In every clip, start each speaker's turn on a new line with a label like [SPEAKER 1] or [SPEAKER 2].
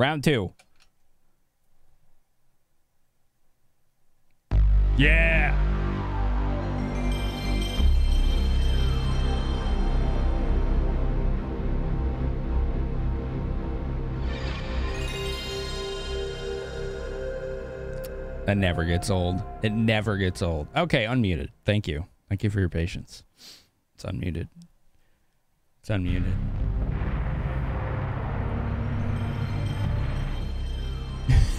[SPEAKER 1] Round two. Yeah. That never gets old. It never gets old. Okay, unmuted. Thank you. Thank you for your patience. It's unmuted. It's unmuted.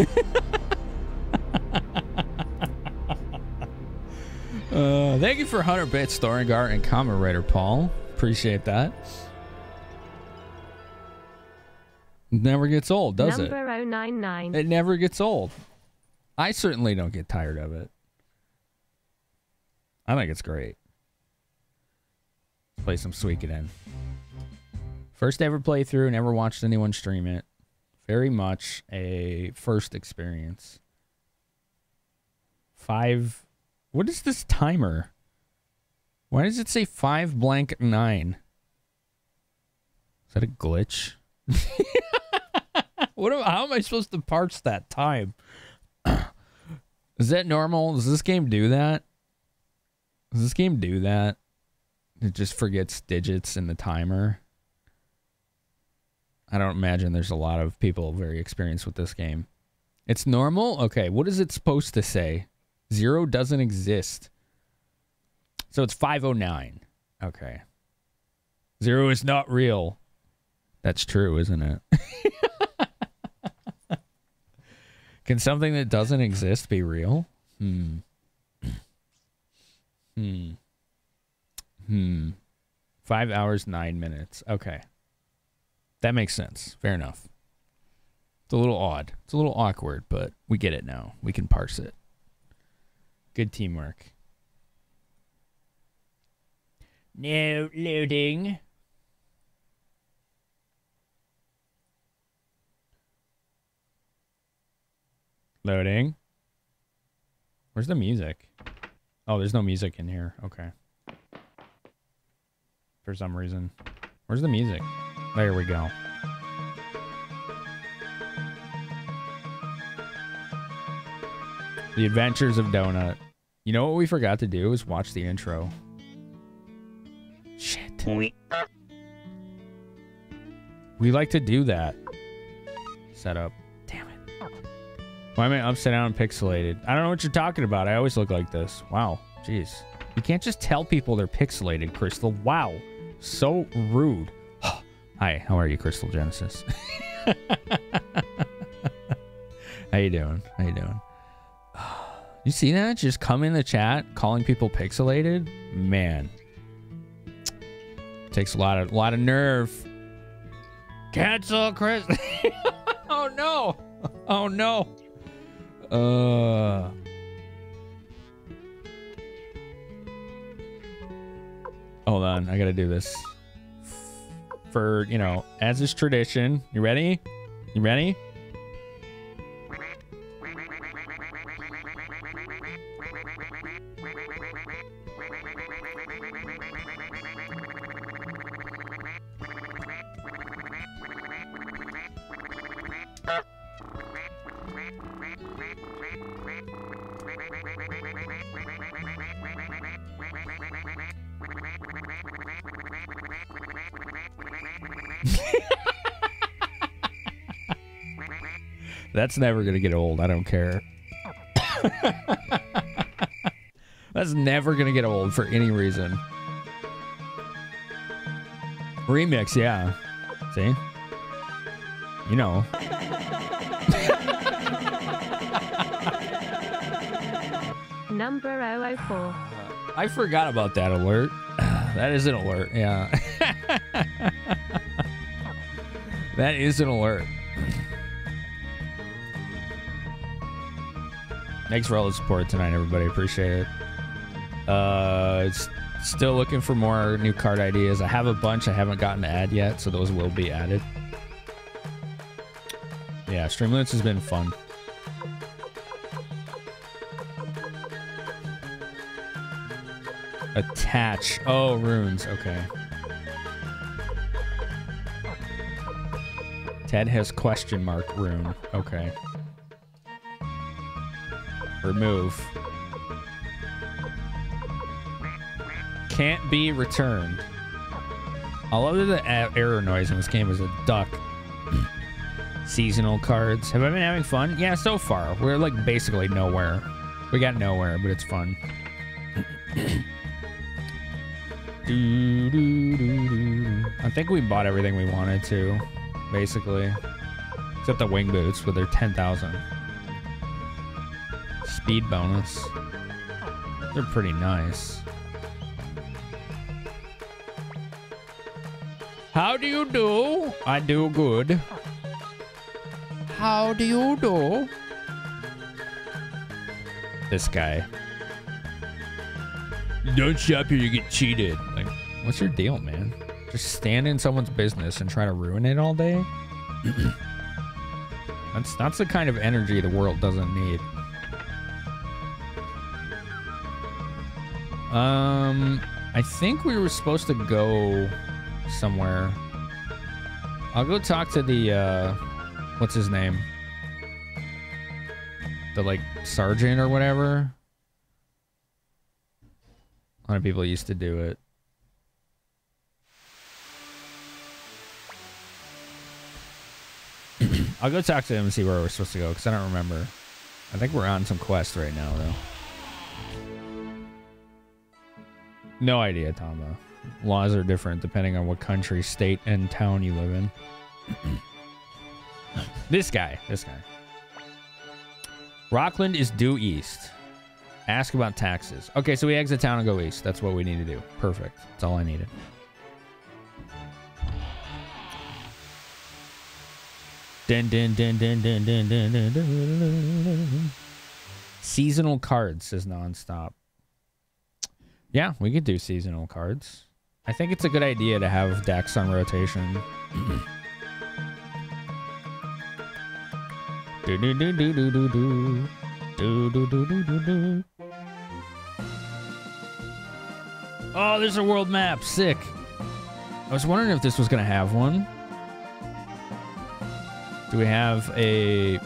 [SPEAKER 1] uh, thank you for 100 bits, Storingar and comment writer Paul. Appreciate that. Never gets old, does
[SPEAKER 2] Number
[SPEAKER 1] it?
[SPEAKER 2] 099.
[SPEAKER 1] It never gets old. I certainly don't get tired of it. I think it's great. Let's play some Suikoden. First ever playthrough, never watched anyone stream it. Very much a first experience. Five. What is this timer? Why does it say five blank nine? Is that a glitch? what am, how am I supposed to parse that time? Is that normal? Does this game do that? Does this game do that? It just forgets digits in the timer. I don't imagine there's a lot of people very experienced with this game. It's normal? Okay, what is it supposed to say? Zero doesn't exist. So it's 509. Okay. Zero is not real. That's true, isn't it? Can something that doesn't exist be real? Hmm. Hmm. Hmm. Five hours, nine minutes. Okay. That makes sense. Fair enough. It's a little odd. It's a little awkward, but we get it now. We can parse it. Good teamwork. Now loading. Loading. Where's the music? Oh, there's no music in here. Okay. For some reason. Where's the music? There we go. The Adventures of Donut. You know what we forgot to do is watch the intro. Shit. We like to do that. Setup. Damn it. Why am I upside down and pixelated? I don't know what you're talking about. I always look like this. Wow. Jeez. You can't just tell people they're pixelated, Crystal. Wow. So rude. Hi, how are you, Crystal Genesis? how you doing? How you doing? You see that? Just come in the chat calling people pixelated? Man. Takes a lot of lot of nerve. Cancel Chris. oh no. Oh no. Uh Hold on, I gotta do this. For, you know, as is tradition. You ready? You ready? That's never gonna get old. I don't care. That's never gonna get old for any reason. Remix, yeah. See? You know.
[SPEAKER 2] Number 004.
[SPEAKER 1] I forgot about that alert. That is an alert, yeah. that is an alert. Thanks for all the support tonight, everybody. Appreciate it. Uh, it's still looking for more new card ideas. I have a bunch I haven't gotten to add yet, so those will be added. Yeah, Streamlabs has been fun. Attach. Oh, runes. Okay. Ted has question mark rune. Okay. Remove. Can't be returned. I love the error noise in this game is a duck. Seasonal cards. Have I been having fun? Yeah, so far. We're like basically nowhere. We got nowhere, but it's fun. do, do, do, I think we bought everything we wanted to, basically. Except the wing boots with their 10,000. Speed bonus. They're pretty nice. How do you do? I do good. How do you do? This guy. Don't shop here, you get cheated. Like, what's your deal, man? Just stand in someone's business and try to ruin it all day? that's that's the kind of energy the world doesn't need. Um, I think we were supposed to go somewhere. I'll go talk to the, uh, what's his name? The, like, sergeant or whatever. A lot of people used to do it. I'll go talk to him and see where we're supposed to go, because I don't remember. I think we're on some quest right now, though. No idea, Tombo. Laws are different depending on what country, state, and town you live in. this guy. This guy. Rockland is due east. Ask about taxes. Okay, so we exit town and go east. That's what we need to do. Perfect. That's all I needed. Dun, dun, dun, dun, dun, dun, dun, dun, dun. Seasonal cards says nonstop. Yeah, we could do seasonal cards. I think it's a good idea to have decks on rotation. do do do do do do do do do do do do do. Oh, there's a world map. Sick. I was wondering if this was gonna have one. Do we have a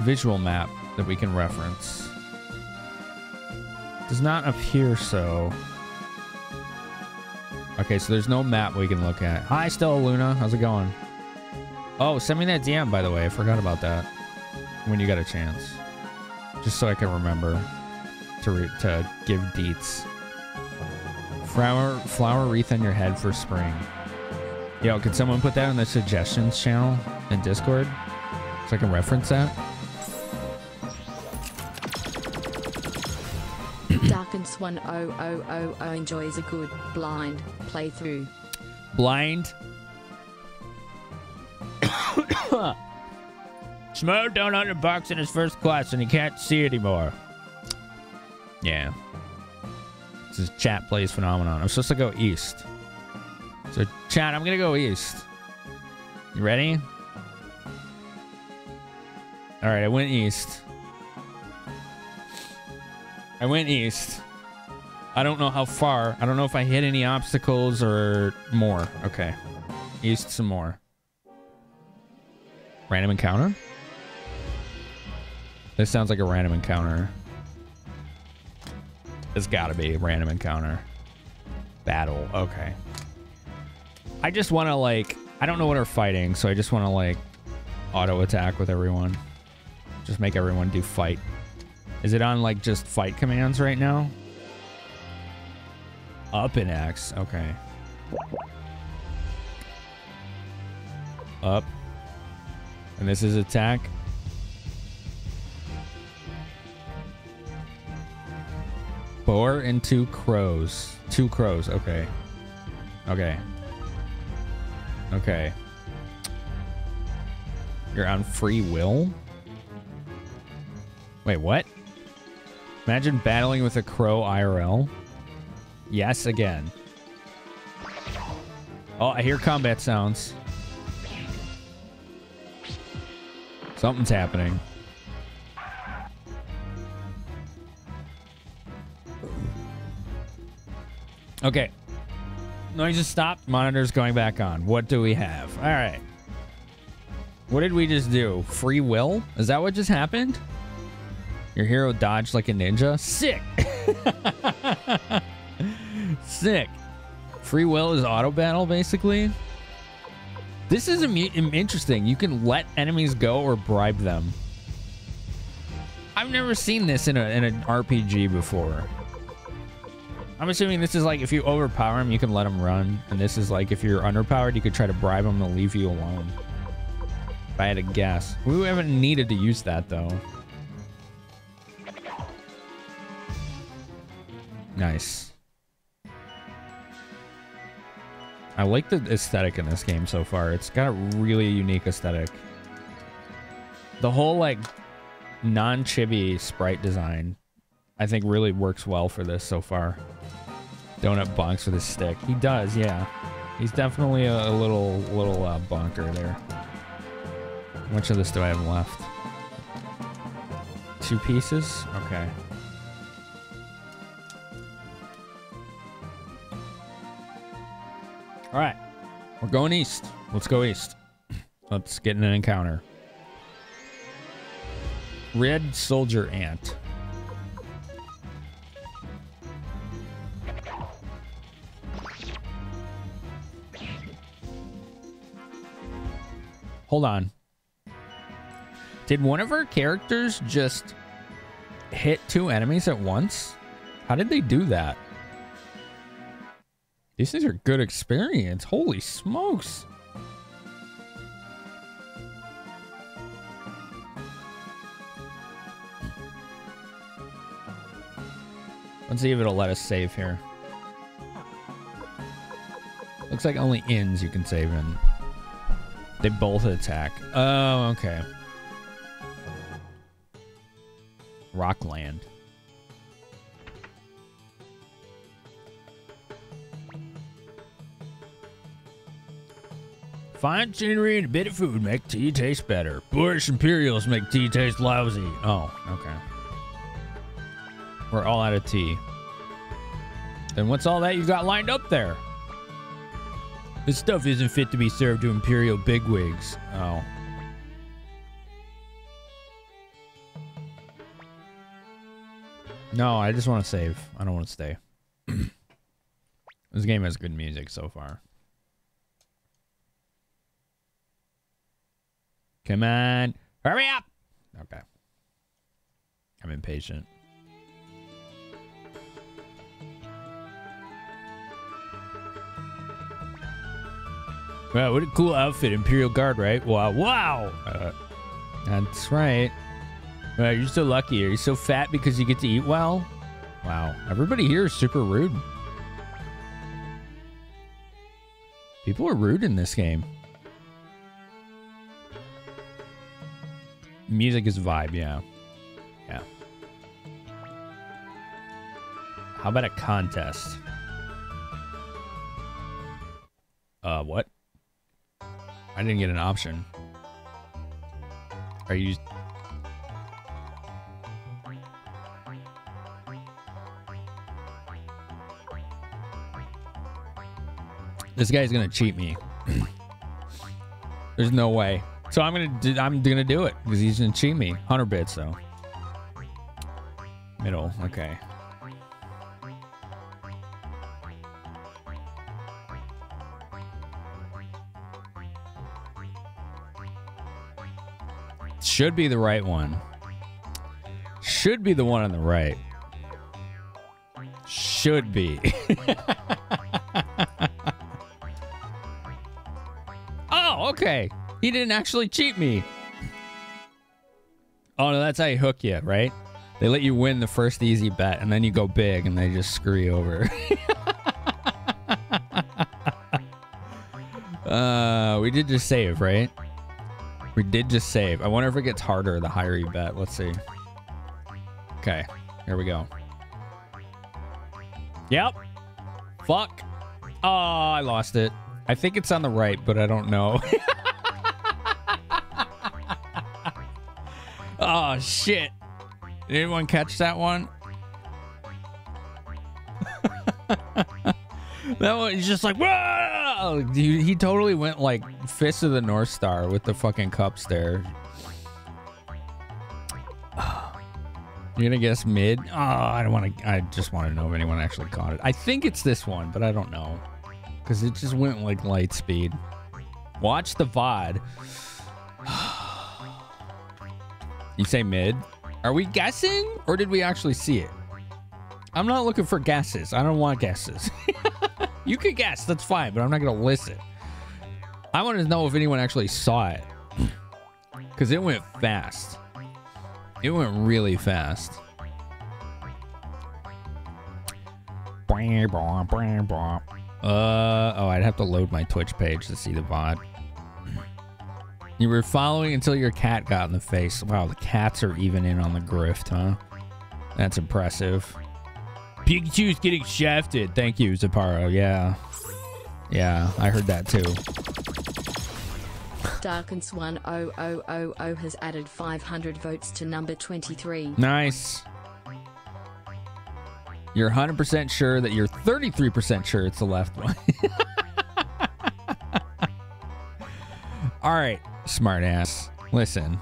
[SPEAKER 1] visual map that we can reference? Does not appear so. Okay, so there's no map we can look at. Hi, Stella Luna. How's it going? Oh, send me that DM, by the way. I forgot about that. When you got a chance. Just so I can remember to to give deets. Flower, flower wreath on your head for spring. Yo, can someone put that in the suggestions channel in Discord? So I can reference that?
[SPEAKER 2] Darkens 10000 enjoys a good blind playthrough.
[SPEAKER 1] Blind? Smoked down 100 bucks in his first class and he can't see anymore. Yeah. This is chat plays Finamenon. I'm supposed to go east. So, chat, I'm going to go east. You ready? All right, I went east. I went east. I don't know how far. I don't know if I hit any obstacles or more. Okay. East some more. Random encounter? This sounds like a random encounter. It's gotta be a random encounter. Battle. Okay. I just want to, like... I don't know what we're fighting, so I just want to, like, auto-attack with everyone. Just make everyone do fight. Is it on like just fight commands right now? Up in X. Okay. Up. And this is attack. Boar and two crows. Two crows. Okay. Okay. Okay. You're on free will? Wait, what? Imagine battling with a crow IRL. Yes, again. Oh, I hear combat sounds. Something's happening. Okay. Noise has stopped. Monitor's going back on. What do we have? All right. What did we just do? Free will? Is that what just happened? Your hero dodged like a ninja? Sick! Sick. Free will is auto battle, basically. This is interesting. You can let enemies go or bribe them. I've never seen this in, a, in an RPG before. I'm assuming this is like if you overpower him, you can let him run. And this is like if you're underpowered, you could try to bribe him to leave you alone. If I had to guess. We haven't needed to use that though. Nice. I like the aesthetic in this game so far. It's got a really unique aesthetic. The whole like non-chibi sprite design I think really works well for this so far. Donut bonks with his stick. He does, yeah. He's definitely a, a little little uh, bonker there. How much of this do I have left? Two pieces? Okay. All right. We're going east. Let's go east. Let's get in an encounter. Red soldier ant. Hold on. Did one of our characters just hit two enemies at once? How did they do that? These things are good experience. Holy smokes. Let's see if it'll let us save here. Looks like only inns you can save in. They both attack. Oh, okay. Rockland. Fine scenery and a bit of food make tea taste better. Bush Imperials make tea taste lousy. Oh, okay. We're all out of tea. Then what's all that you've got lined up there? This stuff isn't fit to be served to Imperial bigwigs. Oh. No, I just want to save. I don't want to stay. this game has good music so far. Come on. Hurry up. Okay. I'm impatient. Wow, what a cool outfit. Imperial Guard, right? Wow. Wow. Uh, that's right. Wow, you're so lucky. Are you so fat because you get to eat well? Wow. Everybody here is super rude. People are rude in this game. Music is vibe, yeah. Yeah. How about a contest? Uh, what? I didn't get an option. Are you... This guy's gonna cheat me. There's no way. So I'm gonna do, I'm gonna do it because he's gonna cheat me. Hundred bits though. Middle. Okay. Should be the right one. Should be the one on the right. Should be. oh, okay. He didn't actually cheat me. Oh, no, that's how you hook you, right? They let you win the first easy bet, and then you go big, and they just screw you over. uh, we did just save, right? We did just save. I wonder if it gets harder the higher you bet. Let's see. Okay, here we go. Yep. Fuck. Oh, I lost it. I think it's on the right, but I don't know. oh, shit. Did anyone catch that one? that one is just like! Oh, dude, he totally went like Fist of the North Star with the fucking cups there. You're gonna guess mid? Oh, I don't want to. I just want to know if anyone actually caught it. I think it's this one, but I don't know because it just went like light speed. Watch the VOD. You say mid? Are we guessing or did we actually see it? I'm not looking for guesses. I don't want guesses. you could guess, that's fine, but I'm not gonna listen. I want to know if anyone actually saw it because it went fast. It went really fast. Uh oh, I'd have to load my Twitch page to see the VOD. You were following until your cat got in the face. Wow, the cats are even in on the grift, huh? That's impressive. Pikachu's getting shafted. Thank you, Zaparo. Yeah. Yeah, I heard that too.
[SPEAKER 2] Darkens 10000 has added 500 votes to number 23.
[SPEAKER 1] Nice. You're 100% sure that you're 33% sure it's the left one. All right, smartass. Listen.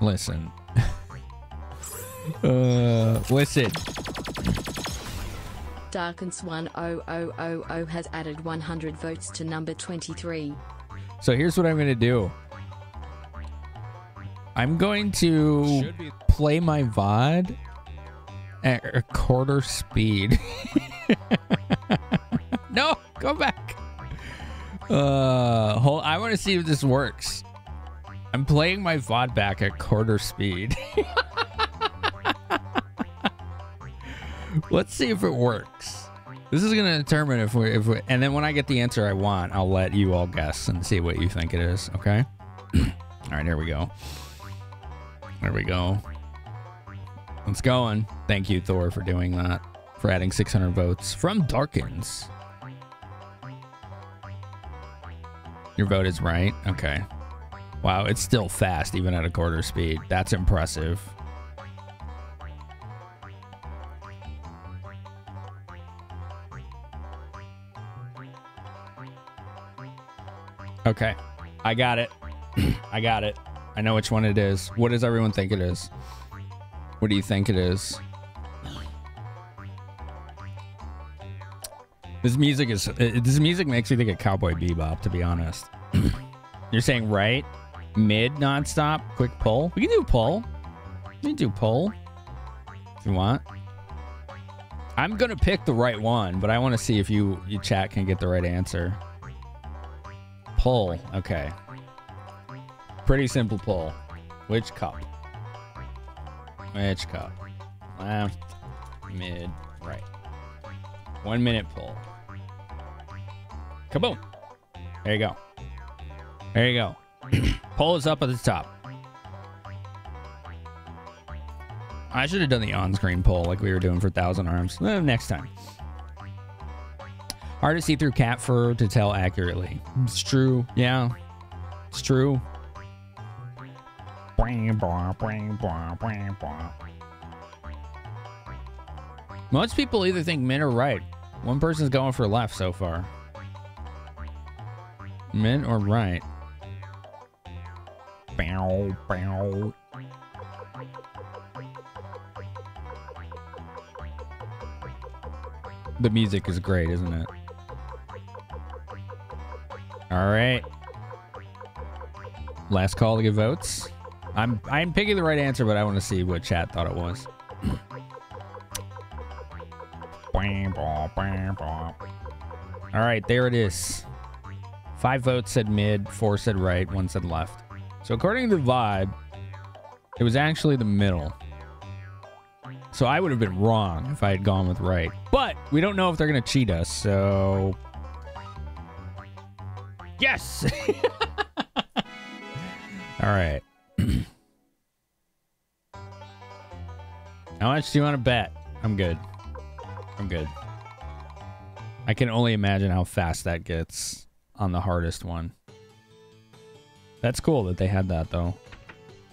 [SPEAKER 1] Listen. uh, listen.
[SPEAKER 2] Darkens 10000 has added 100 votes to number 23.
[SPEAKER 1] So here's what I'm going to do. I'm going to play my VOD at a quarter speed. no, go back. Uh, hold, I want to see if this works. I'm playing my VOD back at quarter speed. Let's see if it works. This is gonna determine if we if we, and then when I get the answer I want, I'll let you all guess and see what you think it is. Okay. all right, here we go. There we go. It's going. Thank you, Thor, for doing that. For adding 600 votes from Darkins. Your vote is right. Okay. Wow, it's still fast even at a quarter speed. That's impressive. Okay. I got it. I got it. I know which one it is. What does everyone think it is? What do you think it is? This music is uh, this music makes me think of Cowboy Bebop, to be honest. You're saying right, mid, nonstop, quick pull. We can do pull. We can do pull if you want. I'm gonna pick the right one, but I want to see if you you chat can get the right answer. Pull. Okay. Pretty simple pull. Which cup? Which cup? Left, mid, right. One minute pull. Kaboom. There you go. There you go. pull is up at the top. I should have done the on-screen pull like we were doing for Thousand Arms. Eh, next time. Hard to see through cat fur to tell accurately. It's true. Yeah. It's true. Most people either think men are right. One person's going for left so far. Men or right? Bow, bow. The music is great, isn't it? All right. Last call to get votes. I'm I'm picking the right answer, but I want to see what chat thought it was. All right, there it is. Five votes said mid, four said right, one said left. So according to the vibe, it was actually the middle. So I would have been wrong if I had gone with right. But we don't know if they're going to cheat us, so Yes. All right. How much do you want to bet? I'm good. I'm good. I can only imagine how fast that gets on the hardest one. That's cool that they had that, though.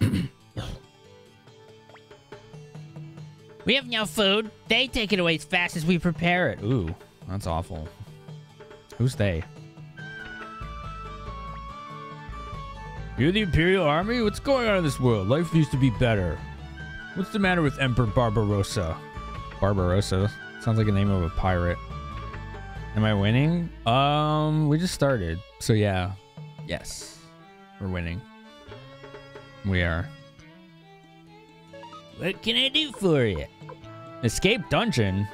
[SPEAKER 1] we have no food. They take it away as fast as we prepare it. Ooh, that's awful. Who's they? You're the Imperial Army? What's going on in this world? Life used to be better. What's the matter with Emperor Barbarossa? Barbarossa? Sounds like a name of a pirate. Am I winning? Um, we just started. So yeah. Yes. We're winning. We are. What can I do for you? Escape dungeon?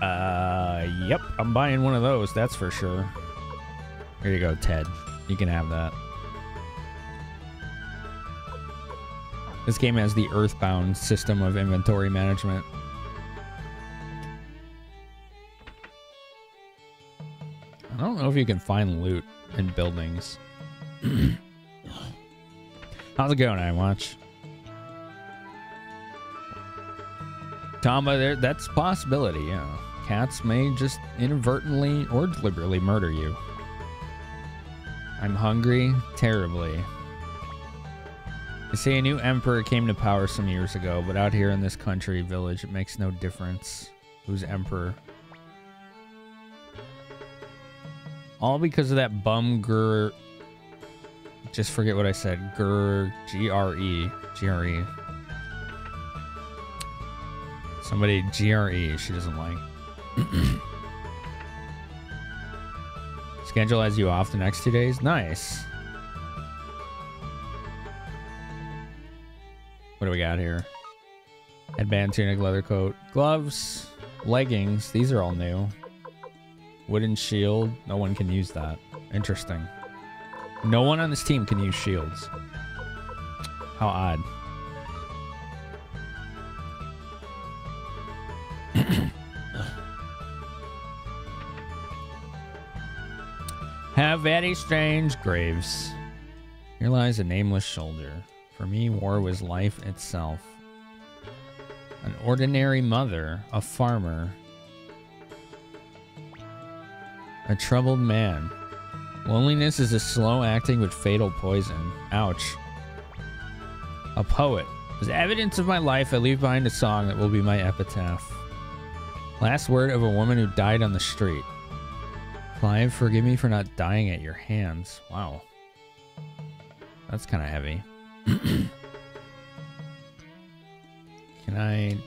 [SPEAKER 1] Uh, yep. I'm buying one of those, that's for sure. Here you go, Ted. You can have that. This game has the Earthbound system of inventory management. I don't know if you can find loot in buildings. How's it going, I watch? There that's possibility, yeah. Cats may just inadvertently or deliberately murder you. I'm hungry terribly. They say a new emperor came to power some years ago, but out here in this country village, it makes no difference who's emperor. All because of that bum gur. Just forget what I said. Gur G R E G R E. Somebody G R E. She doesn't like. Schedule has you off the next two days. Nice. What do we got here? Headband, tunic, leather coat, gloves, leggings. These are all new. Wooden shield. No one can use that. Interesting. No one on this team can use shields. How odd. Have very strange graves. Here lies a nameless shoulder. For me, war was life itself. An ordinary mother, a farmer, a troubled man. Loneliness is a slow acting but fatal poison. Ouch. A poet. As evidence of my life, I leave behind a song that will be my epitaph. Last word of a woman who died on the street. Clive, forgive me for not dying at your hands. Wow. That's kind of heavy. Can I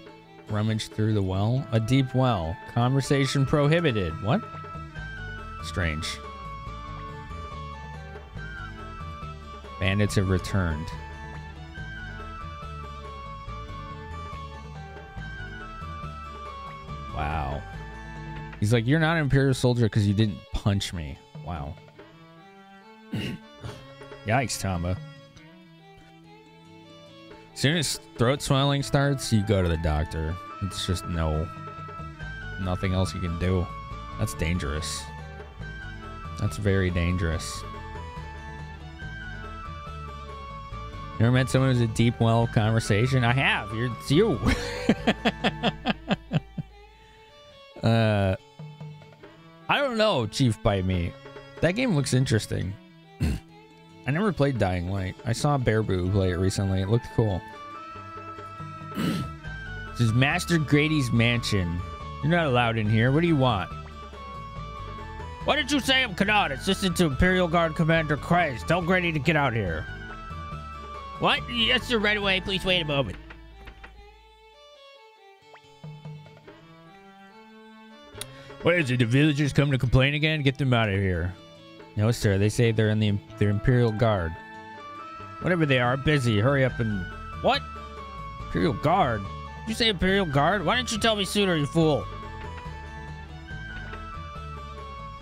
[SPEAKER 1] rummage through the well? A deep well. Conversation prohibited. What? Strange. Bandits have returned. Wow. He's like, you're not an Imperial soldier because you didn't punch me. Wow. Yikes, Tamba. As soon as throat swelling starts, you go to the doctor. It's just no, nothing else you can do. That's dangerous. That's very dangerous. You ever met someone who's a deep well conversation? I have. You're, it's you. uh, I don't know, Chief Bite Me. That game looks interesting. I never played Dying Light. I saw Bear Boo play it recently. It looked cool. this is Master Grady's mansion. You're not allowed in here. What do you want? Why did you say I'm Kanak, assistant to Imperial Guard Commander Christ? Tell Grady to get out here. What? Yes, sir, right away. Please wait a moment. What is it? The villagers come to complain again? Get them out of here. No, sir. They say they're in the their Imperial Guard. Whatever they are, busy. Hurry up and... What? Imperial Guard? Did you say Imperial Guard? Why didn't you tell me sooner, you fool?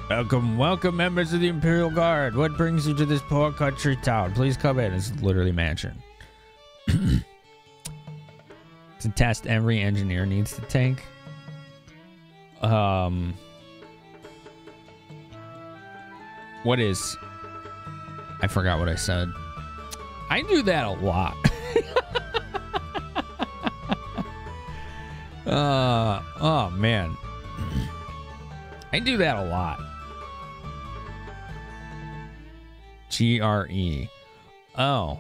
[SPEAKER 1] Welcome, welcome, members of the Imperial Guard. What brings you to this poor country town? Please come in. It's literally mansion. it's a test every engineer needs to take. Um... What is... I forgot what I said. I do that a lot. uh, oh, man. I do that a lot. G R E. Oh.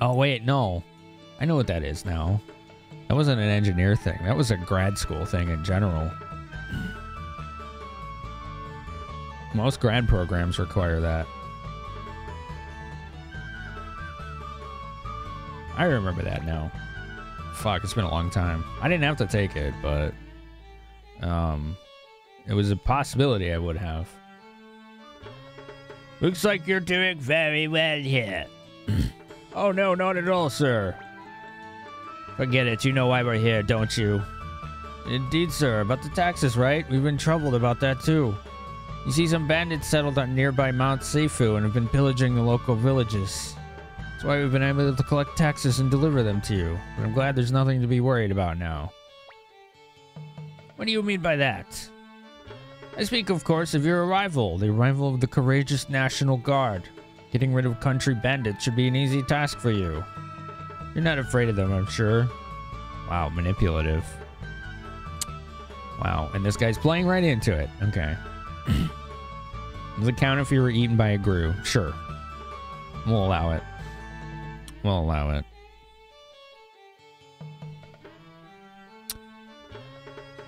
[SPEAKER 1] Oh, wait, no. I know what that is now. That wasn't an engineer thing. That was a grad school thing in general. Most grad programs require that. I remember that now. Fuck, it's been a long time. I didn't have to take it, but um it was a possibility I would have. Looks like you're doing very well here. oh no, not at all, sir. Forget it. You know why we're here, don't you? Indeed, sir. About the taxes, right? We've been troubled about that too. You see, some bandits settled on nearby Mount Seifu and have been pillaging the local villages. That's why we've been able to collect taxes and deliver them to you. But I'm glad there's nothing to be worried about now. What do you mean by that? I speak, of course, of your arrival, the arrival of the courageous National Guard. Getting rid of country bandits should be an easy task for you. You're not afraid of them, I'm sure. Wow, manipulative. Wow, and this guy's playing right into it. Okay. Does it count if you were eaten by a grue? Sure. We'll allow it. We'll allow it.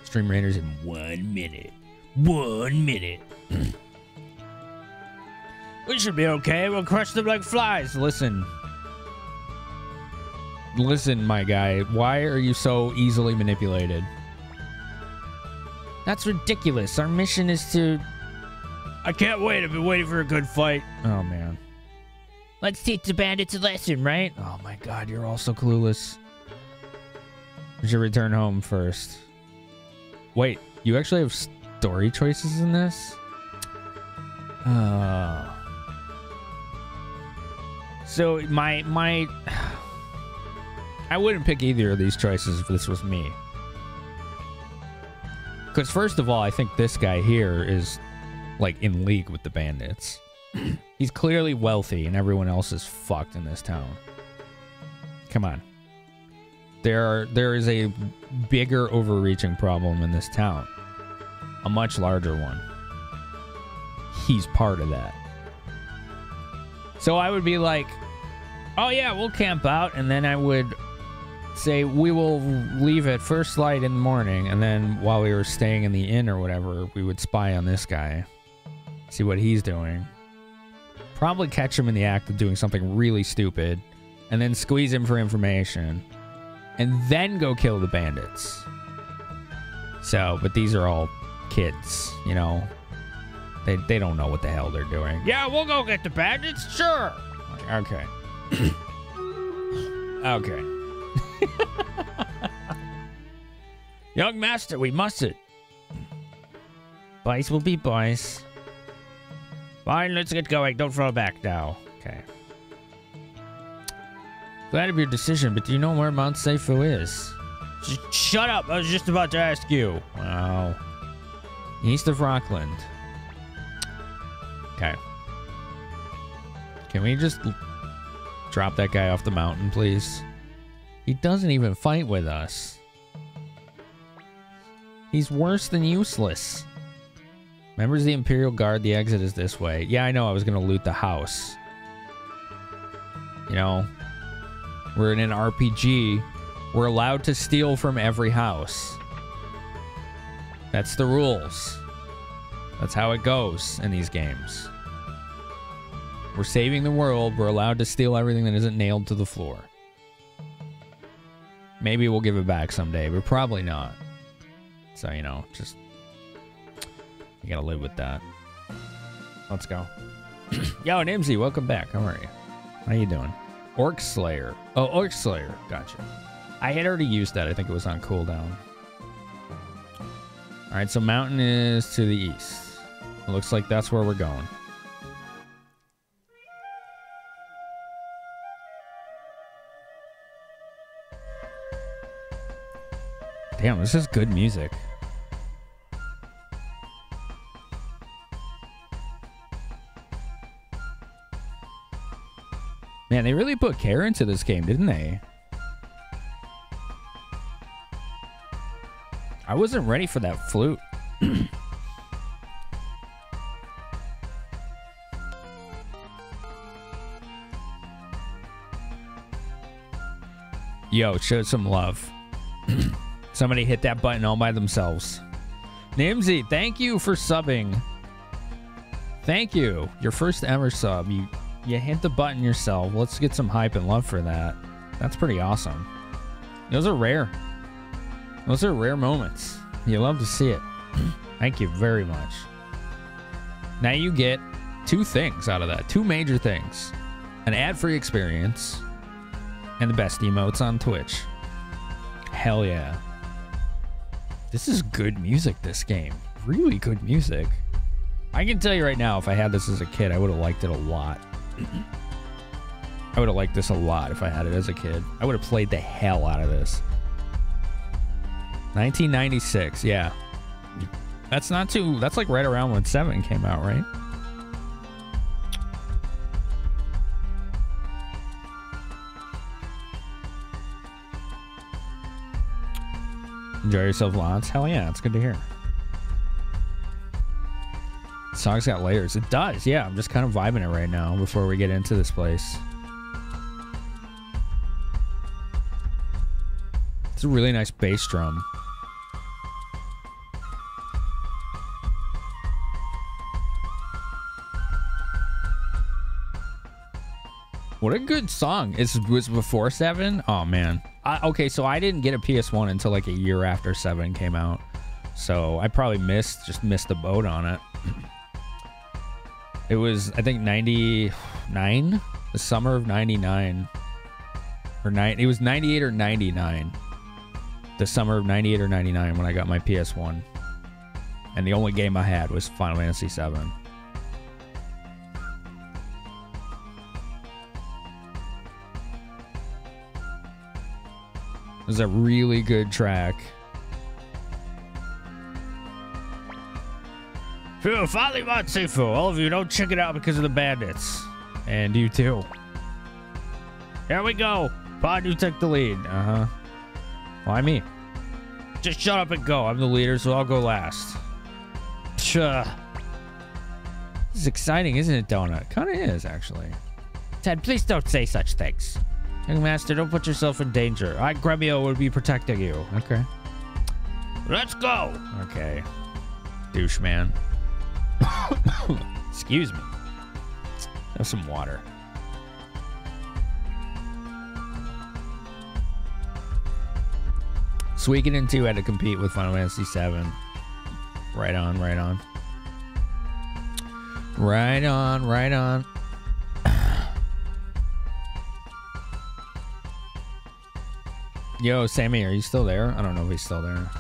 [SPEAKER 1] Stream Raiders in one minute. One minute. we should be okay. We'll crush them like flies. Listen. Listen, my guy. Why are you so easily manipulated? That's ridiculous. Our mission is to. I can't wait. I've been waiting for a good fight. Oh, man. Let's teach the bandits a lesson, right? Oh, my God. You're all so clueless. We should return home first. Wait, you actually have story choices in this? Uh. So, my. my I wouldn't pick either of these choices if this was me. Because first of all, I think this guy here is like in league with the bandits. He's clearly wealthy, and everyone else is fucked in this town. Come on. There are there is a bigger overreaching problem in this town. A much larger one. He's part of that. So I would be like, "Oh yeah, we'll camp out," and then I would say we will leave at first light in the morning and then while we were staying in the inn or whatever we would spy on this guy see what he's doing probably catch him in the act of doing something really stupid and then squeeze him for information and then go kill the bandits so but these are all kids you know they, they don't know what the hell they're doing yeah we'll go get the bandits sure okay okay Young master, we mustn't. Boys will be boys. Fine, let's get going. Don't fall back now. Okay. Glad of your decision, but do you know where Mount Seifu is? Sh shut up! I was just about to ask you. Wow. East of Rockland. Okay. Can we just drop that guy off the mountain, please? He doesn't even fight with us. He's worse than useless. Members of the Imperial Guard, the exit is this way. Yeah, I know I was going to loot the house. You know, we're in an RPG. We're allowed to steal from every house. That's the rules. That's how it goes in these games. We're saving the world. We're allowed to steal everything that isn't nailed to the floor. Maybe we'll give it back someday, but probably not. So, you know, just... You gotta live with that. Let's go. Yo, Nimsy, welcome back. How are you? How you doing? Orc Slayer. Oh, Orc Slayer. Gotcha. I had already used that. I think it was on cooldown. Alright, so mountain is to the east. It looks like that's where we're going. Damn, this is good music. Man, they really put care into this game, didn't they? I wasn't ready for that flute. Yo, show some love. Somebody hit that button all by themselves. Nimsy, thank you for subbing. Thank you. Your first ever sub. You you hit the button yourself. Let's get some hype and love for that. That's pretty awesome. Those are rare. Those are rare moments. You love to see it. Thank you very much. Now you get two things out of that. Two major things. An ad-free experience and the best emotes on Twitch. Hell yeah. This is good music, this game. Really good music. I can tell you right now, if I had this as a kid, I would have liked it a lot. I would have liked this a lot if I had it as a kid. I would have played the hell out of this. 1996, yeah. That's not too, that's like right around when 7 came out, right? Enjoy yourself lots? Hell yeah, it's good to hear. The song's got layers. It does, yeah. I'm just kind of vibing it right now before we get into this place. It's a really nice bass drum. What a good song. It was before 7? Oh, man. I, okay, so I didn't get a PS1 until like a year after 7 came out. So I probably missed, just missed the boat on it. It was, I think, 99? The summer of 99. Or nine, it was 98 or 99. The summer of 98 or 99 when I got my PS1. And the only game I had was Final Fantasy 7. Is a really good track. Finally Matsufu. All of you don't check it out because of the bandits. And you too. Here we go. Pod, you took the lead. Uh-huh. Why me? Just shut up and go. I'm the leader, so I'll go last. Psha. This is exciting, isn't it, Donut? Kinda is, actually. Ted, please don't say such things. Young master, don't put yourself in danger. I, Gremio, will be protecting you. Okay. Let's go. Okay. Douche man. Excuse me. Have some water. Suikoden 2 had to compete with Final Fantasy 7. Right on, right on. Right on, right on. Yo, Sammy, are you still there? I don't know if he's still there.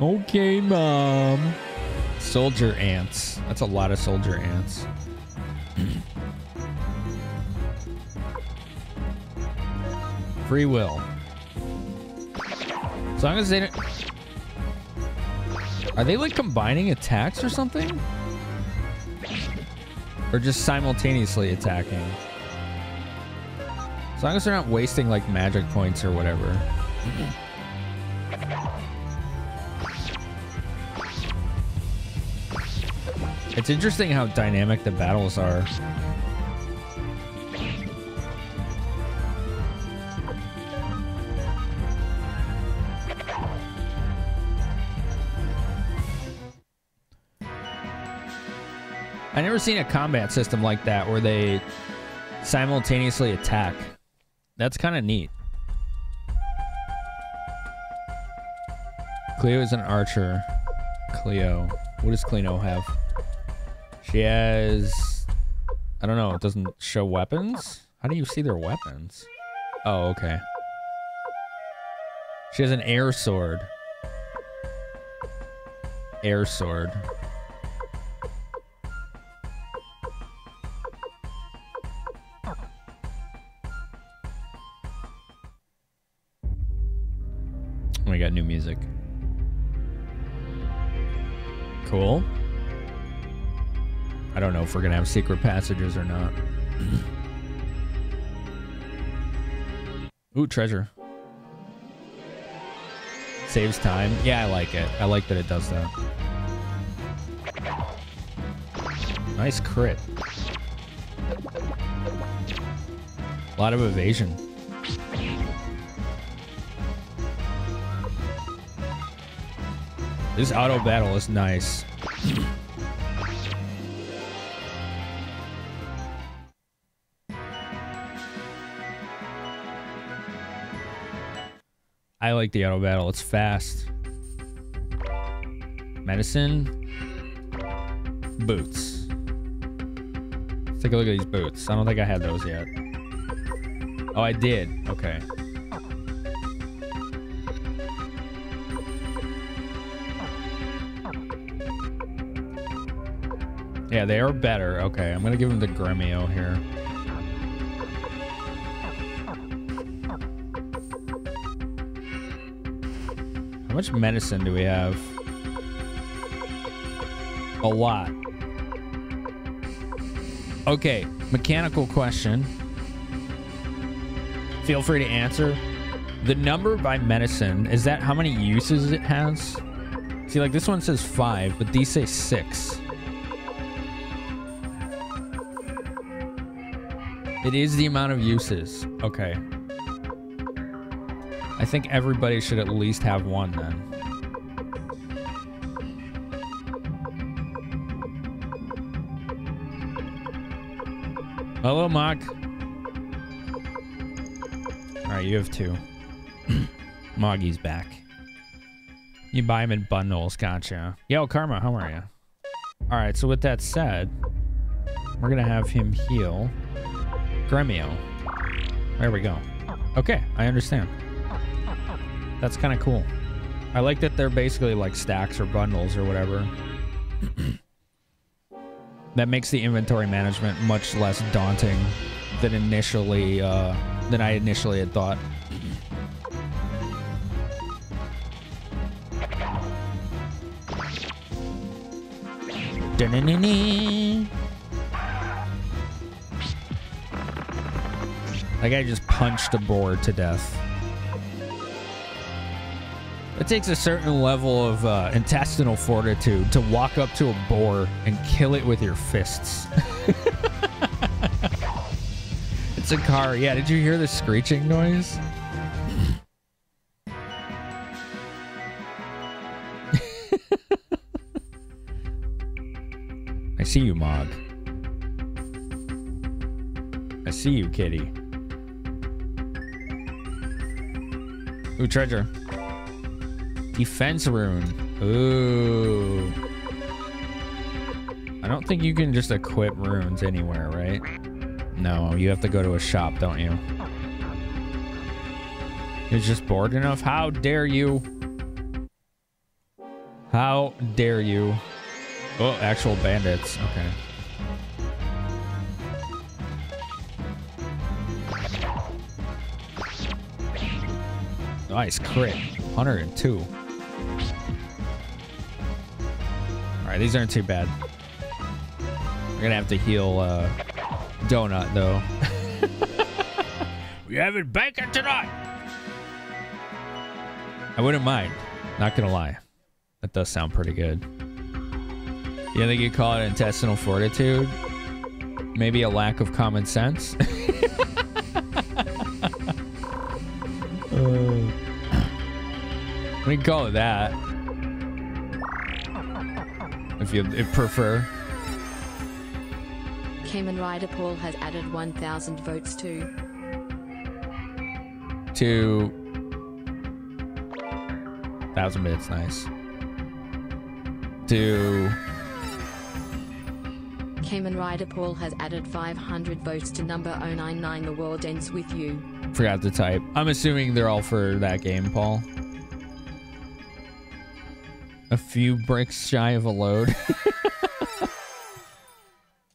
[SPEAKER 1] Okay, mom. Soldier ants. That's a lot of soldier ants. Free will. As long as they don't... Are they like combining attacks or something? Or just simultaneously attacking? As long as they're not wasting like magic points or whatever. It's interesting how dynamic the battles are. I never seen a combat system like that where they simultaneously attack. That's kind of neat. Cleo is an archer. Cleo. What does Cleo have? She has... I don't know. It doesn't show weapons? How do you see their weapons? Oh, okay. She has an air sword. Air sword. New music. Cool. I don't know if we're gonna have secret passages or not. Ooh, treasure. Saves time. Yeah, I like it. I like that it does that. Nice crit. A lot of evasion. This auto battle is nice. I like the auto battle. It's fast. Medicine. Boots. Let's take a look at these boots. I don't think I had those yet. Oh, I did. Okay. Yeah, they are better. Okay, I'm gonna give him the Gremio here. How much medicine do we have? A lot. Okay, mechanical question. Feel free to answer. The number by medicine, is that how many uses it has? See, like this one says five, but these say six. It is the amount of uses. Okay. I think everybody should at least have one then. Hello, Mock. Alright, you have two. Moggy's back. You buy him in bundles, gotcha. Yo, Karma, how are you? Alright, so with that said, we're gonna have him heal Gremio. There we go. Okay, I understand. That's kind of cool. I like that they're basically like stacks or bundles or whatever. that makes the inventory management much less daunting than initially uh, than I initially had thought. That guy just punched a boar to death. It takes a certain level of uh, intestinal fortitude to walk up to a boar and kill it with your fists. it's a car. Yeah, did you hear the screeching noise? I see you, Mog. I see you, kitty. Ooh, treasure. Defense rune. Ooh. I don't think you can just equip runes anywhere, right? No, you have to go to a shop, don't you? You're just bored enough? How dare you? How dare you? Oh, actual bandits. Okay. Nice crit. 102. Alright, these aren't too bad. We're gonna have to heal uh, Donut, though. we having bacon tonight! I wouldn't mind. Not gonna lie. That does sound pretty good. You think you call it intestinal fortitude? Maybe a lack of common sense? uh, we can call it that. If you if prefer.
[SPEAKER 2] Cayman Rider Paul has added 1,000 votes to.
[SPEAKER 1] To thousand bits, nice. To
[SPEAKER 2] Cayman Rider Paul has added 500 votes to number 099 The World Ends With You.
[SPEAKER 1] forgot to type. I'm assuming they're all for that game, Paul. A few bricks shy of a load.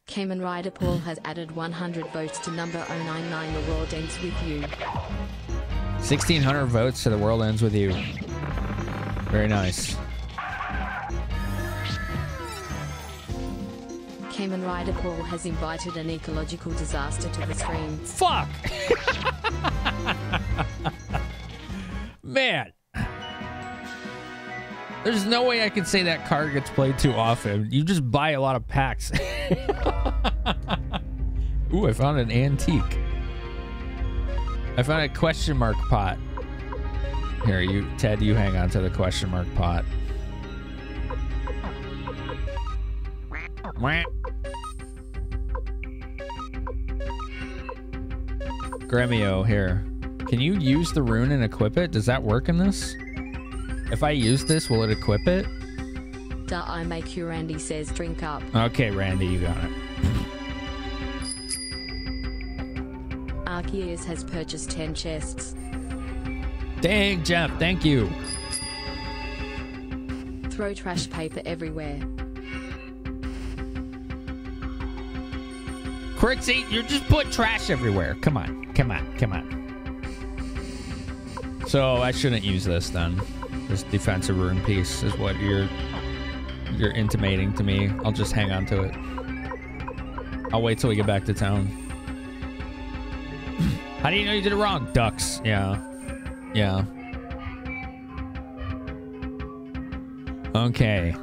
[SPEAKER 2] Cayman Rider Paul has added 100 votes to number 099 The World Ends With You.
[SPEAKER 1] 1600 votes to the world ends with you. Very nice.
[SPEAKER 2] Cayman Rider Paul has invited an ecological disaster to the stream.
[SPEAKER 1] Fuck! Man. There's no way I can say that card gets played too often. You just buy a lot of packs. Ooh, I found an antique. I found a question mark pot. Here, you, Ted, you hang on to the question mark pot. Gremio here. Can you use the rune and equip it? Does that work in this? If I use this, will it equip it?
[SPEAKER 2] Duh, I make you, Randy says, drink up.
[SPEAKER 1] Okay, Randy, you got it.
[SPEAKER 2] Arceus has purchased 10 chests.
[SPEAKER 1] Dang, Jeff, thank you.
[SPEAKER 2] Throw trash paper everywhere.
[SPEAKER 1] Crixie, you just put trash everywhere. Come on, come on, come on. So I shouldn't use this then. This defensive rune piece is what you're you're intimating to me. I'll just hang on to it. I'll wait till we get back to town. How do you know you did it wrong? Ducks. Yeah. Yeah. Okay.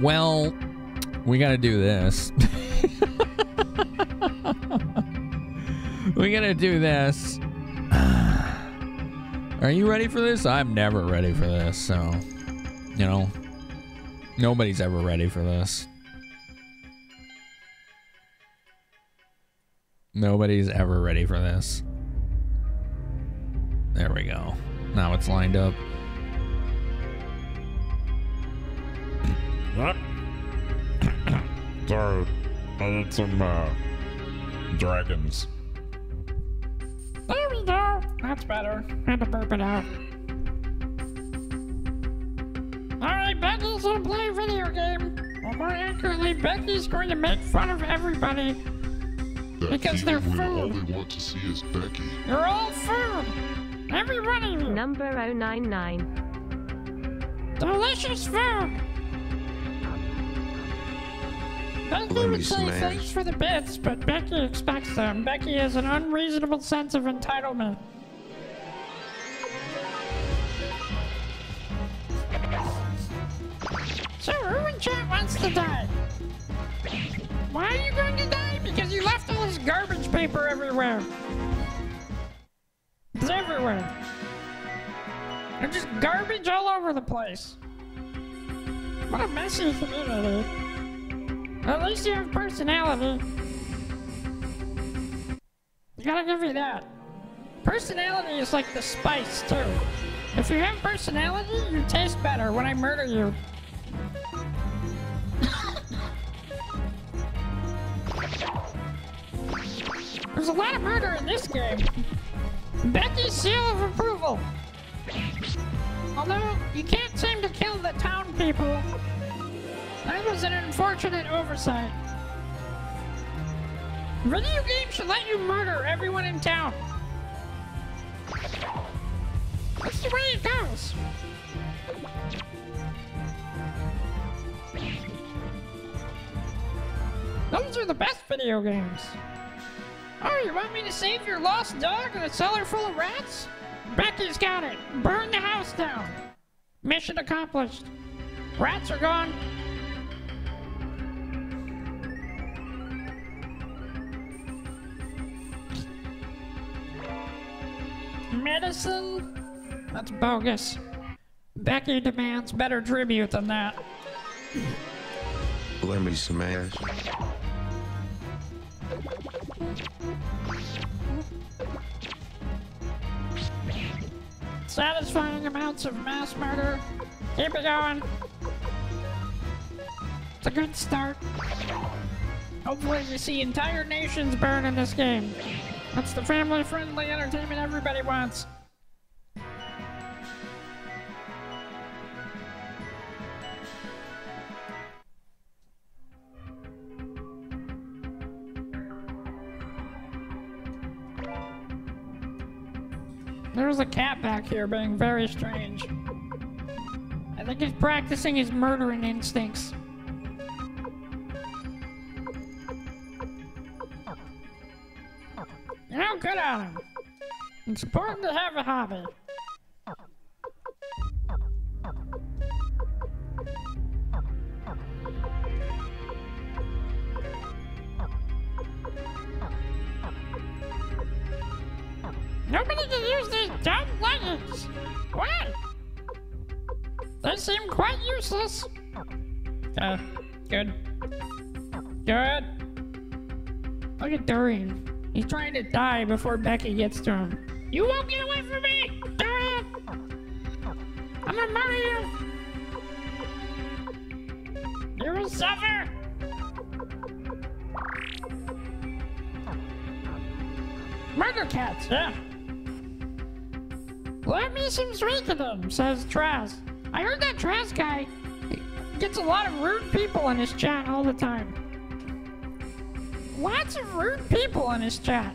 [SPEAKER 1] Well, we got to do this. we got to do this. Are you ready for this? I'm never ready for this, so, you know, nobody's ever ready for this. Nobody's ever ready for this. There we go. Now it's lined up.
[SPEAKER 3] Sorry, I need some uh, dragons.
[SPEAKER 4] There we go. That's better. Had to burp it out. Alright, Becky's gonna play a video game. Or more accurately, Becky's going to make fun of everybody.
[SPEAKER 5] That
[SPEAKER 4] Because they're
[SPEAKER 5] people will- All
[SPEAKER 4] food.
[SPEAKER 5] they want to see is Becky.
[SPEAKER 4] You're all food. Every one of you.
[SPEAKER 6] Number 099.
[SPEAKER 4] Delicious food. Becky
[SPEAKER 7] Let
[SPEAKER 4] would say thanks for the bits, but Becky expects them. Becky has an unreasonable sense of entitlement. So who in chat wants to die? Why are you going to die? Because you left all this garbage paper everywhere. It's everywhere. There's just garbage all over the place. What a messy community. At least you have personality. You gotta give me that. Personality is like the spice, too. If you have personality, you taste better when I murder you. There's a lot of murder in this game. Becky's seal of approval. Although, you can't seem to kill the town people. That was an unfortunate oversight. Video games should let you murder everyone in town. That's the way it goes. Those are the best video games. Oh, you want me to save your lost dog in a cellar full of rats? Becky's got it. Burn the house down. Mission accomplished. Rats are gone. Medicine? That's bogus. Becky demands better tribute than that.
[SPEAKER 7] Let me smash.
[SPEAKER 4] Satisfying amounts of mass murder. Keep it going. It's a good start. Hopefully we see entire nations burn in this game. That's the family-friendly entertainment everybody wants. There's a cat back here being very strange. I think he's practicing his murdering instincts. You know, good on him. It's important to have a hobby. Nobody can use these dumb leggings. What? They seem quite useless. Uh, good. Good. Look at Durian. He's trying to die before Becky gets to him. You won't get away from me! Durian! I'm gonna murder you! You will suffer! Murder cats, yeah. Let me some sweet to them, says Traz. I heard that Traz guy gets a lot of rude people in his chat all the time. Lots of rude people in his chat.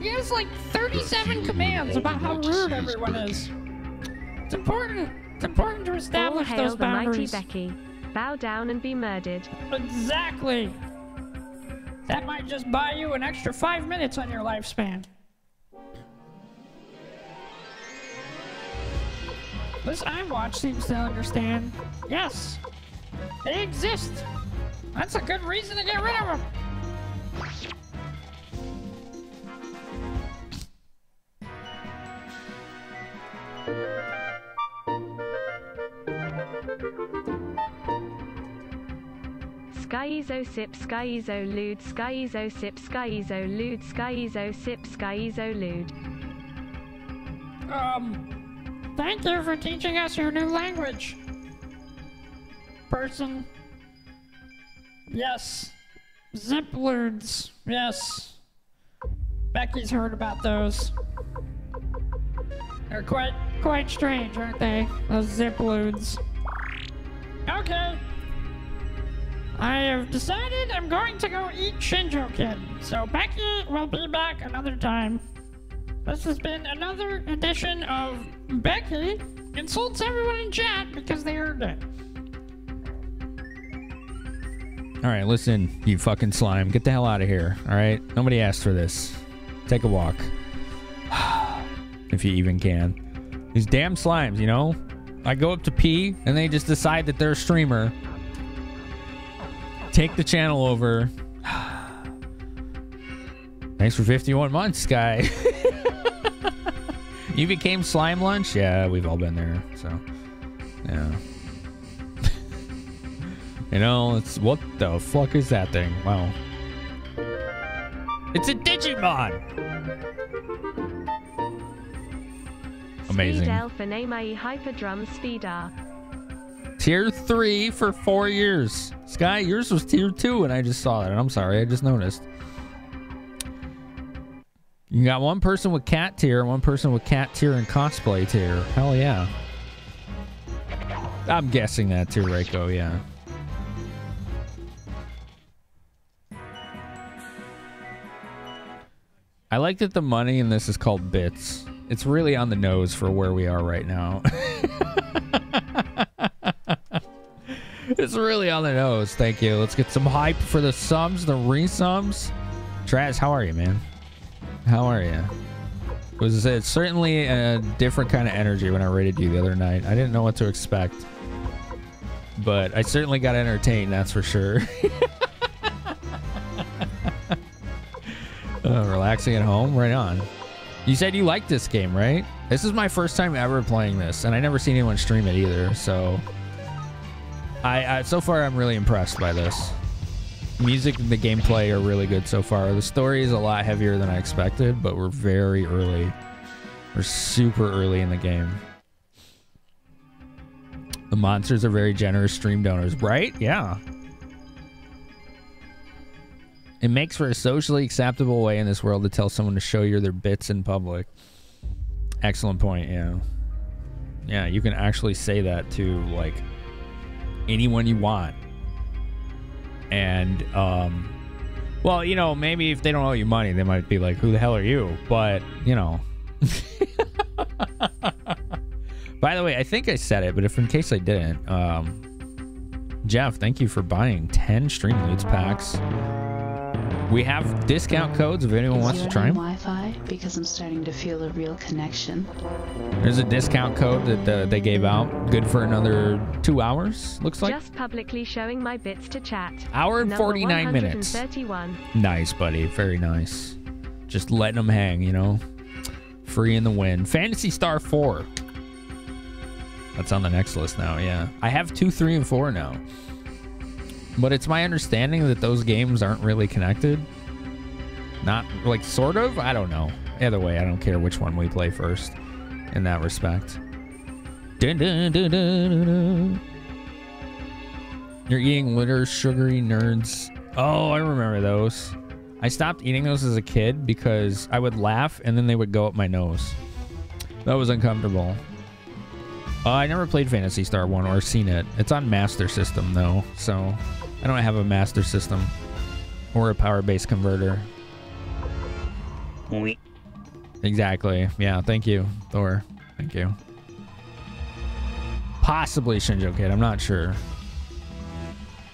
[SPEAKER 4] He has like 37 commands about how rude everyone is. It's important. It's important to establish
[SPEAKER 6] All
[SPEAKER 4] establish
[SPEAKER 6] hail
[SPEAKER 4] those
[SPEAKER 6] the mighty
[SPEAKER 4] boundaries.
[SPEAKER 6] Becky. Bow down and be murdered.
[SPEAKER 4] Exactly. That might just buy you an extra five minutes on your lifespan. This iWatch seems to understand. Yes, they exist. That's a good reason to get rid of them.
[SPEAKER 6] Skyizo sip skyizo lude skyizo sip skyizo lude skyizo sip skyizo lude.
[SPEAKER 4] Um, thank you for teaching us your new language. Person. Yes. Ziploons. Yes. Becky's heard about those. They're quite quite strange, aren't they? Those ziploons. Okay. I have decided I'm going to go eat Shinjo Kid. So Becky will be back another time. This has been another edition of Becky insults everyone in chat because they earned it.
[SPEAKER 1] All right, listen, you fucking slime. Get the hell out of here. All right? Nobody asked for this. Take a walk. if you even can. These damn slimes, you know? I go up to pee and they just decide that they're a streamer. Take the channel over. Thanks for 51 months, guy. you became slime lunch? Yeah, we've all been there. So, yeah. You know, it's what the fuck is that thing? Wow. It's a Digimon. Amazing.
[SPEAKER 6] Speed for Namai Hyperdrum Speedar.
[SPEAKER 1] Tier three for four years. Sky, yours was tier two, and I just saw that. And I'm sorry, I just noticed. You got one person with cat tier, one person with cat tier and cosplay tier. Hell yeah. I'm guessing that too, Reiko, yeah. I like that the money in this is called bits. It's really on the nose for where we are right now. it's really on the nose. Thank you. Let's get some hype for the subs, the resubs. Traz, how are you, man? How are you? It was it's certainly a different kind of energy when I rated you the other night. I didn't know what to expect, but I certainly got entertained. That's for sure. Uh, relaxing at home, right on. You said you liked this game, right? This is my first time ever playing this, and I never seen anyone stream it either. So, I, I so far I'm really impressed by this. Music and the gameplay are really good so far. The story is a lot heavier than I expected, but we're very early. We're super early in the game. The monsters are very generous stream donors, right? Yeah. It makes for a socially acceptable way in this world to tell someone to show you their bits in public. Excellent point, yeah. Yeah, you can actually say that to like anyone you want. And um well, you know, maybe if they don't owe you money, they might be like, "Who the hell are you?" But, you know. By the way, I think I said it, but if in case I didn't, um Jeff, thank you for buying 10 Stream Loots packs. We have discount codes if anyone wants to try them.
[SPEAKER 7] Wi-Fi because I'm starting to feel a real connection.
[SPEAKER 1] There's a discount code that uh, they gave out. Good for another two hours, looks like.
[SPEAKER 6] Just publicly showing my bits to chat.
[SPEAKER 1] Hour and
[SPEAKER 6] Number
[SPEAKER 1] 49 minutes. Nice, buddy. Very nice. Just letting them hang, you know? Free in the wind. Phantasy Star 4. That's on the next list now, yeah. I have 2, 3, and 4 now. But it's my understanding that those games aren't really connected. Not like sort of. I don't know. Either way, I don't care which one we play first. In that respect. Dun, dun, dun. You're eating litter, sugary nerds. Oh, I remember those. I stopped eating those as a kid because I would laugh and then they would go up my nose. That was uncomfortable. Uh, I never played Phantasy Star 1 or seen it. It's on Master System though, so I don't have a Master System or a power base converter. Exactly. Yeah, thank you, Thor. Thank you. Possibly Shinjo Kid, I'm not sure.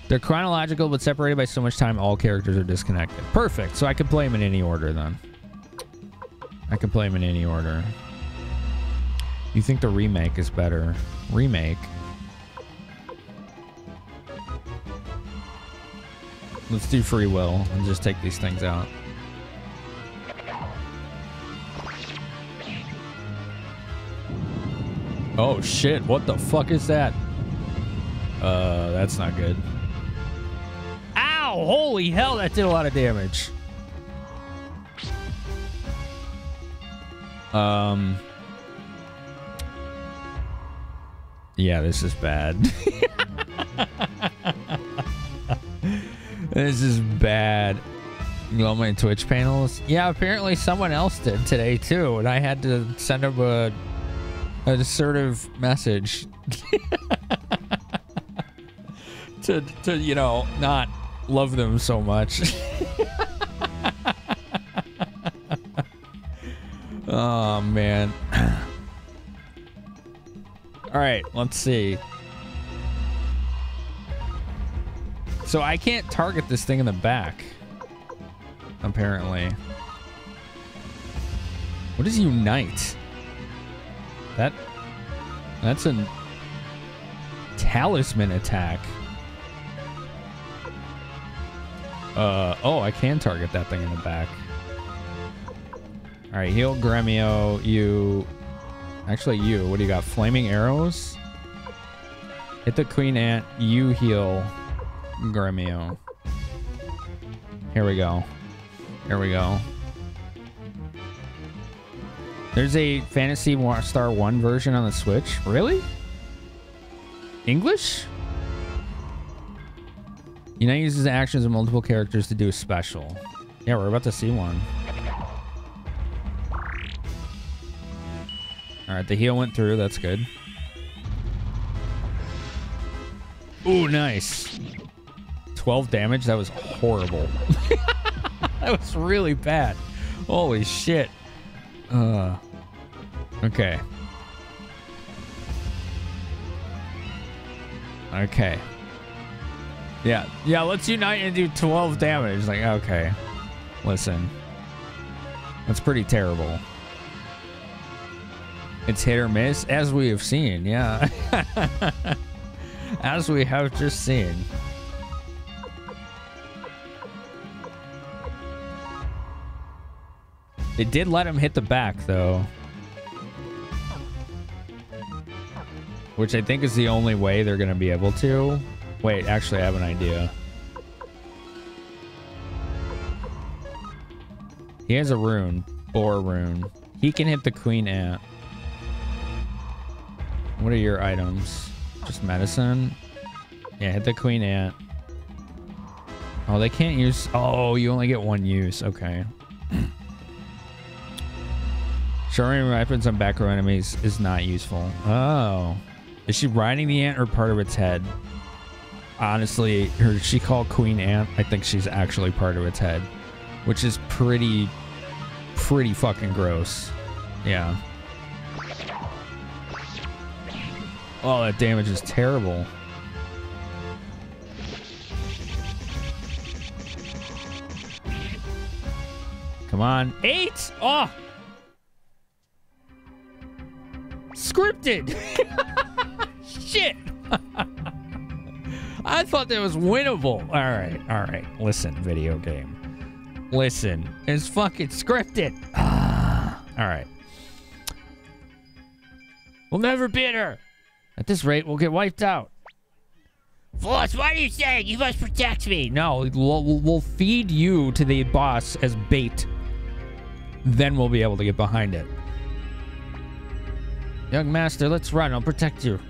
[SPEAKER 1] They're chronological but separated by so much time all characters are disconnected. Perfect. So I can play them in any order then. I can play them in any order. You think the remake is better? Remake? Let's do free will and just take these things out. Oh shit, what the fuck is that? Uh, that's not good. Ow! Holy hell, that did a lot of damage. Um. Yeah, this is bad. this is bad. You know my Twitch panels? Yeah, apparently someone else did today too, and I had to send him a, a assertive message to to you know not love them so much. oh man. All right, let's see. So I can't target this thing in the back. Apparently. What is unite? That that's a talisman attack. Uh oh, I can target that thing in the back. All right, heal Gremio. You, actually, you. What do you got? Flaming arrows. Hit the queen ant. You heal Gremio. Here we go. Here we go. There's a Phantasy Star 1 version on the Switch. Really? English? You Unite uses the actions of multiple characters to do a special. Yeah, we're about to see one. Alright, the heal went through. That's good. Ooh, nice. 12 damage? That was horrible. that was really bad. Holy shit. Uh, okay. Okay. Yeah, yeah, let's unite and do 12 damage. Like, okay. Listen. That's pretty terrible. It's hit or miss, as we have seen, yeah. as we have just seen. It did let him hit the back, though. Which I think is the only way they're going to be able to. Wait, actually, I have an idea. He has a rune. Or a rune. He can hit the queen ant. What are your items? Just medicine? Yeah, hit the queen ant. Oh, they can't use... Oh, you only get one use. Okay. Showing weapons on back row enemies is not useful. Oh. Is she riding the ant or part of its head? Honestly, her she called Queen Ant. I think she's actually part of its head. Which is pretty pretty fucking gross. Yeah. Oh, that damage is terrible. Come on. Eight! Oh! Scripted! Shit! I thought that was winnable. All right, all right. Listen, video game. Listen, it's fucking scripted. All right. We'll never beat her. At this rate, we'll get wiped out. Floss, what are you saying? You must protect me. No, we'll- we'll feed you to the boss as bait. Then we'll be able to get behind it. Young master, let's run. I'll protect you.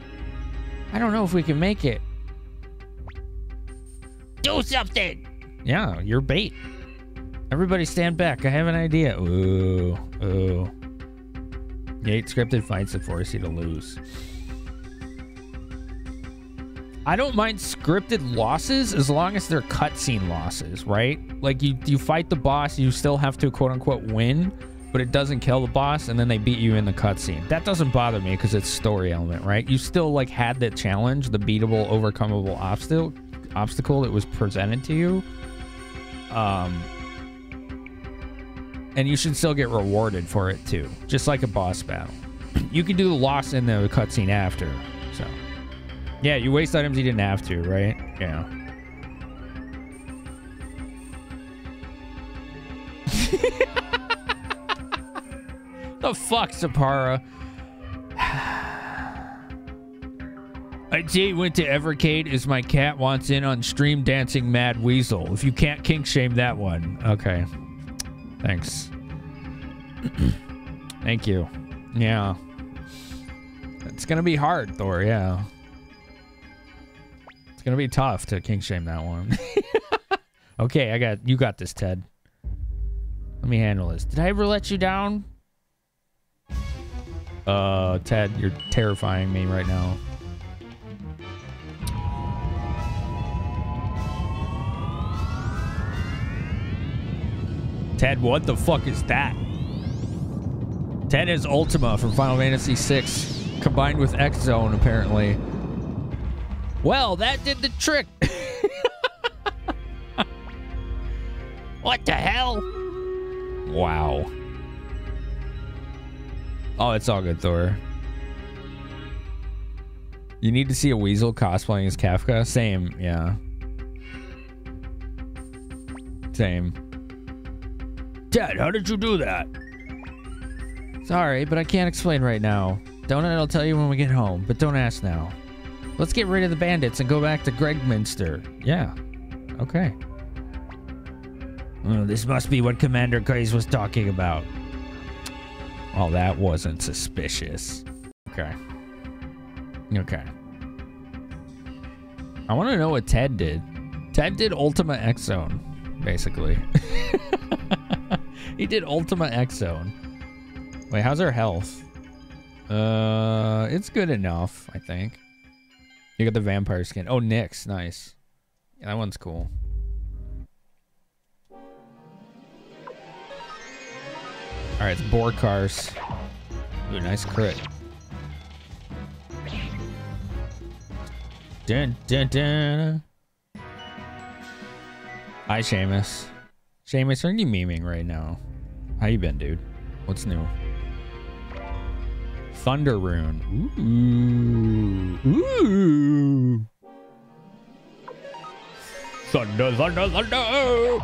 [SPEAKER 1] I don't know if we can make it. Do something. Yeah, you're bait. Everybody stand back. I have an idea. Ooh, ooh. Eight scripted fights that force you to lose. I don't mind scripted losses as long as they're cutscene losses, right? Like you, you fight the boss, you still have to quote unquote win, but it doesn't kill the boss, and then they beat you in the cutscene. That doesn't bother me because it's story element, right? You still like had that challenge, the beatable, overcomable obstacle, obstacle that was presented to you. Um, and you should still get rewarded for it too, just like a boss battle. you can do the loss in the cutscene after, so. Yeah, you waste items you didn't have to, right? Yeah. the fuck, Sapara? I'd say went to Evercade is my cat wants in on stream dancing Mad Weasel. If you can't kink shame that one. Okay. Thanks. Thank you. Yeah. It's gonna be hard, Thor, yeah. It's gonna be tough to kink shame that one. okay, I got you got this, Ted. Let me handle this. Did I ever let you down? Uh, Ted, you're terrifying me right now. Ted, what the fuck is that? Ted is Ultima from Final Fantasy VI, combined with X Zone, apparently. Well, that did the trick. what the hell? Wow. Oh, it's all good, Thor. You need to see a weasel cosplaying as Kafka? Same, yeah. Same. Dad, how did you do that? Sorry, but I can't explain right now. Donut, I'll tell you when we get home, but don't ask now. Let's get rid of the bandits and go back to Gregminster. Yeah. Okay. Oh, this must be what Commander Kraze was talking about. Oh, that wasn't suspicious. Okay. Okay. I want to know what Ted did. Ted did Ultima X Zone, basically. he did Ultima X Zone. Wait, how's our health? Uh, it's good enough, I think. You got the vampire skin. Oh, Nyx, nice. Yeah, that one's cool. All right, it's Borkars. Ooh, nice crit. Dun, dun, dun. Hi, Seamus. Seamus, are you memeing right now? How you been, dude? What's new? Thunder Rune. Ooh. Ooh. Thunder, thunder, thunder.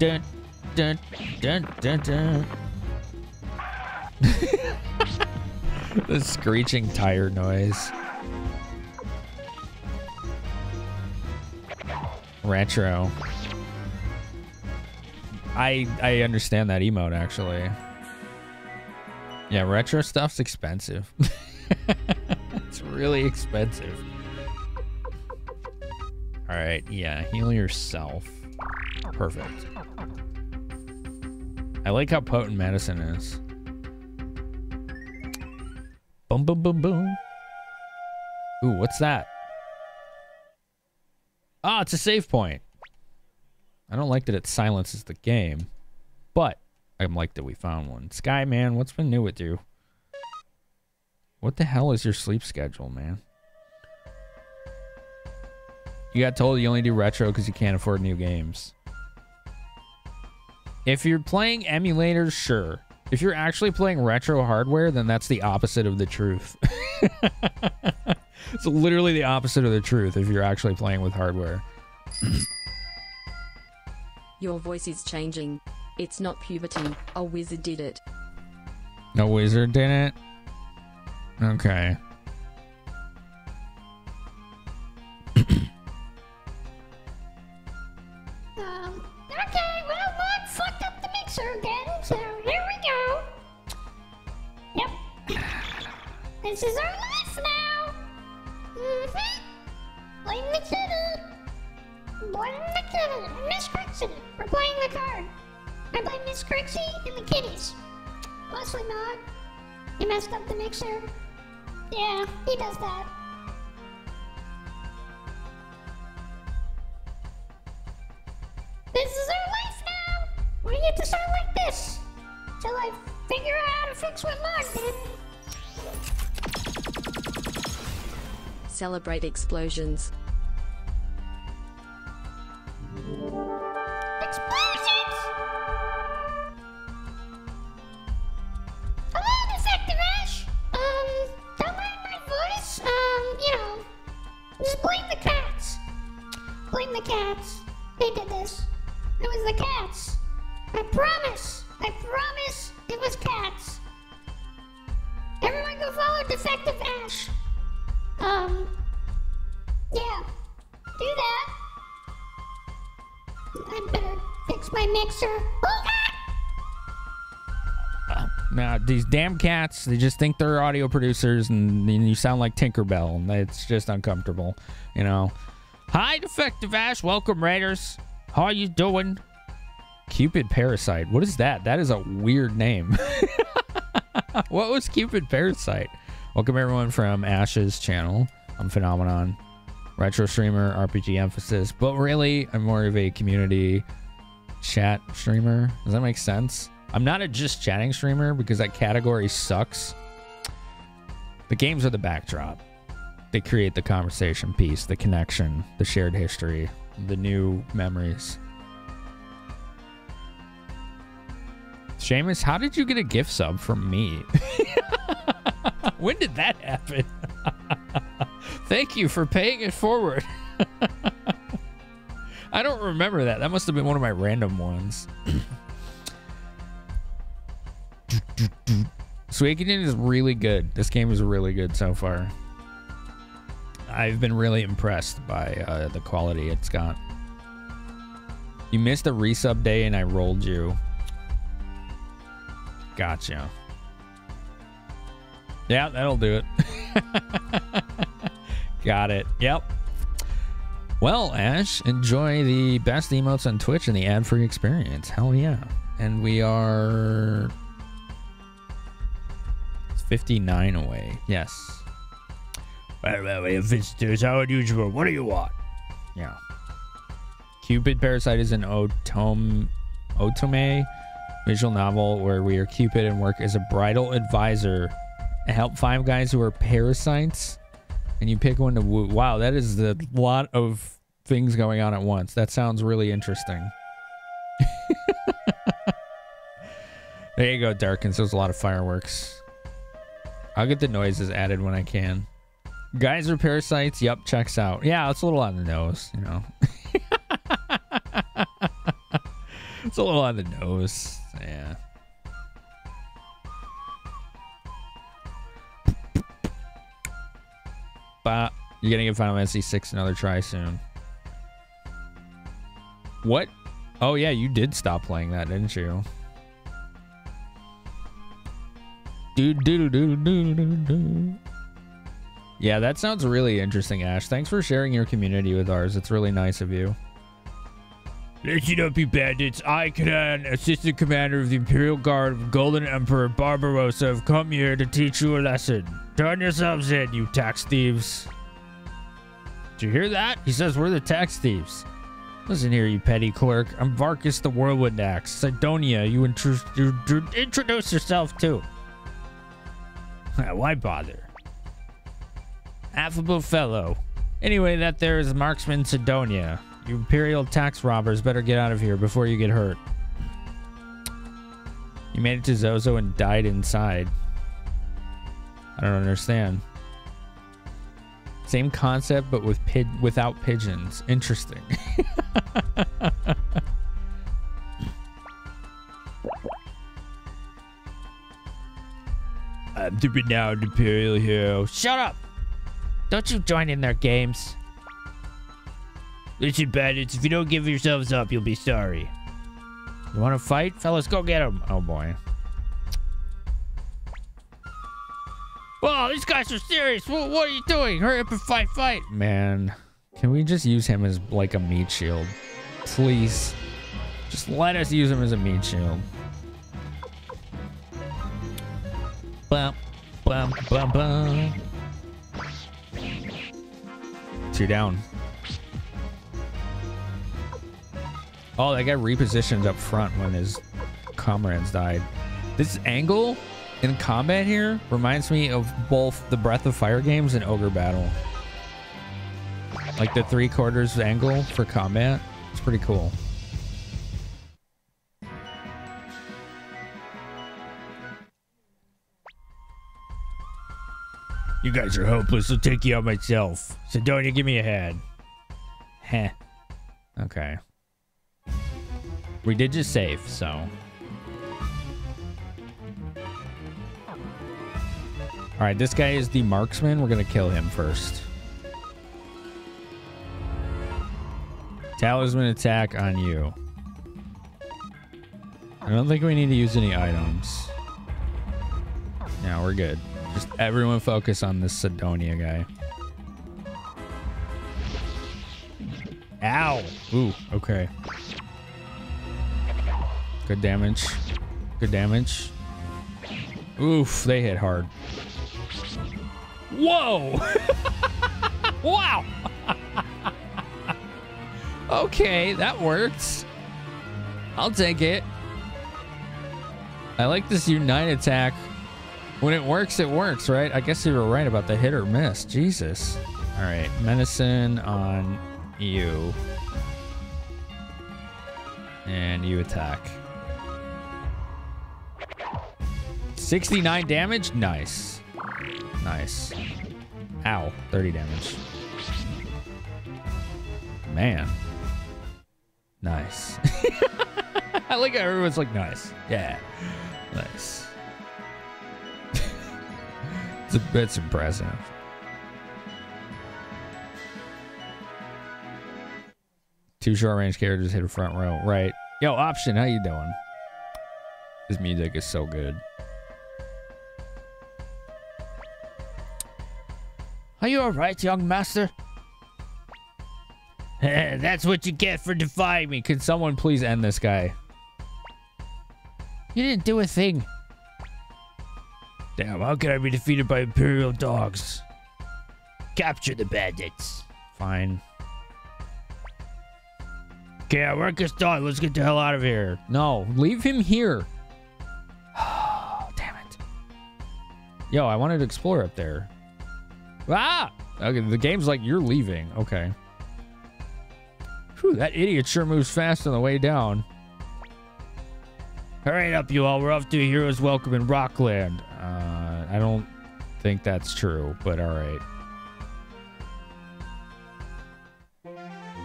[SPEAKER 1] Dun, dun, dun, dun, dun. the screeching tire noise. Retro. I I understand that emote actually. Yeah, retro stuff's expensive. it's really expensive. All right, yeah, heal yourself. Perfect. I like how potent medicine is. Boom, boom, boom, boom. Ooh, what's that? Ah, it's a save point. I don't like that it silences the game, but I'm like that we found one. Sky man, what's been new with you? What the hell is your sleep schedule, man? You got told you only do retro because you can't afford new games. If you're playing emulators, sure. If you're actually playing retro hardware, then that's the opposite of the truth. it's literally the opposite of the truth if you're actually playing with hardware.
[SPEAKER 2] Your voice is changing. It's not puberty. A wizard did it.
[SPEAKER 1] No wizard did it? Okay.
[SPEAKER 2] Celebrate explosions.
[SPEAKER 4] Cats, they
[SPEAKER 1] just think they're audio producers, and, and you sound like Tinkerbell, and it's just uncomfortable, you know. Hi, Defective Ash. Welcome, Raiders. How are you doing? Cupid Parasite. What is that? That is a weird name. what was Cupid Parasite? Welcome everyone from Ash's channel. I'm Finamenon, retro streamer, RPG emphasis, but really I'm more of a community chat streamer. Does that make sense? I'm not a just chatting streamer because that category sucks. The games are the backdrop. They create the conversation piece, the connection, the shared history, the new memories. Seamus, how did you get a gift sub from me? when did that happen? Thank you for paying it forward. I don't remember that. That must have been one of my random ones. Suikoden is really good. This game is really good so far. I've been really impressed by uh, the quality it's got. You missed a resub day and I rolled you. Gotcha. Yeah, that'll do it. Got it. Yep. Well, Ash, enjoy the best emotes on Twitch and the ad-free experience. Hell yeah. And we are 59 away. Yes. Well, well, we have visitors. How unusual. What do you want? Yeah. Cupid Parasite is an otome, otome visual novel where we are Cupid and work as a bridal advisor and help five guys who are parasites. And you pick one to woo. Wow, that is a lot of things going on at once. That sounds really interesting. there you go, Darkins. There's a lot of fireworks. I'll get the noises added when I can. Guys are parasites. Yup, checks out. Yeah, it's a little on the nose, you know. it's a little on the nose. Yeah. But you're gonna give Final Fantasy VI another try soon. What? Oh yeah, you did stop playing that, didn't you? Do do do do do do. Yeah, that sounds really interesting, Ash. Thanks for sharing your community with ours. It's really nice of you. Listen up, you bandits. I, Kanak, Assistant Commander of the Imperial Guard of Golden Emperor Barbarossa, have come here to teach you a lesson. Turn yourselves in, you tax thieves. Did you hear that? He says we're the tax thieves. Listen here, you petty clerk. I'm Varkas the Whirlwind Axe. Sidonia, you, intru- you, you introduce yourself too. Why bother? Affable fellow. Anyway, that there is Marksman Sidonia. You Imperial tax robbers better get out of here before you get hurt. You made it to Zozo and died inside. I don't understand. Same concept, but with pid without pigeons. Interesting. I'm the renowned Imperial hero. Shut up! Don't you join in their games. Listen, bandits, if you don't give yourselves up, you'll be sorry. You want to fight? Fellas, go get him. Oh, boy. Whoa, these guys are serious. What, what are you doing? Hurry up and fight, fight. Man, can we just use him as like a meat shield? Please. Just let us use him as a meat shield. Bum, bum, bum, bum. Two down. Oh, that guy repositioned up front when his comrades died. This angle in combat here reminds me of both the Breath of Fire games and Ogre Battle. Like the three quarters angle for combat. It's pretty cool. You guys are hopeless. I'll take you out myself. Sidonia, give me a hand. Heh. Okay. We did just save, so. All right, this guy is the marksman. We're going to kill him first. Talisman attack on you. I don't think we need to use any items. No, we're good. Just everyone focus on this Sidonia guy. Ow! Ooh, okay. Good damage. Good damage. Oof, they hit hard. Whoa! wow! okay, that works. I'll take it. I like this unite attack. When it works, it works, right? I guess you were right about the hit or miss. Jesus. All right, medicine on you. And you attack. 69 damage? Nice. Nice. Ow. 30 damage. Man. Nice. I like how everyone's like, nice. Yeah. Nice. It's, it's impressive. Two short range characters hit a front row. Right. Yo, option, how you doing? This music is so good. Are you alright, young master? That's what you get for defying me. Can someone please end this guy? You didn't do a thing. Damn, how can I be defeated by Imperial dogs? Capture the bandits. Fine. Okay, our work is done. Let's get the hell out of here. No, leave him here. Damn it. Yo, I wanted to explore up there. Ah! Okay, the game's like, you're leaving. Okay. Whew, that idiot sure moves fast on the way down. Hurry up, you all. We're off to a hero's welcome in Rockland. Uh, I don't think that's true, but all right.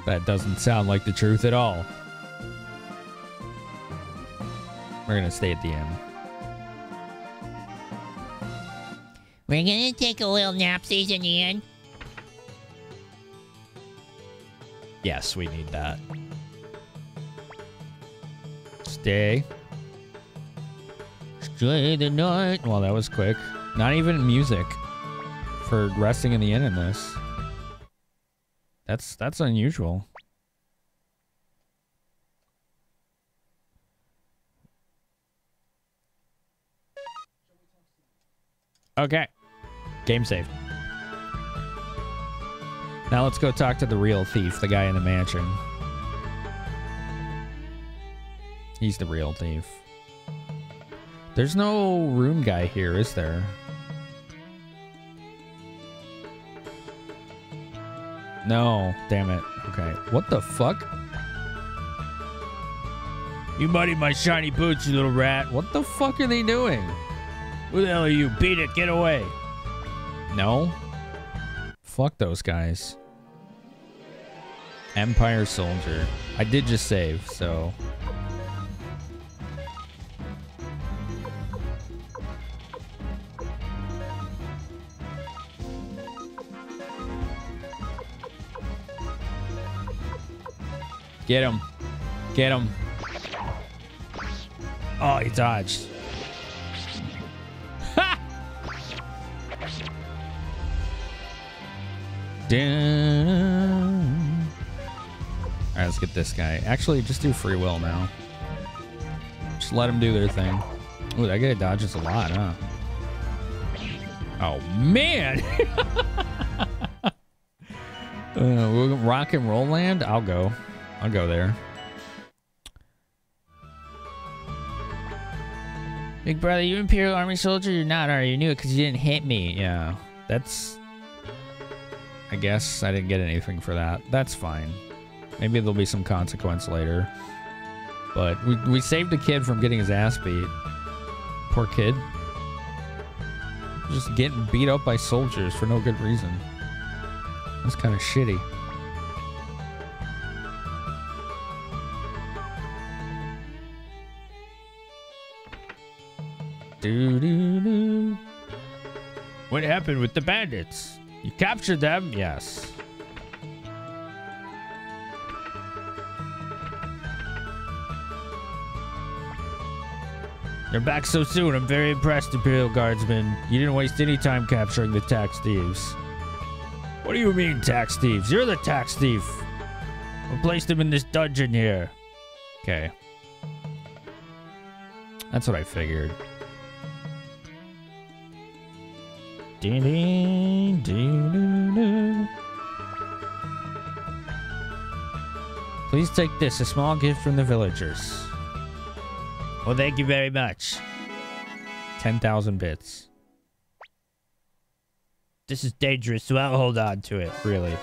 [SPEAKER 1] That doesn't sound like the truth at all. We're gonna stay at the inn.
[SPEAKER 4] We're gonna take a little napsies in the end.
[SPEAKER 1] Yes, we need that. Stay. Stay the night. Well, that was quick. Not even music for resting in the inn in this. That's that's unusual. Okay. Game saved. Now let's go talk to the real thief, the guy in the mansion. He's the real thief. There's no room guy here, is there? No, damn it. Okay. What the fuck? You muddied my shiny boots, you little rat. What the fuck are they doing? Who the hell are you? Beat it, get away. No. Fuck those guys. Empire Soldier. I did just save, so. Get him. Get him. Oh, he dodged. Ha! All right, let's get this guy. Actually, just do free will now. Just let them do their thing. Ooh, that guy dodges a lot, huh? Oh, man! uh, rock and roll land? I'll go. I'll go there. Big brother, you Imperial Army soldier? You're not, are you? You knew it because you didn't hit me. Yeah, that's... I guess I didn't get anything for that. That's fine. Maybe there'll be some consequence later. But we, we saved a kid from getting his ass beat. Poor kid. Just getting beat up by soldiers for no good reason. That's kind of shitty. Do do do. What happened with the bandits? You captured them? Yes. They're back so soon. I'm very impressed, Imperial Guardsman. You didn't waste any time capturing the tax thieves. What do you mean, tax thieves? You're the tax thief. We placed them in this dungeon here. Okay. That's what I figured. Ding, ding, ding, ding, ding. Please take this, a small gift from the villagers. Well, thank you very much. 10,000 bits. This is dangerous, so I'll hold on to it, really.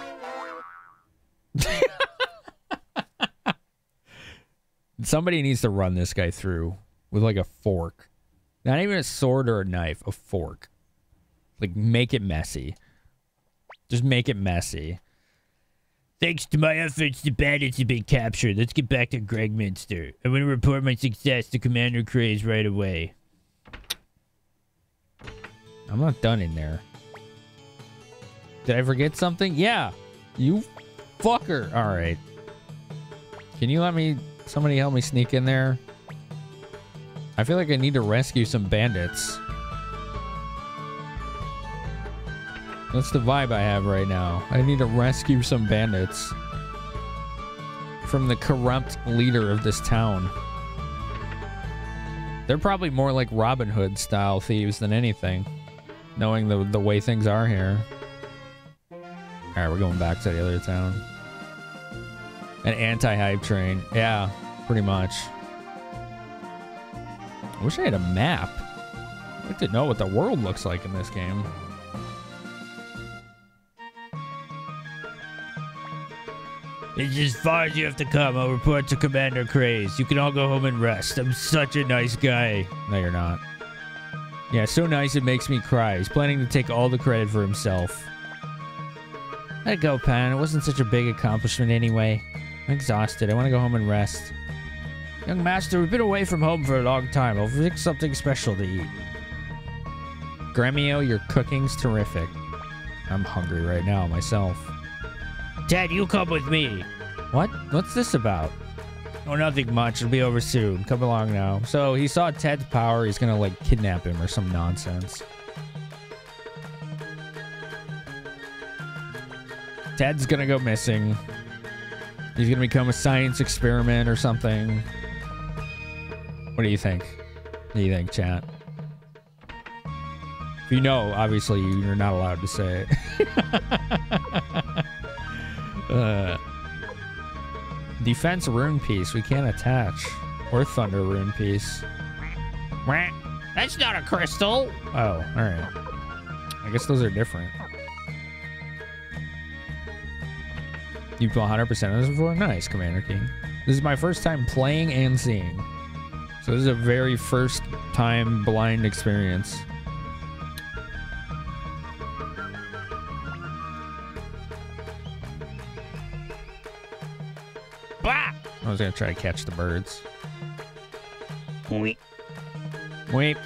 [SPEAKER 1] Somebody needs to run this guy through with like a fork. Not even a sword or a knife, a fork. Like, make it messy. Just make it messy. Thanks to my efforts, the bandits have been captured. Let's get back to Gregminster. I want to report my success to Commander Kraze right away. I'm not done in there. Did I forget something? Yeah. You fucker. All right. Can you let me... Somebody help me sneak in there? I feel like I need to rescue some bandits. That's the vibe I have right now. I need to rescue some bandits from the corrupt leader of this town. They're probably more like Robin Hood style thieves than anything, knowing the the way things are here. All right, we're going back to the other town. An anti-hype train. Yeah, pretty much. I wish I had a map. I'd like to know what the world looks like in this game. It's as far as you have to come. I'll report to Commander Kraze. You can all go home and rest. I'm such a nice guy. No, you're not. Yeah, so nice it makes me cry. He's planning to take all the credit for himself. Let go, Pahn. It wasn't such a big accomplishment anyway. I'm exhausted. I want to go home and rest. Young master, we've been away from home for a long time. I'll fix something special to eat. Gremio, your cooking's terrific. I'm hungry right now myself. Ted, you come with me. What? What's this about? Oh, nothing much. It'll be over soon. Come along now. So he saw Ted's power. He's gonna like kidnap him or some nonsense. Ted's gonna go missing. He's gonna become a science experiment or something. What do you think? What do you think, chat? If you know, obviously you're not allowed to say it. defense rune piece. We can't attach. Or thunder rune piece.
[SPEAKER 4] That's not a crystal.
[SPEAKER 1] Oh, all right. I guess those are different. You've 100% of this before? Nice, Commander Keen. This is my first time playing and seeing. So this is a very first time blind experience. Was gonna try to catch the birds.
[SPEAKER 4] Wait.
[SPEAKER 1] Weep.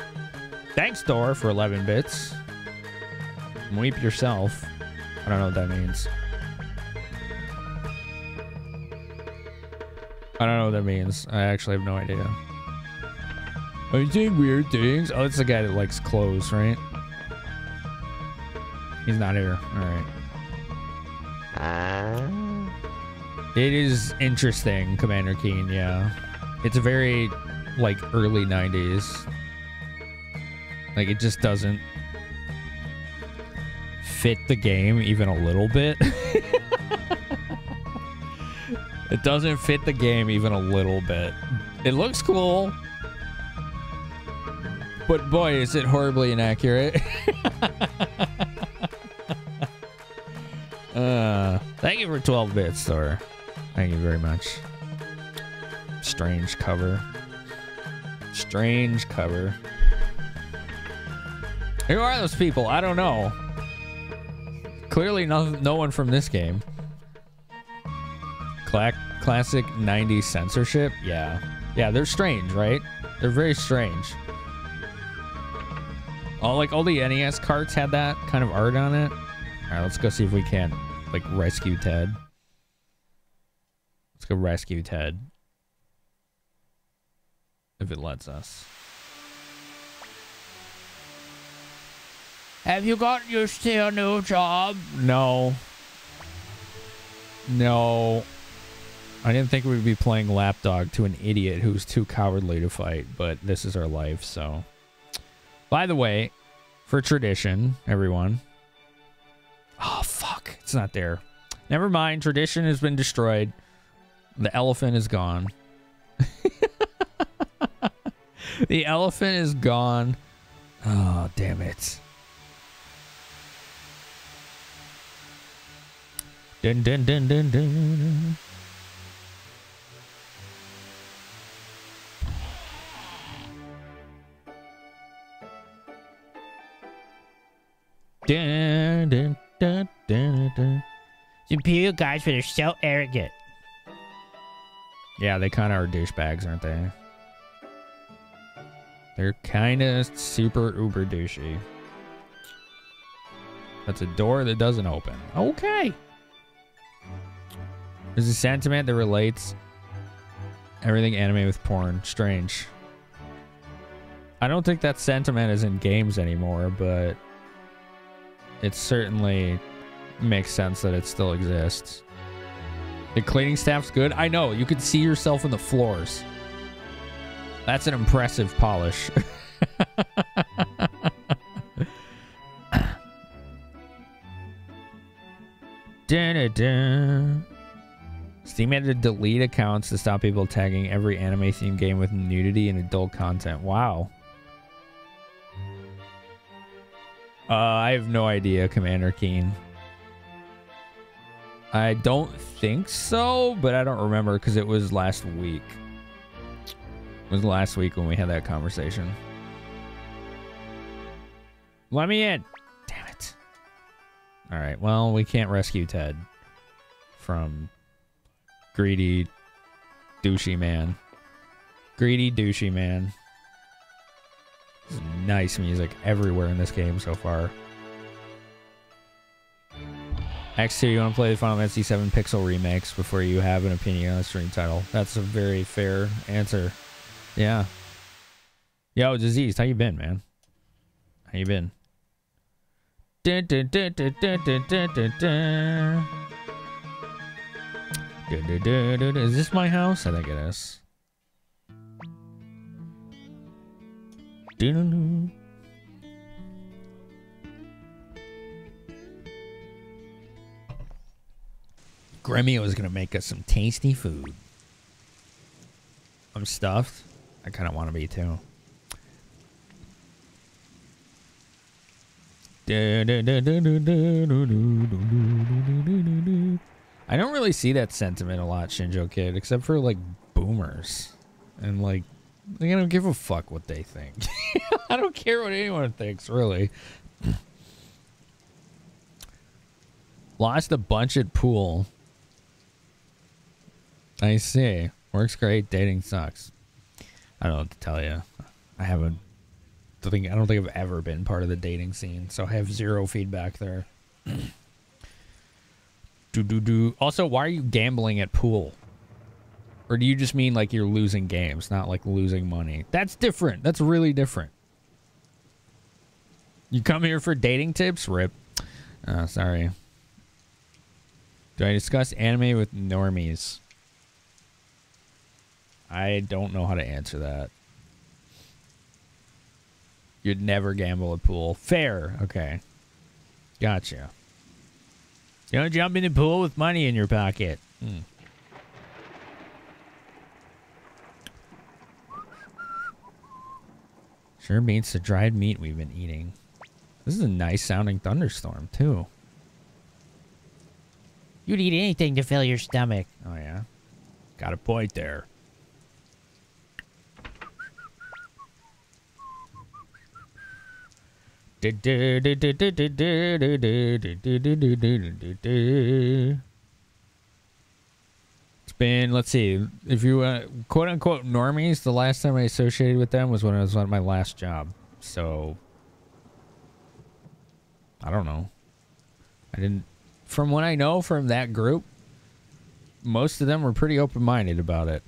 [SPEAKER 1] Thanks, Thor, for 11 bits. Weep yourself. I don't know what that means. I don't know what that means. I actually have no idea. Are you doing weird things? Oh, it's the guy that likes clothes, right? He's not here. All right. It is interesting, Commander Keen. Yeah, it's a very like early '90s. Like it just doesn't fit the game even a little bit. it doesn't fit the game even a little bit. It looks cool, but boy, is it horribly inaccurate. uh, thank you for 12 bits, Thor. Thank you very much. Strange cover. Strange cover. Who are those people? I don't know. Clearly, no, no one from this game. Cla- classic 90s censorship? Yeah. Yeah, they're strange, right? They're very strange. All like all the NES carts had that kind of art on it. All right, let's go see if we can like rescue Ted. Go rescue Ted. If it lets us. Have you got used to your new job? No. No. I didn't think we'd be playing lapdog to an idiot who's too cowardly to fight, but this is our life, so. By the way, for tradition, everyone. Oh, fuck. It's not there. Never mind. Tradition has been destroyed. The elephant is gone. the elephant is gone. Oh, damn it. Dun dun dun dun dun. Dun, dun, dun, dun, dun.
[SPEAKER 4] Imperial guys are so arrogant.
[SPEAKER 1] Yeah, they kind of are douchebags, aren't they? They're kind of super uber douchey. That's a door that doesn't open. Okay. There's a sentiment that relates everything anime with porn. Strange. I don't think that sentiment is in games anymore, but it certainly makes sense that it still exists. The cleaning staff's good. I know. You can see yourself in the floors. That's an impressive polish. Steam had to delete accounts to stop people tagging every anime themed game with nudity and adult content. Wow. Uh, I have no idea, Commander Keen. I don't think so, but I don't remember because it was last week. It was last week when we had that conversation. Let me in. Damn it. All right. Well, we can't rescue Ted from greedy, douchey man. Greedy, douchey man. Nice music everywhere in this game so far. X2, you want to play the Final Fantasy 7 Pixel Remake before you have an opinion on the stream title. That's a very fair answer. Yeah. Yo, Disease, how you been, man? How you been? Dun, dun, dun, dun, dun, dun, dun, dun. Dun, dun, dun, dun, dun. Is this my house? I think it is. Dun, dun, dun. Gremio is gonna make us some tasty food. I'm stuffed. I kind of want to be too. I don't really see that sentiment a lot, Shinjo Kid, except for like boomers. And like, I don't give a fuck what they think. I don't care what anyone thinks, really. Lost a bunch at pool. I see. Works great. Dating sucks. I don't know what to tell you. I haven't. I think I don't think I've ever been part of the dating scene, so I have zero feedback there. do do do. Also, why are you gambling at pool? Or do you just mean like you're losing games, not like losing money? That's different. That's really different. You come here for dating tips? Rip. Oh, sorry. Do I discuss anime with normies? I don't know how to answer that. You'd never gamble at pool. Fair. Okay. Gotcha. You don't jump in the pool with money in your pocket. Hmm. Sure beats the dried meat we've been eating. This is a nice sounding thunderstorm, too. You'd eat anything to fill your stomach. Oh, yeah? Got a point there. It's been, let's see, if you uh, quote unquote normies, the last time I associated with them was when I was on my last job. So, I don't know. I didn't, from what I know from that group, most of them were pretty open minded about it.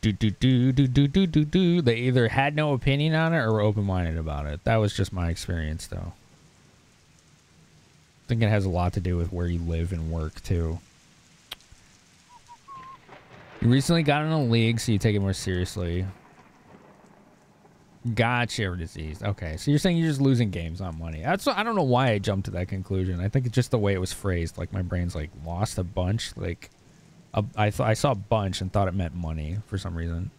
[SPEAKER 1] Do do do do do do do do. They either had no opinion on it or were open minded about it. That was just my experience, though. I think it has a lot to do with where you live and work too. You recently got in a league, so you take it more seriously. Gotcha, disease. Okay, so you're saying you're just losing games, not money. That's I don't know why I jumped to that conclusion. I think it's just the way it was phrased. Like my brain's like lost a bunch. Like a, I, th- I saw a bunch and thought it meant money for some reason.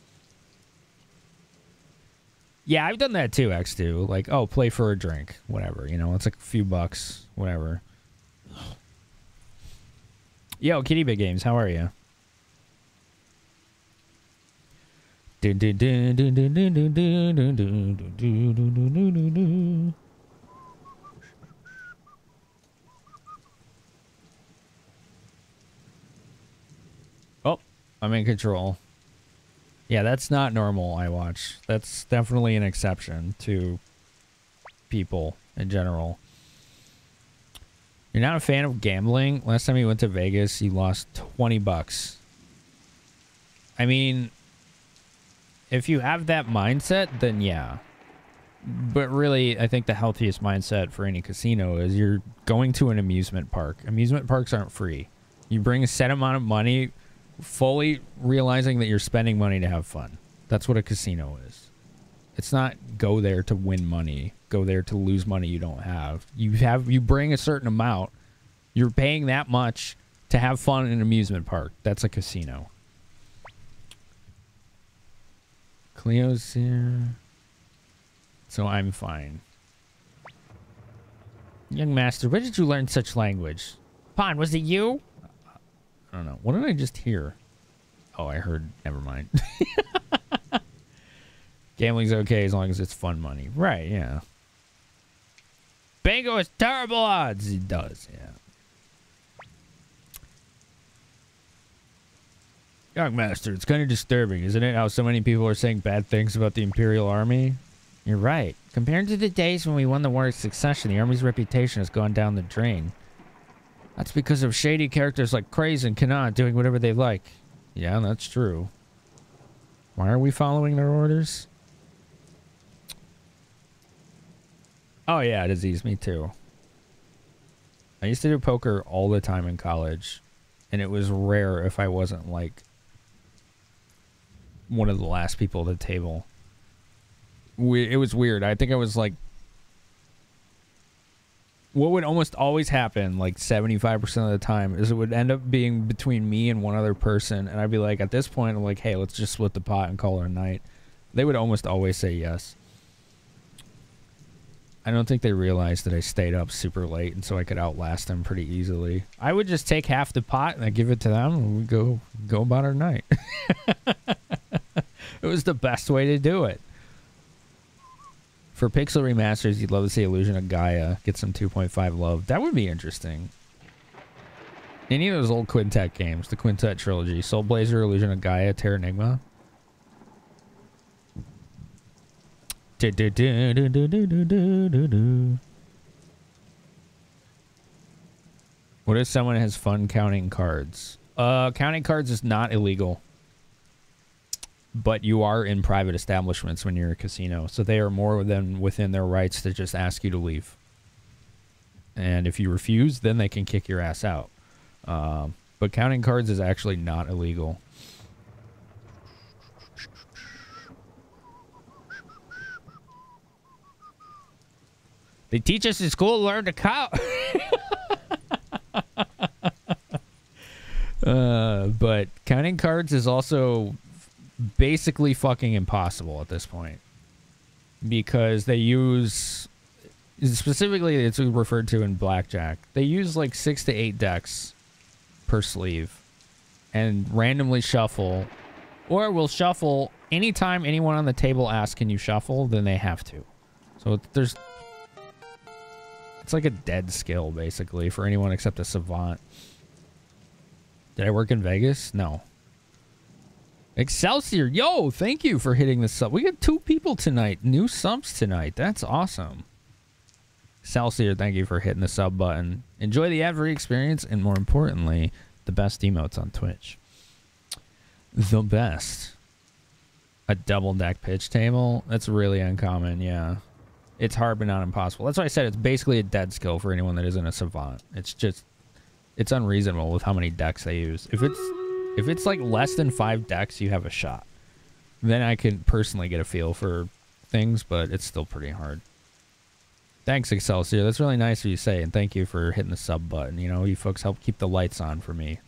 [SPEAKER 1] Yeah, I've done that too, X2. Like, oh, play for a drink. Whatever. You know, it's like a few bucks. Whatever. Yo, Kitty Big Games, how are you? Oh, I'm in control. Yeah, that's not normal, I watch. That's definitely an exception to people in general. You're not a fan of gambling? Last time you went to Vegas, you lost 20 bucks. I mean, if you have that mindset, then yeah. But really, I think the healthiest mindset for any casino is you're going to an amusement park. Amusement parks aren't free. You bring a set amount of money fully realizing that you're spending money to have fun. That's what a casino is. It's not go there to win money, go there to lose money you don't have. You have you bring a certain amount. You're paying that much to have fun in an amusement park. That's a casino. Cleo's here. So I'm fine. Young master, where did you learn such language?
[SPEAKER 4] Pahn, was it you?
[SPEAKER 1] I don't know. What did I just hear? Oh, I heard. Never mind. Gambling's okay as long as it's fun money. Right, yeah. Bingo has terrible odds. It does, yeah. Young Master, it's kind of disturbing, isn't it? How so many people are saying bad things about the Imperial Army? You're right. Compared to the days when we won the War of Succession, the Army's reputation has gone down the drain. That's because of shady characters like Kraze and Kanak doing whatever they like. Yeah, that's true. Why are we following their orders? Oh yeah, disease, me too. I used to do poker all the time in college, and it was rare if I wasn't like one of the last people at the table. We, it was weird. I think I was like what would almost always happen, like 75% of the time, is it would end up being between me and one other person. And I'd be like, at this point, I'm like, hey, let's just split the pot and call it a night. They would almost always say yes. I don't think they realized that I stayed up super late, and so I could outlast them pretty easily. I would just take half the pot and I give it to them, and we go go about our night. it was the best way to do it. For Pixel remasters, you'd love to see Illusion of Gaia get some 2.5 love. That would be interesting. Any of those old Quintet games, the Quintet trilogy, Soul Blazer, Illusion of Gaia, Terranigma. What What if someone has fun counting cards? Uh, counting cards is not illegal. But you are in private establishments when you're a casino, so they are more than within their rights to just ask you to leave. And if you refuse, then they can kick your ass out. Um, but counting cards is actually not illegal. They teach us in school to learn to count. uh, but counting cards is also basically fucking impossible at this point because they use specifically it's referred to in blackjack. They use like six to eight decks per sleeve and randomly shuffle, or will shuffle anytime anyone on the table asks, "Can you shuffle?" Then they have to. So there's it's like a dead skill basically for anyone except a savant. Did I work in Vegas? No. Excelsior, yo, thank you for hitting the sub. We got two people tonight, new subs tonight. That's awesome. Excelsior, thank you for hitting the sub button. Enjoy the ad-free experience, and more importantly, the best emotes on Twitch. The best. A double deck pitch table? That's really uncommon, yeah. It's hard but not impossible. That's why I said it's basically a dead skill for anyone that isn't a savant. It's just it's unreasonable with how many decks they use. If it's if it's like less than five decks, you have a shot. Then I can personally get a feel for things, but it's still pretty hard. Thanks, Excelsior. That's really nice of you say, and thank you for hitting the sub button. You know, you folks help keep the lights on for me.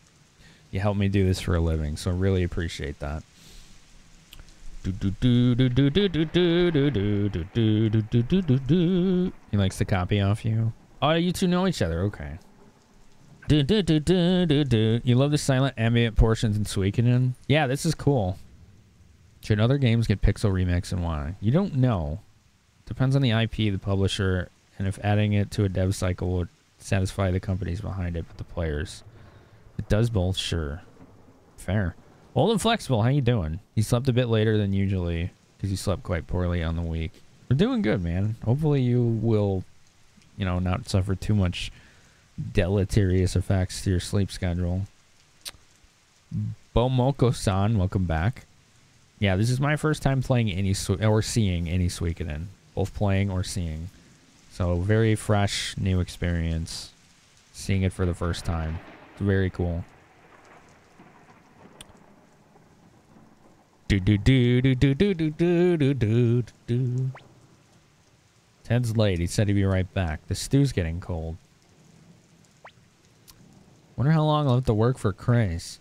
[SPEAKER 1] You help me do this for a living, so really appreciate that. He likes to copy off you. Oh, you two know each other. Okay. Do do do do do do. You love the silent ambient portions in Suikoden? Yeah, this is cool. Should other games get pixel remix and why? You don't know. Depends on the IP, the publisher, and if adding it to a dev cycle would satisfy the companies behind it, but the players. It does both, sure. Fair. Old and flexible, how you doing? You slept a bit later than usually because you slept quite poorly on the week. We're doing good, man. Hopefully you will, you know, not suffer too much deleterious effects to your sleep schedule. Bomoko-san, welcome back. Yeah, this is my first time playing any or seeing any Suikoden, both playing or seeing. So very fresh, new experience. Seeing it for the first time, it's very cool. Do do do do do do do do do do do. Ted's late. He said he'd be right back. The stew's getting cold. Wonder how long I'll have to work for Chris.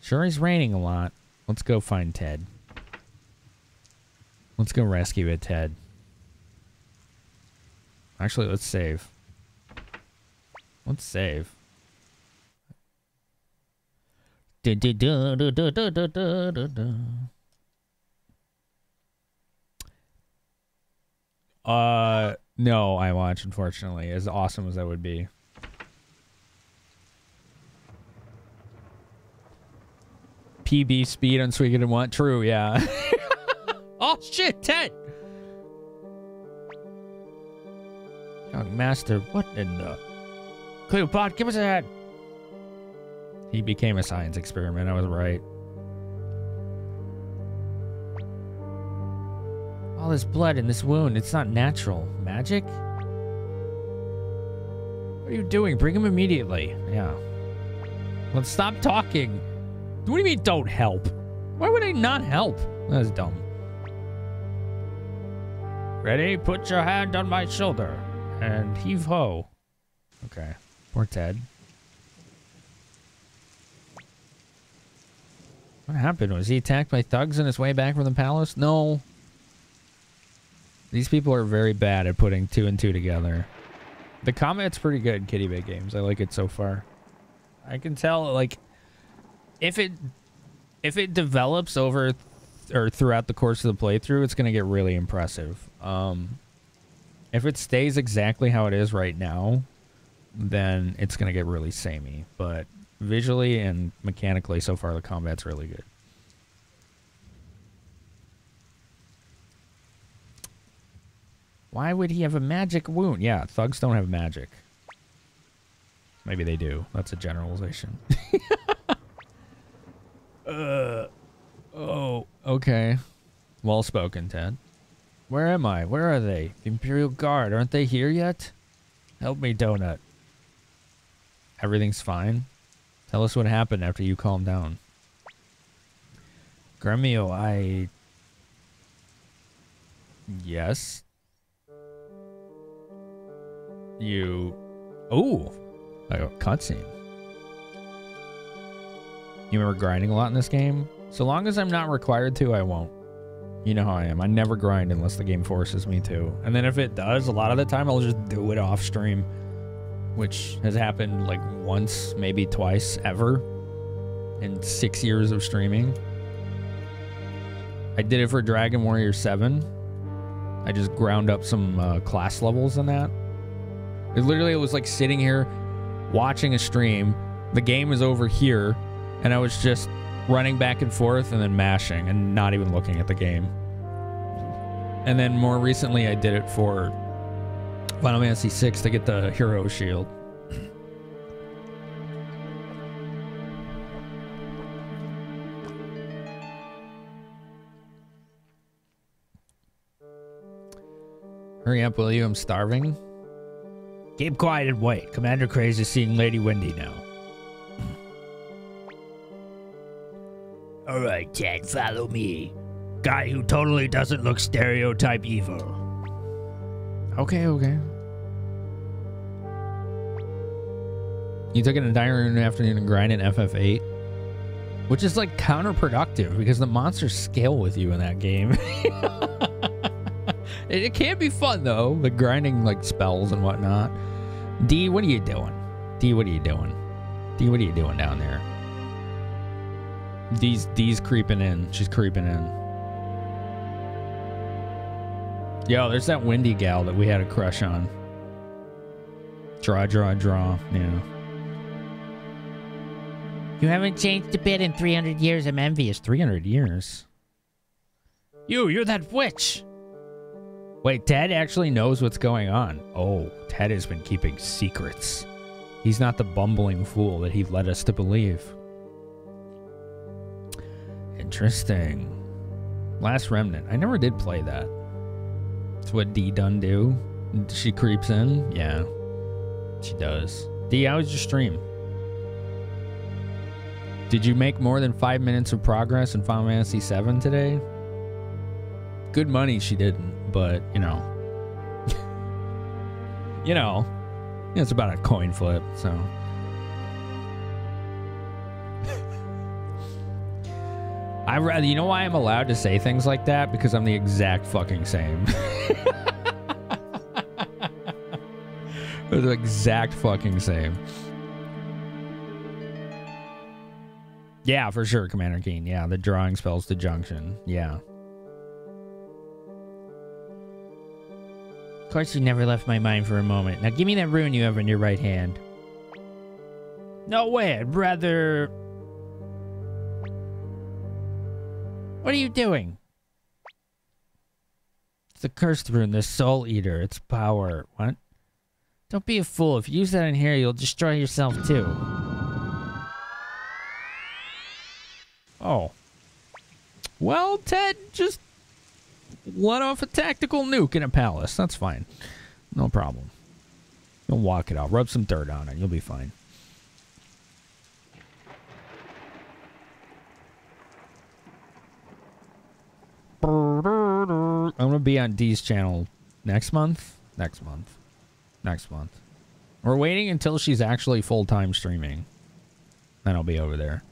[SPEAKER 1] Sure is raining a lot. Let's go find Ted. Let's go rescue it, Ted. Actually, let's save. Let's save. Uh, no, I watch, unfortunately, as awesome as that would be. PB speed on Suikoden 1. True, yeah. oh, shit, Ted! Young master, what in the... Cleopatra, give us a head! He became a science experiment, I was right. All this blood in this wound, it's not natural. Magic? What are you doing? Bring him immediately. Yeah. Let's stop talking. What do you mean don't help? Why would I not help? That's dumb. Ready? Put your hand on my shoulder and heave ho. Okay. Poor Ted. What happened? Was he attacked by thugs on his way back from the palace? No. These people are very bad at putting two and two together. The combat's pretty good, Kitty Big Games. I like it so far. I can tell, like, if it if it develops over or throughout the course of the playthrough, it's gonna get really impressive. Um, if it stays exactly how it is right now, then it's gonna get really samey. But visually and mechanically, so far the combat's really good. Why would he have a magic wound? Yeah, thugs don't have magic. Maybe they do. That's a generalization. uh, oh, okay. Well spoken, Ted. Where am I? Where are they? The Imperial Guard. Aren't they here yet? Help me, Donut. Everything's fine? Tell us what happened after you calmed down. Gremio, I... Yes? You... Oh! A cutscene. You remember grinding a lot in this game? So long as I'm not required to, I won't. You know how I am. I never grind unless the game forces me to. And then if it does, a lot of the time I'll just do it off stream. Which has happened like once, maybe twice, ever. In six years of streaming. I did it for Dragon Warrior 7. I just ground up some uh, class levels in that. It literally it was like sitting here watching a stream. The game is over here, and I was just running back and forth and then mashing and not even looking at the game. And then more recently, I did it for Final Fantasy VI to get the hero shield. Hurry up, will you? I'm starving. Keep quiet and wait. Commander Kraze is seeing Lady Windy now. Alright, Ted, follow me. Guy who totally doesn't look stereotype evil. Okay, okay. You took an entire afternoon and grinded FF8, which is like counterproductive because the monsters scale with you in that game. it, it can be fun though, the grinding like spells and whatnot. D, what are you doing? D, what are you doing? D, what are you doing down there? D's D's creeping in. She's creeping in. Yo, there's that windy gal that we had a crush on. Draw, draw, draw. Yeah.
[SPEAKER 8] You haven't changed a bit in 300 years. I'm envious.
[SPEAKER 1] 300 years. You, you're that witch. Wait, Ted actually knows what's going on. Oh, Ted has been keeping secrets. He's not the bumbling fool that he led us to believe. Interesting. Last Remnant. I never did play that. It's what D done do. She creeps in. Yeah, she does. D, how was your stream? Did you make more than five minutes of progress in Final Fantasy VII today? Good money she didn't, but you know. you know. It's about a coin flip, so. I rather, you know why I'm allowed to say things like that? Because I'm the exact fucking same. The exact fucking same. Yeah, for sure, Commander Keen. Yeah, the drawing spells the junction. Yeah.
[SPEAKER 8] Of course, you never left my mind for a moment. Now, give me that rune you have in your right hand.
[SPEAKER 1] No way. I'd rather.
[SPEAKER 8] What are you doing?
[SPEAKER 1] It's the cursed rune, the soul eater. Its power. What?
[SPEAKER 8] Don't be a fool. If you use that in here, you'll destroy yourself too.
[SPEAKER 1] Oh. Well, Ted just let off a tactical nuke in a palace. That's fine. No problem. You'll walk it out. Rub some dirt on it. You'll be fine. I'm going to be on D's channel next month. Next month. Next month. We're waiting until she's actually full-time streaming. Then I'll be over there.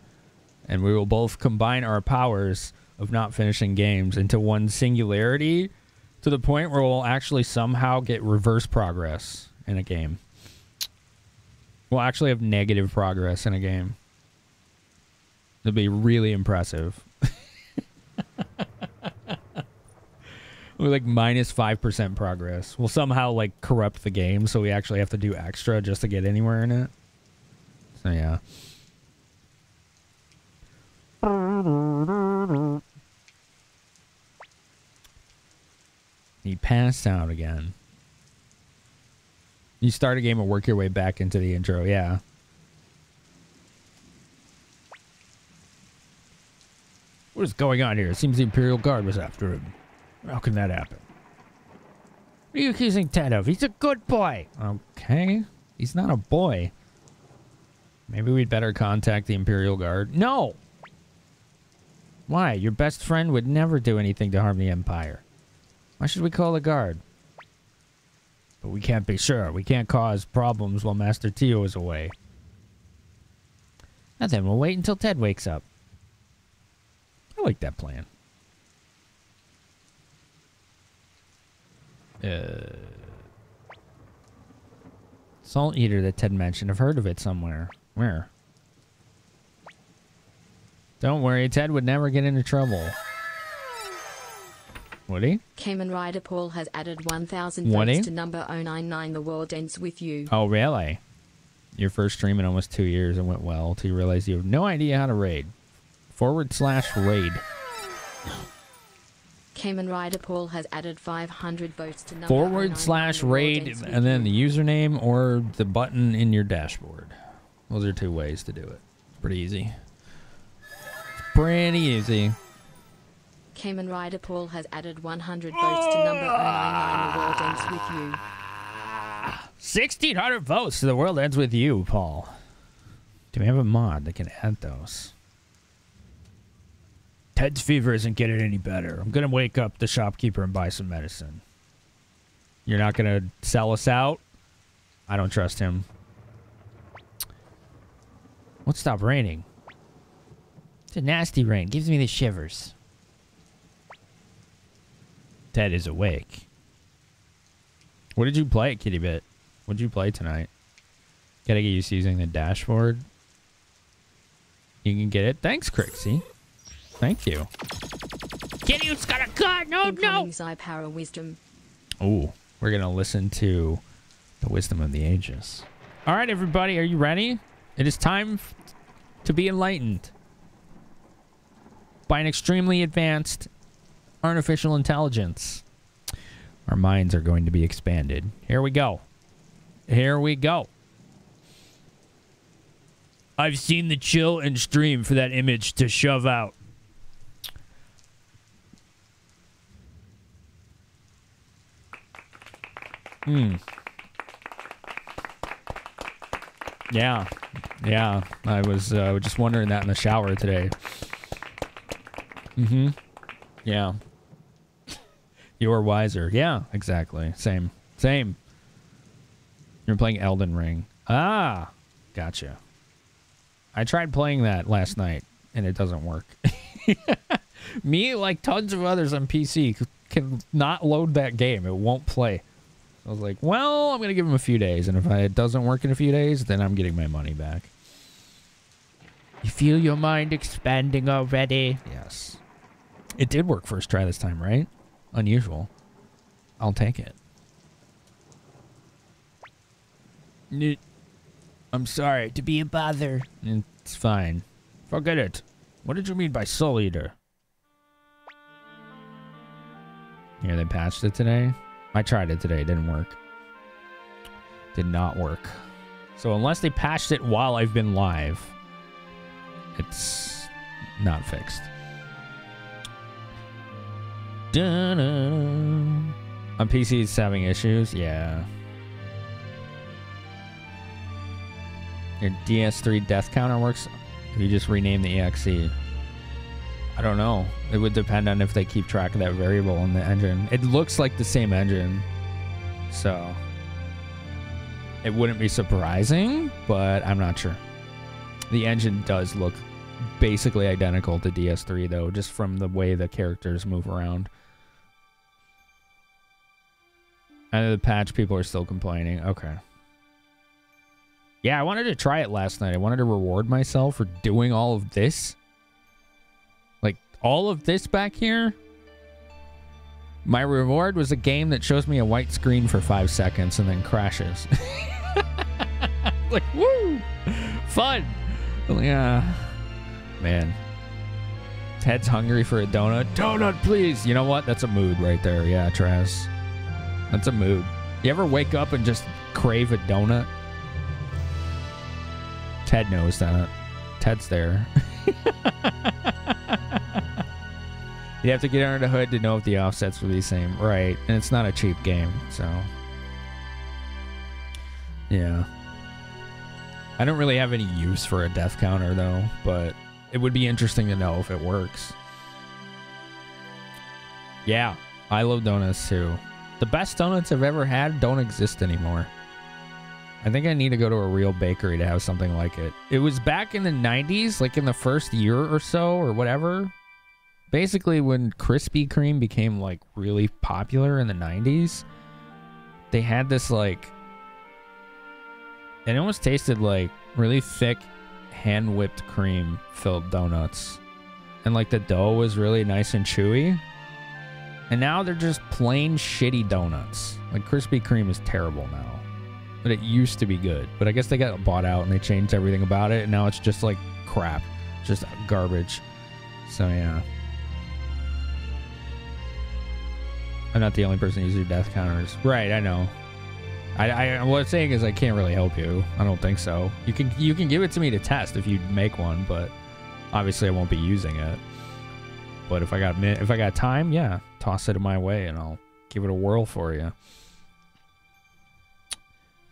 [SPEAKER 1] And we will both combine our powers of not finishing games into one singularity to the point where we'll actually somehow get reverse progress in a game. We'll actually have negative progress in a game. It'll be really impressive. We're like minus 5% progress. We'll somehow like corrupt the game so we actually have to do extra just to get anywhere in it. So yeah. He passed out again. You start a game and work your way back into the intro. Yeah. What is going on here? It seems the Imperial Guard was after him. How can that happen? What are you accusing Ted of? He's a good boy. Okay. He's not a boy. Maybe we'd better contact the Imperial Guard. No! Why? Your best friend would never do anything to harm the Empire. Why should we call the Guard? But we can't be sure. We can't cause problems while Master Teo is away. And then we'll wait until Ted wakes up. I like that plan. Uh, Soul Eater that Ted mentioned. I've heard of it somewhere. Where? Don't worry, Ted would never get into trouble. Would he?
[SPEAKER 2] Cayman Rider Paul has added 1,000
[SPEAKER 1] Would
[SPEAKER 2] votes to number 099 The World Ends With You.
[SPEAKER 1] Oh, really? Your first stream in almost two years and went well till you realize you have no idea how to raid. Forward slash raid.
[SPEAKER 2] Cayman Rider Paul has added 500 votes to number
[SPEAKER 1] Forward slash raid and then the username or the button in your dashboard. Those are two ways to do it. Pretty easy. Pretty easy.
[SPEAKER 2] Cayman Rider Paul has added 100 votes to number 099 The World Ends With You.
[SPEAKER 1] 1600 votes to the world ends with you, Paul. Do we have a mod that can add those? Ted's fever isn't getting any better. I'm gonna wake up the shopkeeper and buy some medicine. You're not gonna sell us out? I don't trust him. What's stop raining?
[SPEAKER 8] It's a nasty rain. Gives me the shivers.
[SPEAKER 1] Ted is awake. What did you play Kitty Bit? What did you play tonight? Gotta get used to using the dashboard. You can get it. Thanks, Crixie. Thank you.
[SPEAKER 4] Kitty's got a gun. No, no.
[SPEAKER 2] Incoming Zy Power Wisdom.
[SPEAKER 1] Ooh, we're gonna listen to the wisdom of the ages. All right, everybody, are you ready? It is time to be enlightened by an extremely advanced artificial intelligence. Our minds are going to be expanded. Here we go. Here we go. I've seen the chill and stream for that image to shove out. Hmm. Yeah, yeah. I was uh, just wondering that in the shower today. Mm-hmm. Yeah. You're wiser. Yeah, exactly. Same. Same. You're playing Elden Ring. Ah, gotcha. I tried playing that last night, and it doesn't work. Me, like tons of others on PC, can not load that game. It won't play. I was like, well, I'm gonna give him a few days, and if it doesn't work in a few days, then I'm getting my money back.
[SPEAKER 8] You feel your mind expanding already?
[SPEAKER 1] Yes. It did work first try this time, right? Unusual. I'll take it. I'm sorry to be a bother. It's fine. Forget it. What did you mean by Soul Eater? Yeah, they patched it today. I tried it today. It didn't work. Did not work. So unless they patched it while I've been live, it's not fixed. Dun-dun. On PC, it's having issues. Yeah. Your DS3 death counter works you just rename the EXE. I don't know. It would depend on if they keep track of that variable in the engine. It looks like the same engine. So it wouldn't be surprising, but I'm not sure. The engine does look basically identical to DS3 though, just from the way the characters move around. And the patch people are still complaining. Okay. Yeah, I wanted to try it last night. I wanted to reward myself for doing all of this. All of this back here. My reward was a game that shows me a white screen for five seconds and then crashes. like, woo! Fun! Yeah. Man. Ted's hungry for a donut. Donut, please! You know what? That's a mood right there. Yeah, Traz. That's a mood. You ever wake up and just crave a donut? Ted knows that. Ted's there. you have to get under the hood to know if the offsets will be the same. Right. And it's not a cheap game, so. Yeah. I don't really have any use for a death counter, though, but it would be interesting to know if it works. Yeah, I love donuts too. The best donuts I've ever had don't exist anymore. I think I need to go to a real bakery to have something like it. It was back in the 90s, like in the first year or so, or whatever. Basically, when Krispy Kreme became like really popular in the 90s, they had this like. It almost tasted like really thick, hand whipped cream filled donuts. And like the dough was really nice and chewy. And now they're just plain shitty donuts. Like Krispy Kreme is terrible now. But it used to be good. But I guess they got bought out and they changed everything about it. And now it's just like crap. Just garbage. So yeah. I'm not the only person using death counters. Right, I know. I, I what I'm saying is I can't really help you. I don't think so. You can you can give it to me to test if you make one, but obviously I won't be using it. But if I got if I got time, yeah, toss it in my way and I'll give it a whirl for you.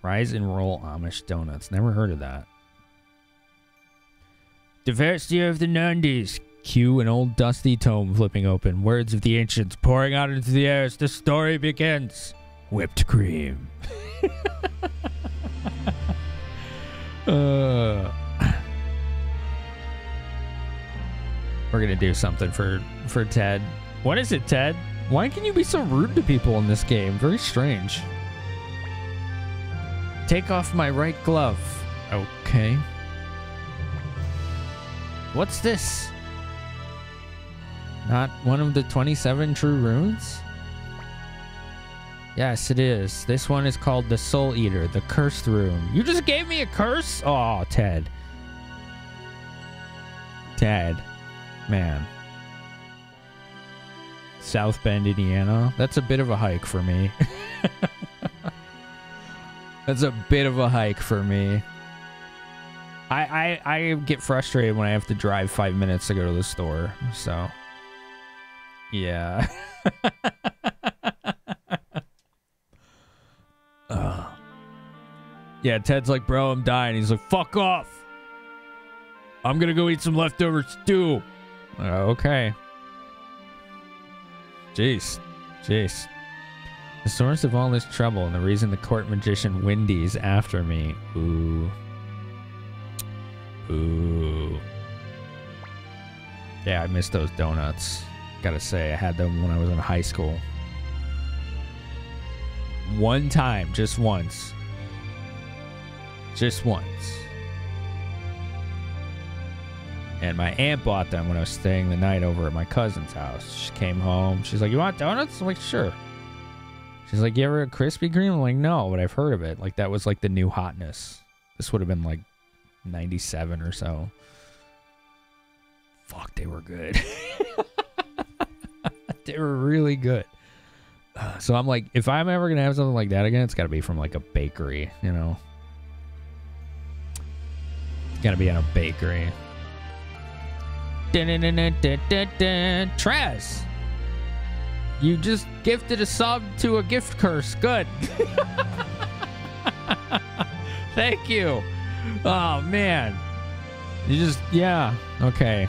[SPEAKER 1] Rise and roll Amish donuts. Never heard of that. Year of the 90s. Cue an old dusty tome flipping open. Words of the ancients pouring out into the air as the story begins. Whipped cream. uh, we're gonna do something for for Ted. What is it, Ted? Why can you be so rude to people in this game? Very strange. Take off my right glove. Okay. What's this? Not one of the 27 true runes? Yes, it is. This one is called the Soul Eater, the Cursed Rune. You just gave me a curse? Oh, Ted. Ted. Man. South Bend, Indiana. That's a bit of a hike for me. That's a bit of a hike for me. I, I I get frustrated when I have to drive five minutes to go to the store. So, yeah. Ugh. Yeah, Ted's like, bro, I'm dying. He's like, fuck off. I'm gonna go eat some leftover stew. Uh, okay. Jeez. Jeez. The source of all this trouble and the reason the court magician Windy's after me. Ooh. Ooh. Yeah, I miss those donuts. Gotta say, I had them when I was in high school. One time, just once. Just once. And my aunt bought them when I was staying the night over at my cousin's house. She came home. She's like, You want donuts? I'm like, Sure. She's like, You ever a Krispy Kreme? I'm like, No, but I've heard of it. Like, that was like the new hotness. This would have been like 97 or so. Fuck, they were good. they were really good. Uh, so I'm like, if I'm ever gonna have something like that again, it's got to be from like a bakery, you know. It's got to be at a bakery. Trez, you just gifted a sub to a gift curse. Good. Thank you. Oh man. You just yeah. Okay.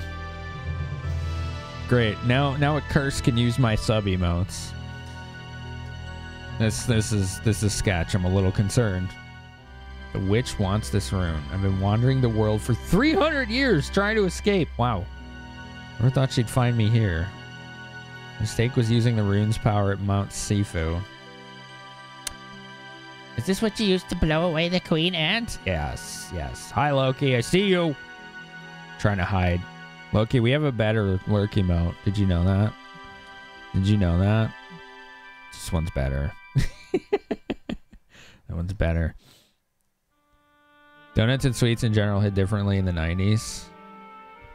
[SPEAKER 1] Great. Now now a curse can use my sub emotes. This this is this is sketch. I'm a little concerned. The witch wants this rune. I've been wandering the world for 300 years trying to escape. Wow. Never thought she'd find me here. Mistake was using the rune's power at Mount Seifu.
[SPEAKER 8] Is this what you used to blow away the queen ant?
[SPEAKER 1] Yes, yes. Hi, Loki. I see you. Trying to hide. Loki, we have a better lurk emote. Did you know that? Did you know that? This one's better. that one's better. Donuts and sweets in general hit differently in the 90s.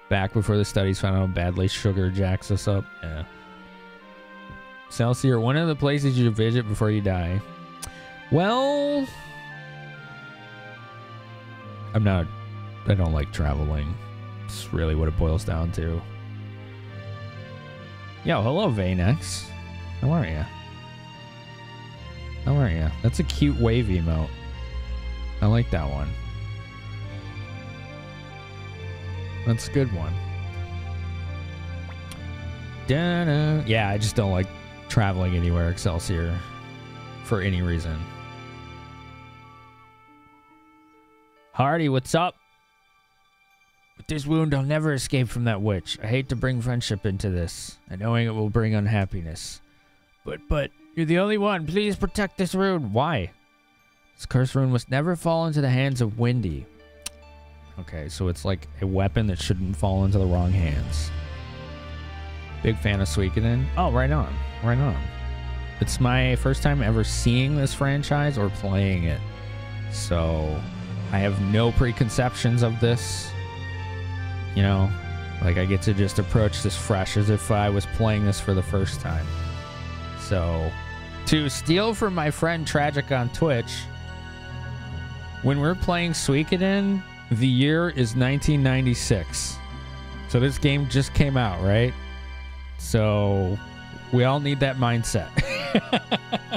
[SPEAKER 1] Back before the studies found out how badly sugar jacks us up. Yeah. Celsior, one of the places you visit before you die. Well, I'm not. I don't like traveling. It's really what it boils down to. Yo, hello, Vanex. How are you? How are you? That's a cute wave emote. I like that one. That's a good one. Da-na. Yeah, I just don't like traveling anywhere Excelsior for any reason. Hardy, what's up? This wound, I'll never escape from that witch. I hate to bring friendship into this, and knowing it will bring unhappiness. But, but, you're the only one. Please protect this rune. Why? This cursed rune must never fall into the hands of Windy. Okay, so it's like a weapon that shouldn't fall into the wrong hands. Big fan of Suikoden. Oh, right on. Right on. It's my first time ever seeing this franchise or playing it. So I have no preconceptions of this. You know, like I get to just approach this fresh as if I was playing this for the first time. So to steal from my friend Tragic on Twitch, when we're playing Suikoden, the year is 1996. So this game just came out, right? So we all need that mindset.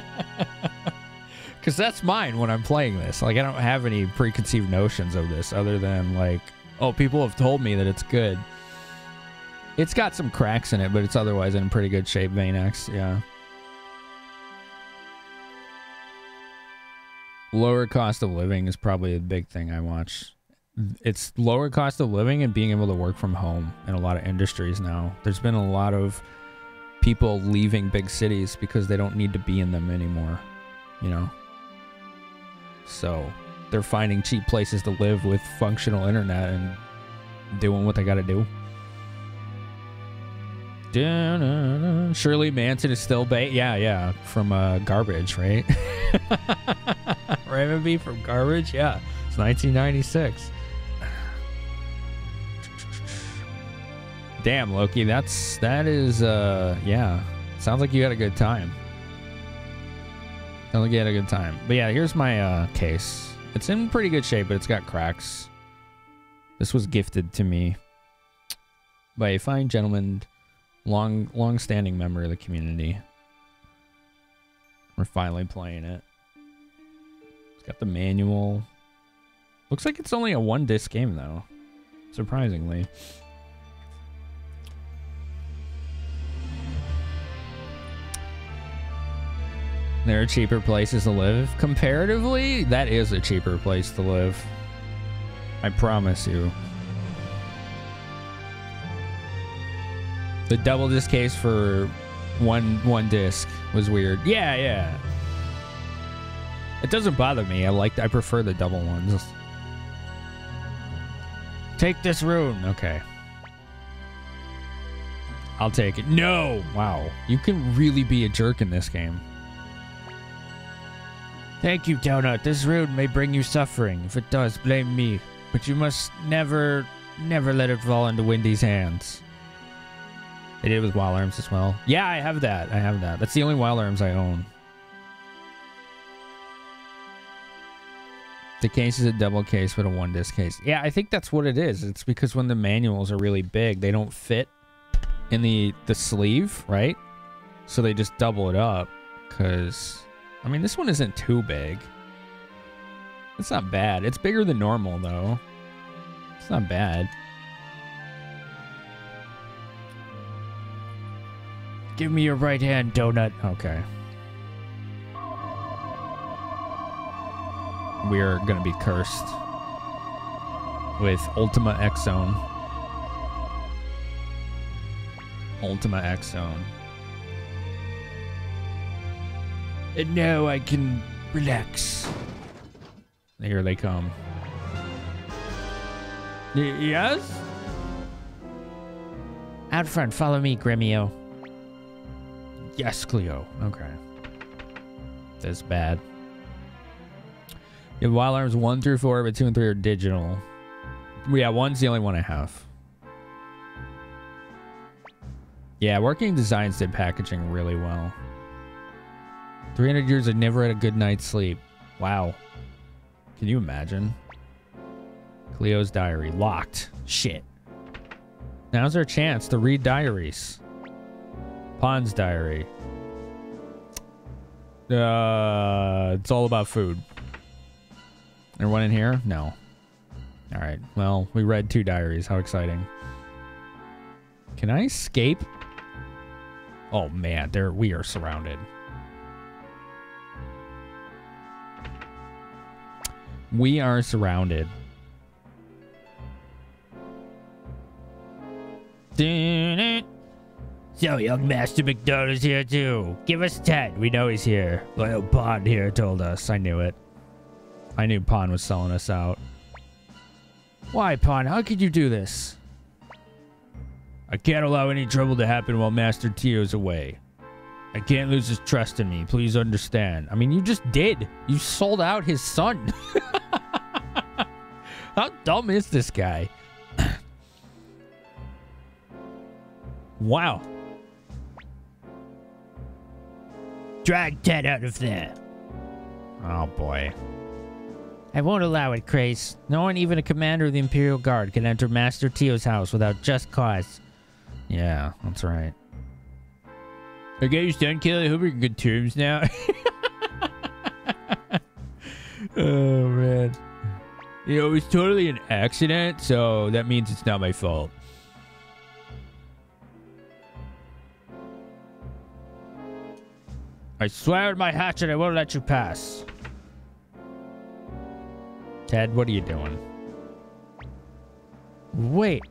[SPEAKER 1] Because that's mine when I'm playing this. Like, I don't have any preconceived notions of this other than, like, oh, people have told me that it's good. It's got some cracks in it, but it's otherwise in pretty good shape, Vanex. Yeah. Lower cost of living is probably a big thing I watch. It's lower cost of living and being able to work from home in a lot of industries now. There's been a lot of people leaving big cities because they don't need to be in them anymore, you know? So they're finding cheap places to live with functional internet and doing what they got to do. Shirley Manson is still bait. Yeah, yeah, from uh, Garbage, right? Raymond B from Garbage. Yeah, it's 1996. Damn, Loki, that's that is uh yeah. Sounds like you had a good time. Sounds like you had a good time. But yeah, here's my uh case. It's in pretty good shape, but it's got cracks. This was gifted to me by a fine gentleman, long long standing member of the community. We're finally playing it. It's got the manual. Looks like it's only a one disc game though. Surprisingly. There are cheaper places to live. Comparatively, that is a cheaper place to live. I promise you. The double disc case for one one disc was weird. Yeah, yeah. It doesn't bother me. I like I prefer the double ones. Take this rune. Okay. I'll take it. No. Wow. You can really be a jerk in this game. Thank you, Donut. This rune may bring you suffering. If it does, blame me. But you must never, never let it fall into Windy's hands. They did it with Wild Arms as well. Yeah, I have that. I have that. That's the only Wild Arms I own. The case is a double case, but a one disc case. Yeah, I think that's what it is. It's because when the manuals are really big, they don't fit in the the sleeve, right? So they just double it up. Cause I mean, this one isn't too big. It's not bad. It's bigger than normal though. It's not bad. Give me your right hand, donut. Okay. We're gonna be cursed with Ultima X Zone. Ultima X Zone. And now I can relax. Here they come. Y- yes?
[SPEAKER 8] Out front, follow me, Gremio.
[SPEAKER 1] Yes, Cleo. Okay. That's bad. Yeah, Wild Arms 1 through 4, but 2 and 3 are digital. Yeah, 1's the only one I have. Yeah, Working Designs did packaging really well. 300 years I've never had a good night's sleep. Wow. Can you imagine? Cleo's diary locked. Shit. Now's our chance to read diaries. Pahn's diary. Uh, it's all about food. Everyone in here? No. All right. Well, we read two diaries. How exciting. Can I escape? Oh man, there we are surrounded. We are surrounded.
[SPEAKER 8] So, young Master McDonald is here too. Give us 10. We know he's here. Well, Pahn here told us.
[SPEAKER 1] I knew it. I knew Pahn was selling us out.
[SPEAKER 8] Why, Pahn? How could you do this?
[SPEAKER 1] I can't allow any trouble to happen while Master Teo's away. I can't lose his trust in me. Please understand. I mean, you just did. You sold out his son. How dumb is this guy? wow.
[SPEAKER 8] Drag Ted out of there.
[SPEAKER 1] Oh boy.
[SPEAKER 8] I won't allow it, Kraze. No one, even a commander of the Imperial Guard, can enter Master Teo's house without just cause.
[SPEAKER 1] Yeah, that's right. Your son killed. I hope we're in good terms now. oh man. You know, it was totally an accident, so that means it's not my fault.
[SPEAKER 8] I swear on my hatchet I won't let you pass.
[SPEAKER 1] Ted, what are you doing?
[SPEAKER 8] Wait.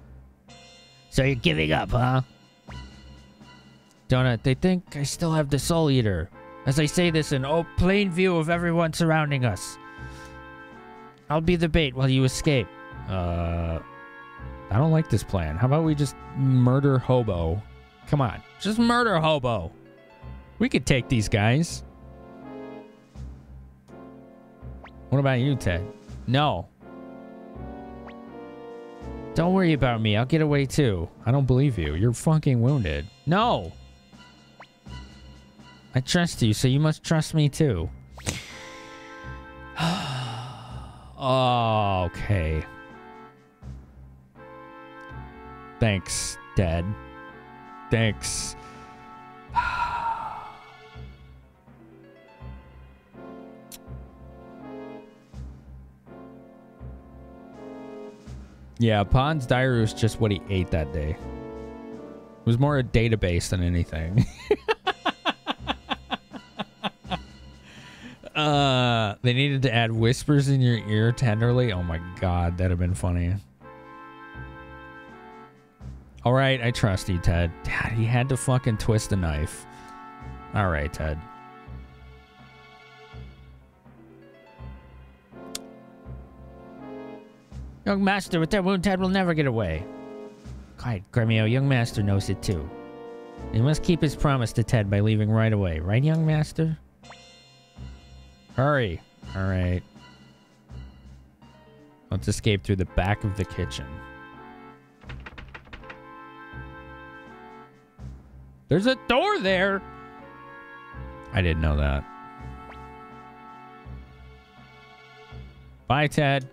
[SPEAKER 8] So you're giving up, huh?
[SPEAKER 1] Donut, they think I still have the Soul Eater.
[SPEAKER 8] As I say this in oh, plain view of everyone surrounding us. I'll be the bait while you escape.
[SPEAKER 1] Uh, I don't like this plan. How about we just murder Hobo? Come on, just murder Hobo. We could take these guys. What about you, Ted? No. Don't worry about me. I'll get away too. I don't believe you. You're fucking wounded. No. I trust you, so you must trust me too. okay. Thanks, Dad. Thanks. Yeah, Pahn's diary was just what he ate that day. It was more a database than anything. uh, they needed to add whispers in your ear tenderly. Oh my god, that'd have been funny. All right, I trust you, Ted. Dad, he had to fucking twist a knife. All right, Ted.
[SPEAKER 8] Young Master, with that wound, Ted will never get away. Quiet, Gremio. Young Master knows it too. He must keep his promise to Ted by leaving right away. Right, Young Master?
[SPEAKER 1] Hurry. All right. Let's escape through the back of the kitchen. There's a door there. I didn't know that. Bye, Ted.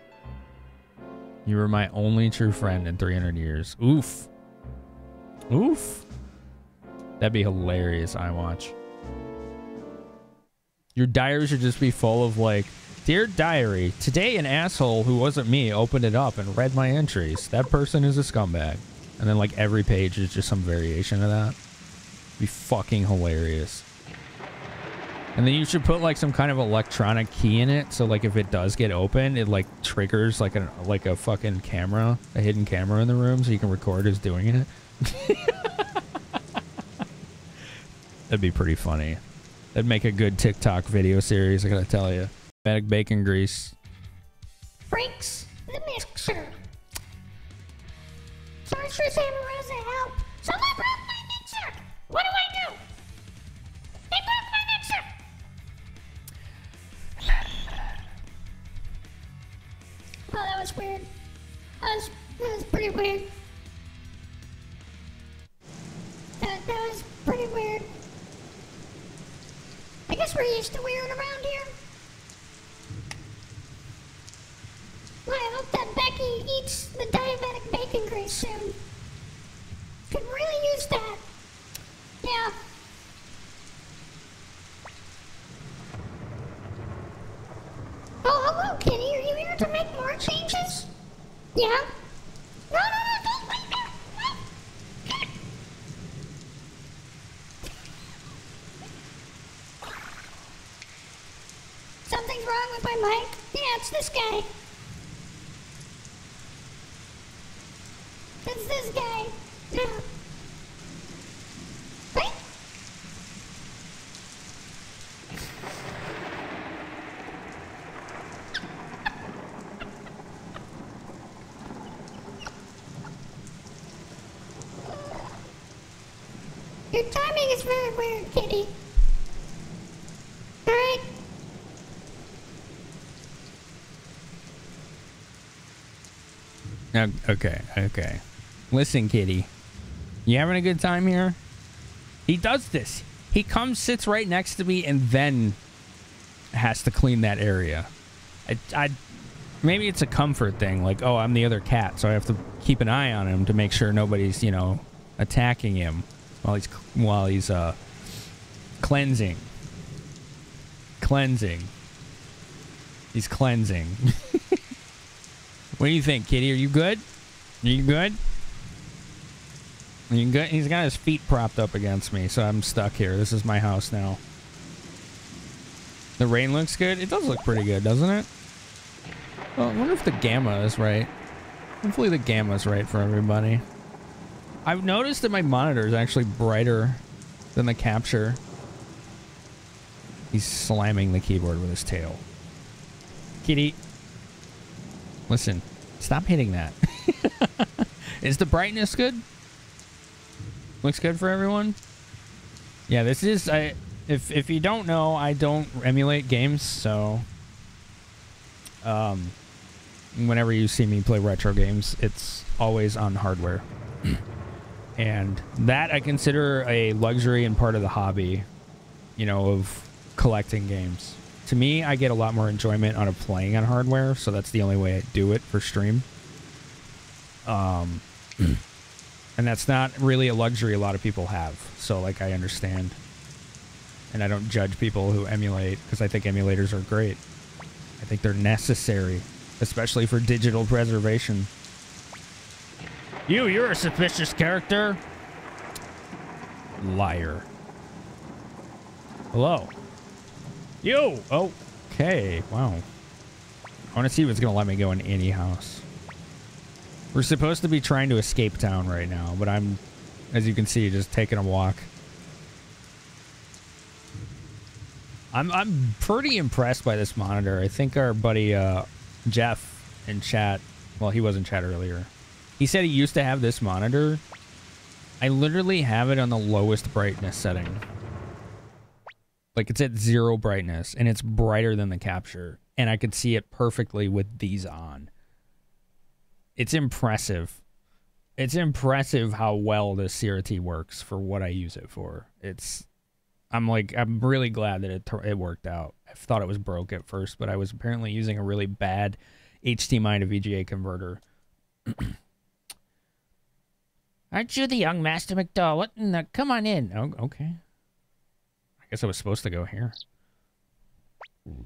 [SPEAKER 1] You were my only true friend in 300 years. Oof. Oof. That'd be hilarious, I watch. Your diary should just be full of like, Dear diary, today an asshole who wasn't me opened it up and read my entries. That person is a scumbag. And then like every page is just some variation of that. Be fucking hilarious. And then you should put like some kind of electronic key in it, so like if it does get open, it like triggers like a like a fucking camera, a hidden camera in the room, so you can record who's doing it. That'd be pretty funny. That'd make a good TikTok video series. I gotta tell you. Medic bacon grease.
[SPEAKER 4] Franks, the mixer. Trish Amorosa, help. Someone broke my mixer. What do I do? They broke my mixer. Oh, that was weird. That was, that was pretty weird. That, that was pretty weird. I guess we're used to wearing around here.
[SPEAKER 9] Well, I hope that Becky eats the diabetic bacon grease soon. Could really use that. Yeah. Oh, hello, Kitty. Are you here to make more changes? Yeah? No, no, no, Something's wrong with my mic. Yeah, it's this guy. It's this guy. Yeah. Right? Your timing is very weird, Kitty. Alright.
[SPEAKER 1] Okay, okay. Listen, kitty. You having a good time here? He does this. He comes, sits right next to me, and then has to clean that area. I, I, maybe it's a comfort thing. Like, oh, I'm the other cat, so I have to keep an eye on him to make sure nobody's, you know, attacking him while he's while he's uh cleansing. Cleansing. He's cleansing. what do you think, Kitty? Are you good? Are you good? Are you good? He's got his feet propped up against me, so I'm stuck here. This is my house now. The rain looks good. It does look pretty good, doesn't it? Well, I wonder if the gamma is right. Hopefully the gamma is right for everybody. I've noticed that my monitor is actually brighter than the capture. He's slamming the keyboard with his tail. Kitty, listen, stop hitting that. is the brightness good? Looks good for everyone? Yeah, this is I if if you don't know, I don't emulate games, so um whenever you see me play retro games, it's always on hardware. and that I consider a luxury and part of the hobby, you know, of collecting games. To me, I get a lot more enjoyment out of playing on hardware, so that's the only way I do it for stream. Um and that's not really a luxury a lot of people have. So like I understand. And I don't judge people who emulate because I think emulators are great. I think they're necessary, especially for digital preservation. You, you're a suspicious character. Liar. Hello. You. Okay. Wow. I want to see if it's going to let me go in any house. We're supposed to be trying to escape town right now, but I'm, as you can see, just taking a walk. I'm I'm pretty impressed by this monitor. I think our buddy uh, Jeff in chat, well, he was in chat earlier. He said he used to have this monitor. I literally have it on the lowest brightness setting. Like it's at zero brightness and it's brighter than the capture and I could see it perfectly with these on. It's impressive. It's impressive how well this CRT works for what I use it for. It's I'm like I'm really glad that it it worked out. I thought it was broke at first, but I was apparently using a really bad HDMI to VGA converter.
[SPEAKER 8] Aren't you the young Master McDohl? What in the... Come on in.
[SPEAKER 1] Oh, okay. I guess I was supposed to go here. Hmm.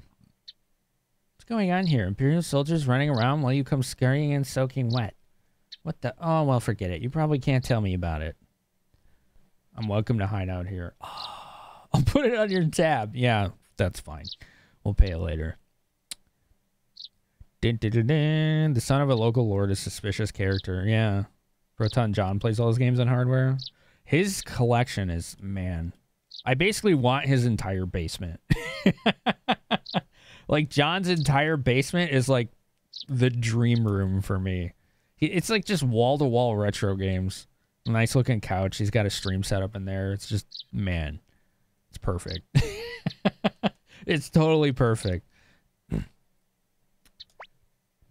[SPEAKER 8] What's going on here? Imperial soldiers running around while you come scurrying and soaking wet. What the... Oh, well, forget it. You probably can't tell me about it.
[SPEAKER 1] I'm welcome to hide out here. Oh, I'll put it on your tab. Yeah, that's fine. We'll pay it later. Dun, dun, dun. The son of a local lord, a suspicious character. Yeah. Proton John plays all his games on hardware. His collection is, man. I basically want his entire basement. like, John's entire basement is like the dream room for me. It's like just wall to wall retro games. Nice looking couch. He's got a stream set up in there. It's just, man, it's perfect. it's totally perfect.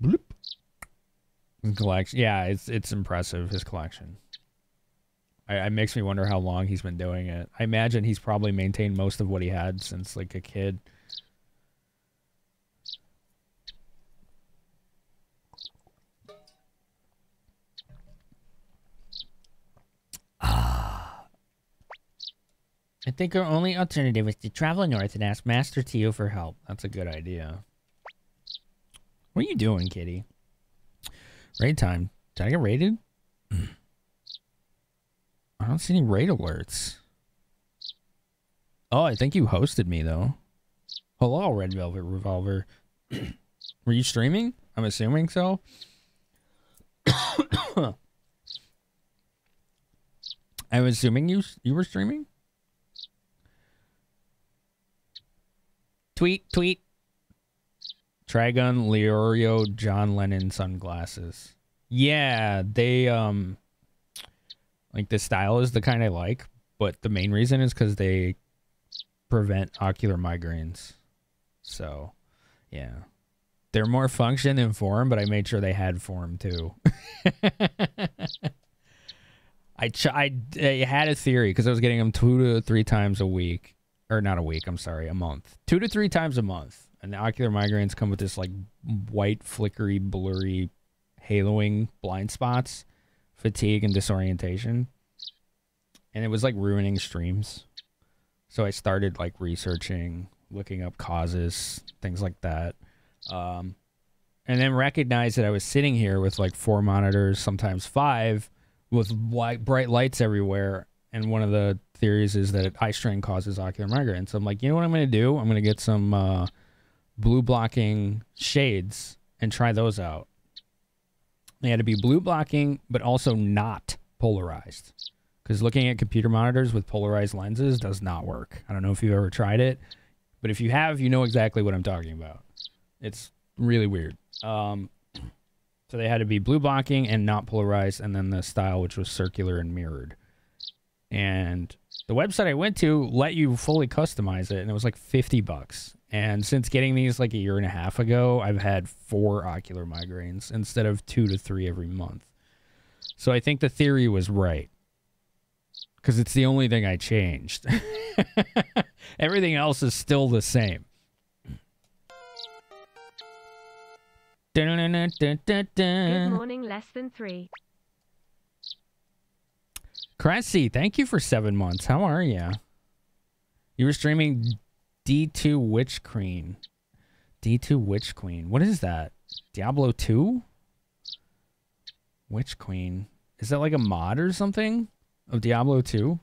[SPEAKER 1] Bloop. Collection, yeah, it's it's impressive. His collection. I, it makes me wonder how long he's been doing it. I imagine he's probably maintained most of what he had since like a kid. Ah.
[SPEAKER 8] I think our only alternative is to travel north and ask Master Teo for help.
[SPEAKER 1] That's a good idea. What are you doing, kitty? Raid time. Did I get raided? I don't see any raid alerts. Oh, I think you hosted me though. Hello, Red Velvet Revolver. Were you streaming? I'm assuming so. I'm assuming you you were streaming. Tweet, tweet. Trigun, Leorio, John Lennon sunglasses. Yeah, they um like the style is the kind I like, but the main reason is because they prevent ocular migraines. So, yeah. They're more function than form, but I made sure they had form too. I, ch- I, I had a theory because I was getting them two to three times a week, or not a week. I'm sorry, a month, two to three times a month. And the ocular migraines come with this like white, flickery, blurry, haloing blind spots, fatigue, and disorientation. And it was like ruining streams. So I started like researching, looking up causes, things like that. Um, and then recognized that I was sitting here with like four monitors, sometimes five, with white, bright lights everywhere. And one of the theories is that eye strain causes ocular migraine. So I'm like, you know what I'm going to do? I'm going to get some uh, blue blocking shades and try those out. They had to be blue blocking, but also not polarized. Because looking at computer monitors with polarized lenses does not work. I don't know if you've ever tried it, but if you have, you know exactly what I'm talking about. It's really weird. Um, so they had to be blue blocking and not polarized, and then the style, which was circular and mirrored. And the website I went to let you fully customize it, and it was like 50 bucks. And since getting these like a year and a half ago, I've had four ocular migraines instead of two to three every month. So I think the theory was right. Because it's the only thing I changed. Everything else is still the same.
[SPEAKER 6] Good morning, less than three.
[SPEAKER 1] Cressy, thank you for seven months. How are you? You were streaming D2 Witch Queen. D2 Witch Queen. What is that? Diablo 2? Witch Queen. Is that like a mod or something of Diablo 2?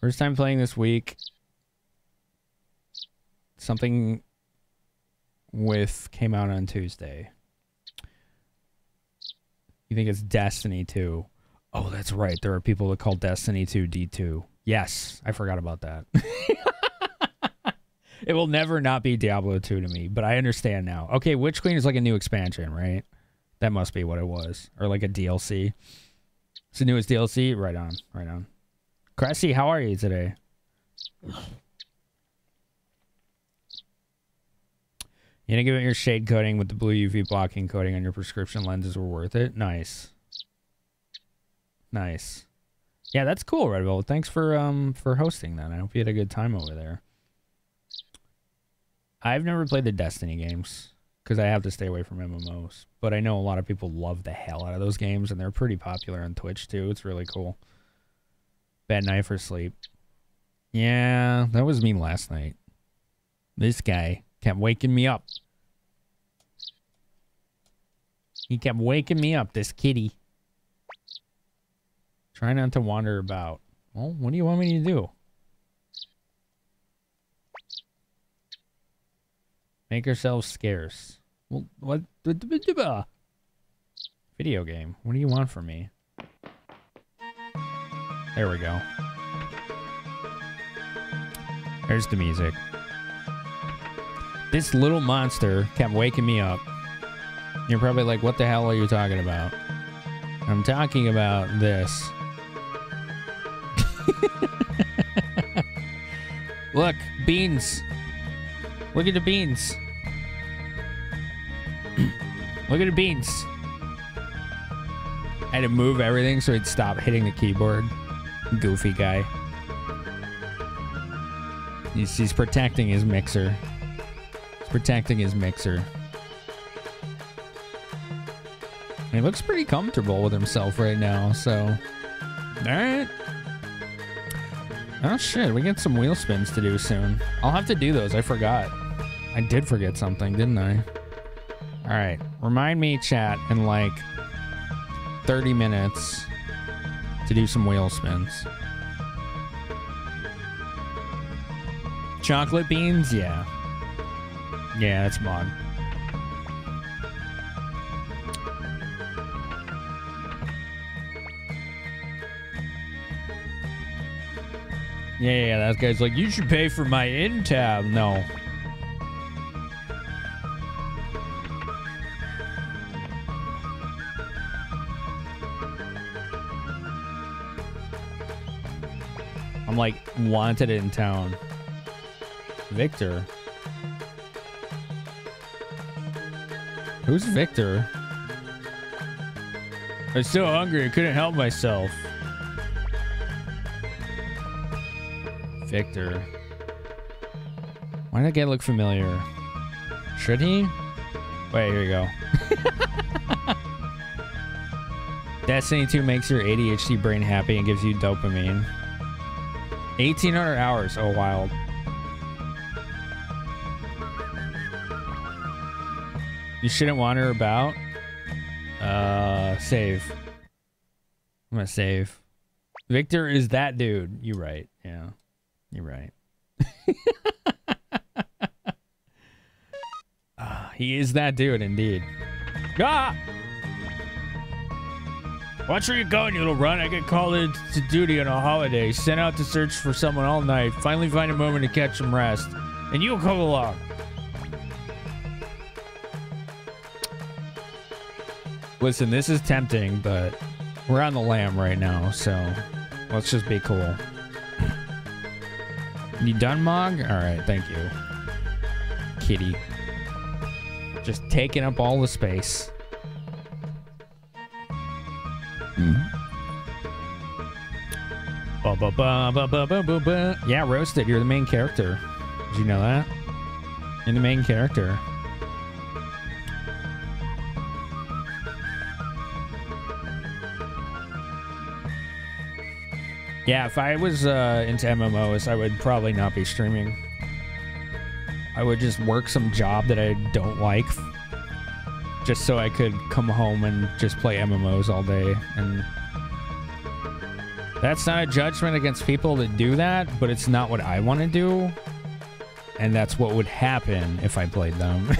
[SPEAKER 1] First time playing this week. Something with came out on Tuesday. You think it's Destiny 2? Oh, that's right. There are people that call Destiny 2 D2. Yes, I forgot about that. it will never not be Diablo 2 to me, but I understand now. Okay, Witch Queen is like a new expansion, right? That must be what it was. Or like a DLC. It's the newest DLC? Right on, right on. Cressy, how are you today? You didn't give it your shade coating with the blue UV blocking coating on your prescription lenses were worth it? Nice. Nice. Yeah, that's cool, Red Bull. Thanks for um for hosting that. I hope you had a good time over there. I've never played the Destiny games because I have to stay away from MMOs. But I know a lot of people love the hell out of those games, and they're pretty popular on Twitch too. It's really cool. Bad night for sleep. Yeah, that was me last night. This guy kept waking me up. He kept waking me up, this kitty. Try not to wander about. Well, what do you want me to do? Make ourselves scarce. Well, what? Video game. What do you want from me? There we go. There's the music. This little monster kept waking me up. You're probably like, what the hell are you talking about? I'm talking about this. Look, beans. Look at the beans. Look at the beans. I had to move everything so he'd stop hitting the keyboard. Goofy guy. He's, he's protecting his mixer. He's protecting his mixer. He looks pretty comfortable with himself right now, so. Alright. Oh shit, we get some wheel spins to do soon. I'll have to do those. I forgot. I did forget something, didn't I? All right. Remind me, chat, in like 30 minutes to do some wheel spins. Chocolate beans? Yeah. Yeah, that's mod. Yeah, yeah, that guy's like, you should pay for my in tab. No. Like wanted it in town. Victor. Who's Victor? I'm so hungry I couldn't help myself. Victor. Why did that guy look familiar? Should he? Wait, here we go. Destiny 2 makes your ADHD brain happy and gives you dopamine. 1800 hours. Oh, wild. You shouldn't wander about. Uh, save. I'm gonna save. Victor is that dude. You right. Yeah. You're right. Ah, he is that dude indeed. Ah! Watch where you're going, you little run. I get called into duty on a holiday, sent out to search for someone all night, finally find a moment to catch some rest, and you'll come along. Listen, this is tempting, but we're on the lam right now, so let's just be cool. You done, Mog? All right, thank you. Kitty. Just taking up all the space. Ba. Yeah, Roasted, you're the main character. Did you know that? You're the main character. Yeah, if I was uh, into MMOs, I would probably not be streaming. I would just work some job that I don't like, just so I could come home and just play MMOs all day. And that's not a judgment against people that do that, but it's not what I want to do. And that's what would happen if I played them.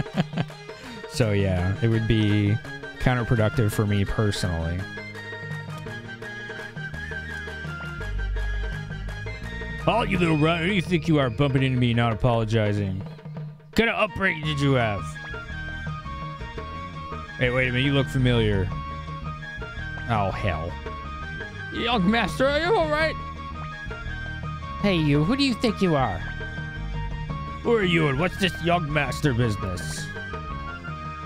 [SPEAKER 1] so yeah, it would be counterproductive for me personally. Oh, you little runner. You think you are bumping into me not apologizing? What kind of upbringing did you have? Hey, wait a minute. You look familiar. Oh, hell. Young master, are you alright?
[SPEAKER 8] Hey, you, who do you think you are?
[SPEAKER 1] Who are you and what's this young master business?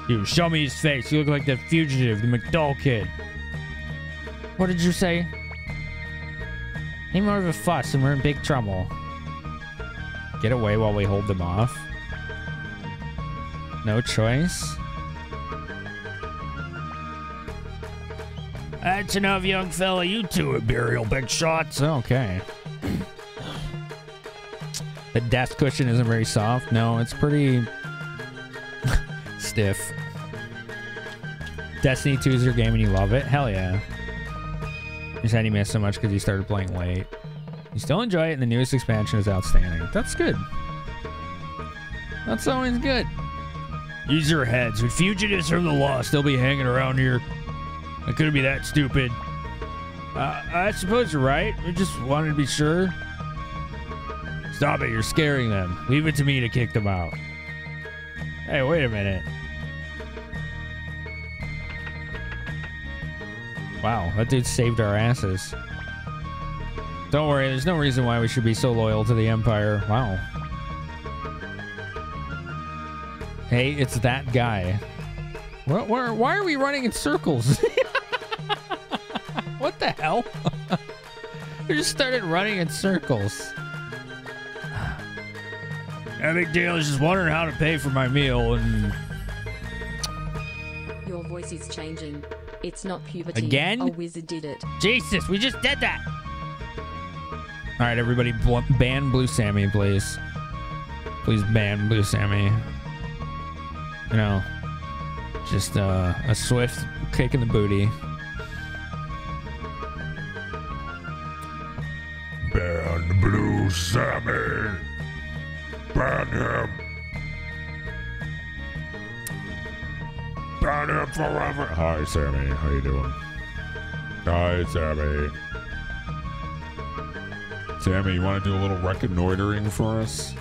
[SPEAKER 1] You, show me his face. You look like the fugitive, the McDohl kid.
[SPEAKER 8] What did you say? Any more of a fuss and we're in big trouble.
[SPEAKER 1] Get away while we hold them off. No choice. That's enough, young fella. You two are burial big shots. Okay. the desk cushion isn't very soft. No, it's pretty stiff. Destiny 2 is your game and you love it? Hell yeah. You said you missed so much because you started playing late. You still enjoy it, and the newest expansion is outstanding. That's good. That's always good. Use your heads. Would fugitives from the law still be hanging around here? I couldn't be that stupid. Uh, I suppose you're right. We just wanted to be sure. Stop it. You're scaring them. Leave it to me to kick them out. Hey, wait a minute. Wow, that dude saved our asses. Don't worry, there's no reason why we should be so loyal to the Empire. Wow. Hey, it's that guy. What, where, why are we running in circles? what the hell? we just started running in circles. No big deal. I was just wondering how to pay for my meal and
[SPEAKER 2] Your voice is changing. It's not puberty.
[SPEAKER 1] Again?
[SPEAKER 2] A wizard did it.
[SPEAKER 1] Jesus, we just did that. All right, everybody, ban Blue Sammy, please. Please ban Blue Sammy. You know, just uh, a swift kick in the booty.
[SPEAKER 3] Ban Blue Sammy. Ban him. Ban him forever. Hi, Sammy. How you doing? Hi, Sammy. Sammy, you want to do a little reconnoitering for us?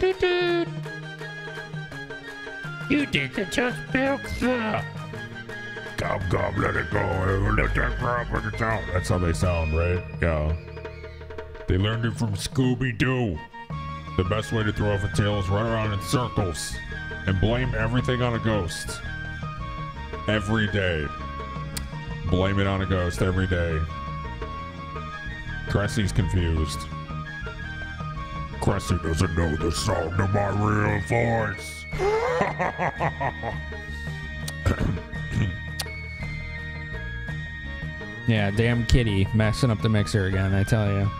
[SPEAKER 4] You did the just milk the.
[SPEAKER 3] Come, come, let it go. Let that crap in the town. That's how they sound, right? Yeah. They learned it from Scooby Doo. The best way to throw off a tail is run around in circles and blame everything on a ghost. Every day. Blame it on a ghost every day. Cressy's confused. Cressy doesn't know the sound of my real voice.
[SPEAKER 1] Yeah, damn kitty messing up the mixer again, I tell you.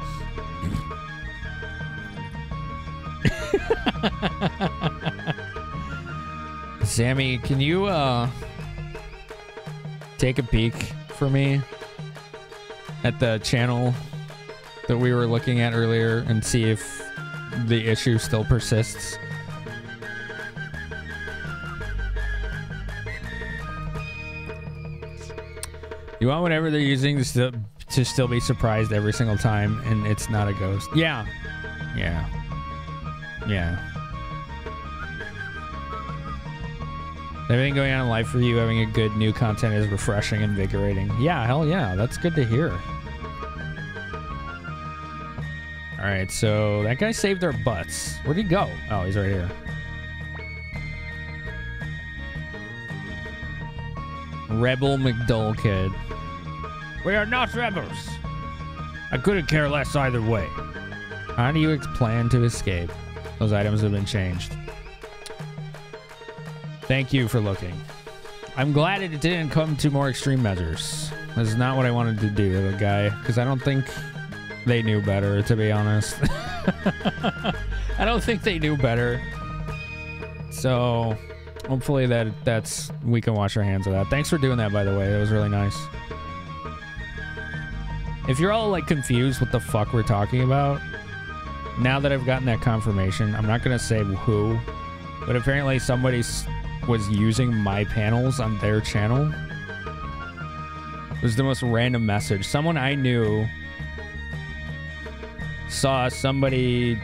[SPEAKER 1] Sammy, can you uh take a peek for me at the channel that we were looking at earlier and see if the issue still persists? You want whatever they're using to still, to still be surprised every single time, and it's not a ghost. Yeah, yeah, yeah. Everything going on in life for you, having a good new content is refreshing, and invigorating. Yeah, hell yeah, that's good to hear. All right, so that guy saved our butts. Where'd he go? Oh, he's right here. Rebel McDohl kid. We are not rebels. I couldn't care less either way. How do you plan to escape? Those items have been changed. Thank you for looking. I'm glad it didn't come to more extreme measures. This is not what I wanted to do the guy, because I don't think they knew better, to be honest. I don't think they knew better. So hopefully that that's we can wash our hands of that. Thanks for doing that by the way. That was really nice. If you're all like confused what the fuck we're talking about, now that I've gotten that confirmation, I'm not gonna say who, but apparently somebody was using my panels on their channel. It was the most random message. Someone I knew saw somebody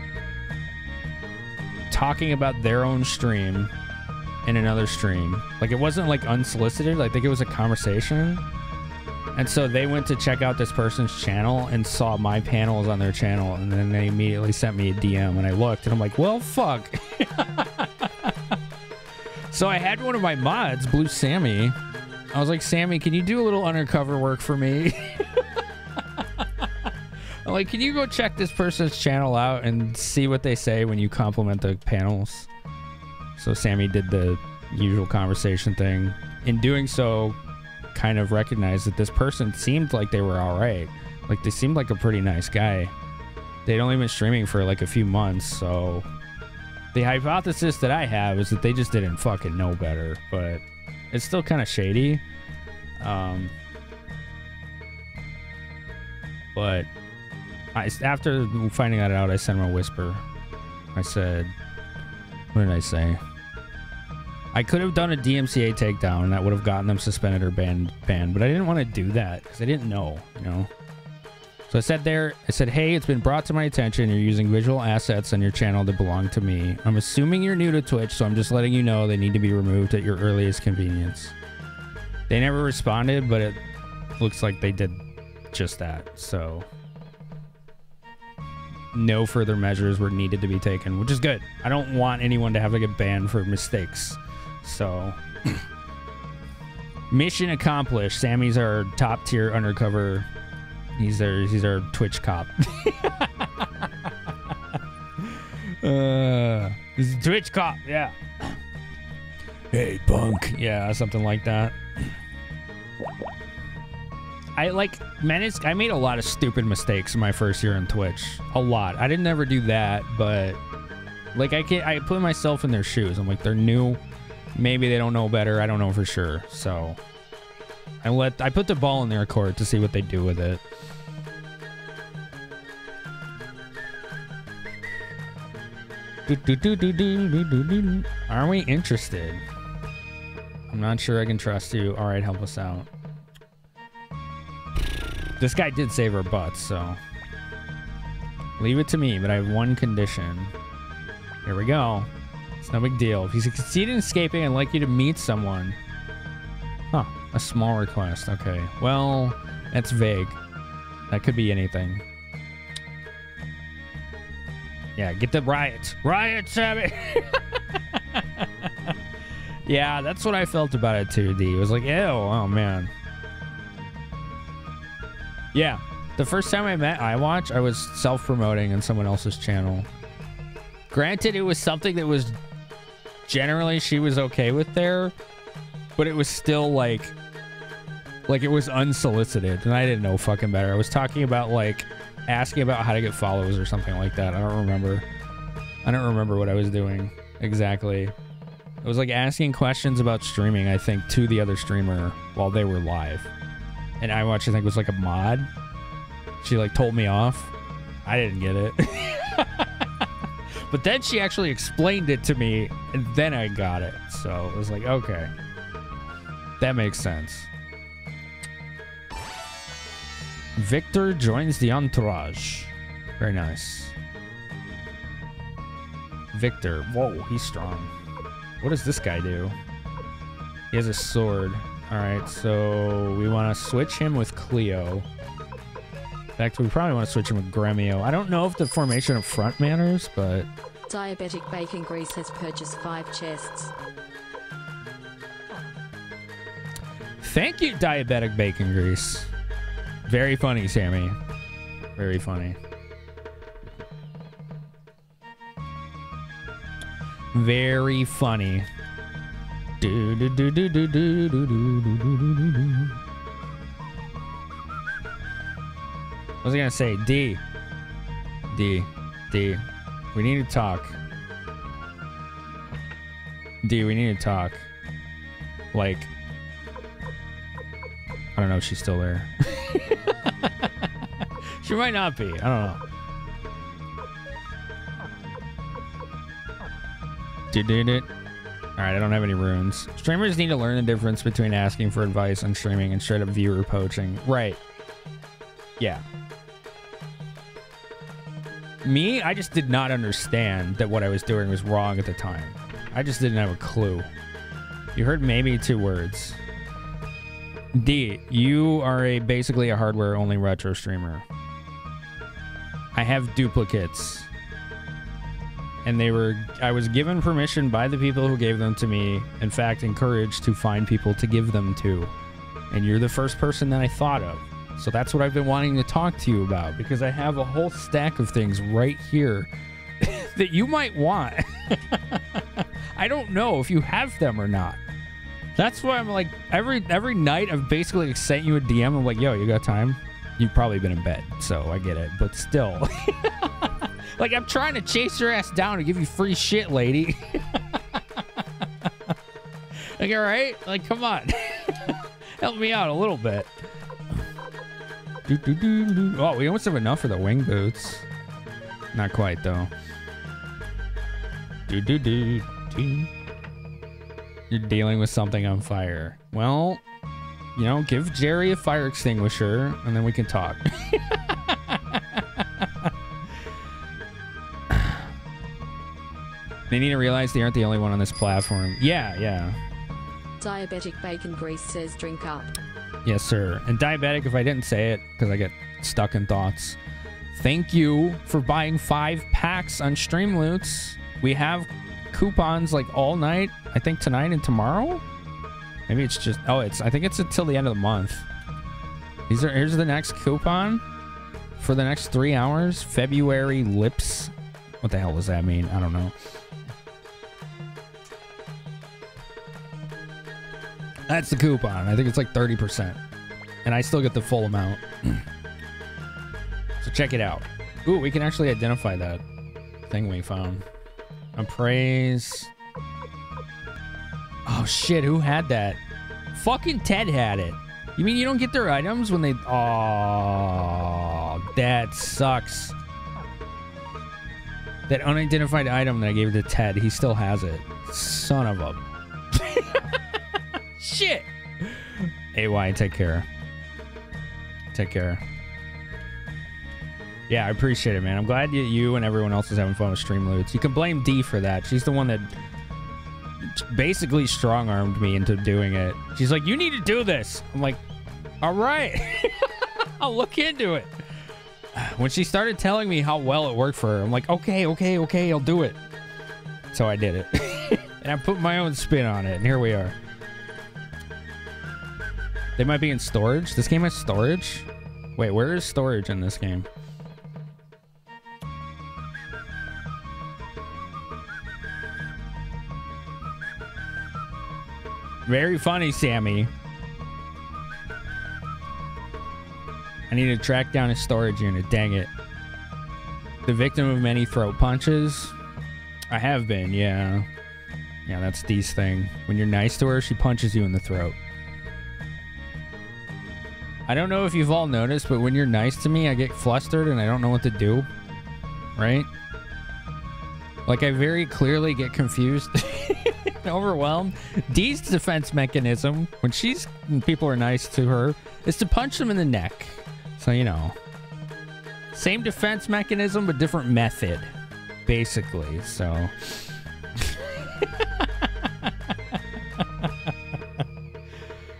[SPEAKER 1] talking about their own stream in another stream. Like it wasn't like unsolicited. I think it was a conversation. And so they went to check out this person's channel and saw my panels on their channel, and then they immediately sent me a DM, and I looked, and I'm like, well, fuck. so I had one of my mods, Blue Sammy. I was like, Sammy, can you do a little undercover work for me? Like, can you go check this person's channel out and see what they say when you compliment the panels? So Sammy did the usual conversation thing. In doing so, kind of recognized that this person seemed like they were all right. Like they seemed like a pretty nice guy. They'd only been streaming for like a few months, so the hypothesis that I have is that they just didn't fucking know better, but it's still kind of shady. Um, but I, after finding that out, I sent him a whisper. I said, "What did I say?" I could have done a DMCA takedown, and that would have gotten them suspended or banned. Banned, but I didn't want to do that because I didn't know, you know. So I said there, I said, "Hey, it's been brought to my attention you're using visual assets on your channel that belong to me. I'm assuming you're new to Twitch, so I'm just letting you know they need to be removed at your earliest convenience." They never responded, but it looks like they did just that. So no further measures were needed to be taken, which is good. I don't want anyone to have to get banned for mistakes. So mission accomplished. Sammy's our top tier undercover. He's our he's our Twitch cop. uh, he's Twitch cop. Yeah. Hey, punk. Yeah, something like that. I like managed. I made a lot of stupid mistakes in my first year on Twitch. A lot. I didn't ever do that, but like I can I put myself in their shoes. I'm like they're new. Maybe they don't know better. I don't know for sure. So I let I put the ball in their court to see what they do with it. Are we interested? I'm not sure I can trust you. All right, help us out. This guy did save our butts, so leave it to me. But I have one condition. Here we go. It's no big deal. If you succeed in escaping, I'd like you to meet someone. Huh. A small request. Okay. Well, that's vague. That could be anything. Yeah, get the riots. Riot, Sammy! yeah, that's what I felt about it too, D. It was like, ew, oh man. Yeah. The first time I met iWatch, I was self-promoting on someone else's channel. Granted, it was something that was generally she was okay with there, but it was still like like it was unsolicited and I didn't know fucking better. I was talking about like asking about how to get follows or something like that. I don't remember. I don't remember what I was doing exactly. It was like asking questions about streaming, I think, to the other streamer while they were live. And I iWatch, I think, was like a mod. She like told me off. I didn't get it. but then she actually explained it to me, and then I got it. So it was like, okay. That makes sense. Victor joins the entourage. Very nice. Victor. Whoa, he's strong. What does this guy do? He has a sword. Alright, so we want to switch him with Cleo. In fact, we probably want to switch him with Gremio. I don't know if the formation of front matters, but
[SPEAKER 2] Diabetic Bacon Grease has purchased five chests.
[SPEAKER 1] thank you, Diabetic Bacon Grease. Very funny, Sammy. Very funny. Very funny. What was I gonna say? D. D. D. We need to talk. D, we need to talk. Like, I don't know if she's still there. she might not be. I don't know. Did it. All right, I don't have any runes. Streamers need to learn the difference between asking for advice on streaming and straight up viewer poaching. Right. Yeah. Me, I just did not understand that what I was doing was wrong at the time. I just didn't have a clue. You heard maybe two words. D, you are a basically a hardware only retro streamer. I have duplicates. And they were I was given permission by the people who gave them to me, in fact encouraged to find people to give them to. And you're the first person that I thought of. So that's what I've been wanting to talk to you about because I have a whole stack of things right here that you might want. I don't know if you have them or not. That's why I'm like every every night I've basically sent you a DM. I'm like, yo, you got time? You've probably been in bed, so I get it. But still, like I'm trying to chase your ass down to give you free shit, lady. like, all right, like come on, help me out a little bit. Do, do, do. Oh, we almost have enough for the wing boots. Not quite though. Do do do do. You're dealing with something on fire. Well, you know, give Jerry a fire extinguisher and then we can talk. they need to realize they aren't the only one on this platform. Yeah, yeah.
[SPEAKER 2] Diabetic Bacon Grease says drink up.
[SPEAKER 1] Yes, sir. And diabetic, if I didn't say it, because I get stuck in thoughts. Thank you for buying five packs on Streamloots. We have coupons like all night. I think tonight and tomorrow. Maybe it's just oh, it's I think it's until the end of the month. These are here's the next coupon for the next three hours. February lips. What the hell does that mean? I don't know. That's the coupon. I think it's like 30%. And I still get the full amount. so check it out. Ooh, we can actually identify that thing we found. Appraise. Oh shit, who had that? Fucking Ted had it. You mean you don't get their items when they Oh that sucks. That unidentified item that I gave to Ted, he still has it. Son of a shit. AY, take care. Take care. Yeah, I appreciate it, man. I'm glad you, and everyone else is having fun with Streamloots. You can blame D for that. She's the one that basically strong armed me into doing it. She's like, "You need to do this." I'm like, "All right, I'll look into it." When she started telling me how well it worked for her, I'm like, "Okay, okay, okay, I'll do it." So I did it, and I put my own spin on it, and here we are. They might be in storage. This game has storage. Wait, where is storage in this game? Very funny, Sammy. I need to track down his storage unit. Dang it. The victim of many throat punches? I have been, yeah. Yeah, that's Dee's thing. When you're nice to her, she punches you in the throat. I don't know if you've all noticed, but when you're nice to me, I get flustered and I don't know what to do. Right? Like, I very clearly get confused overwhelmed. Dee's defense mechanism, when she's when people are nice to her, is to punch them in the neck. So, you know. Same defense mechanism, but different method, basically. So.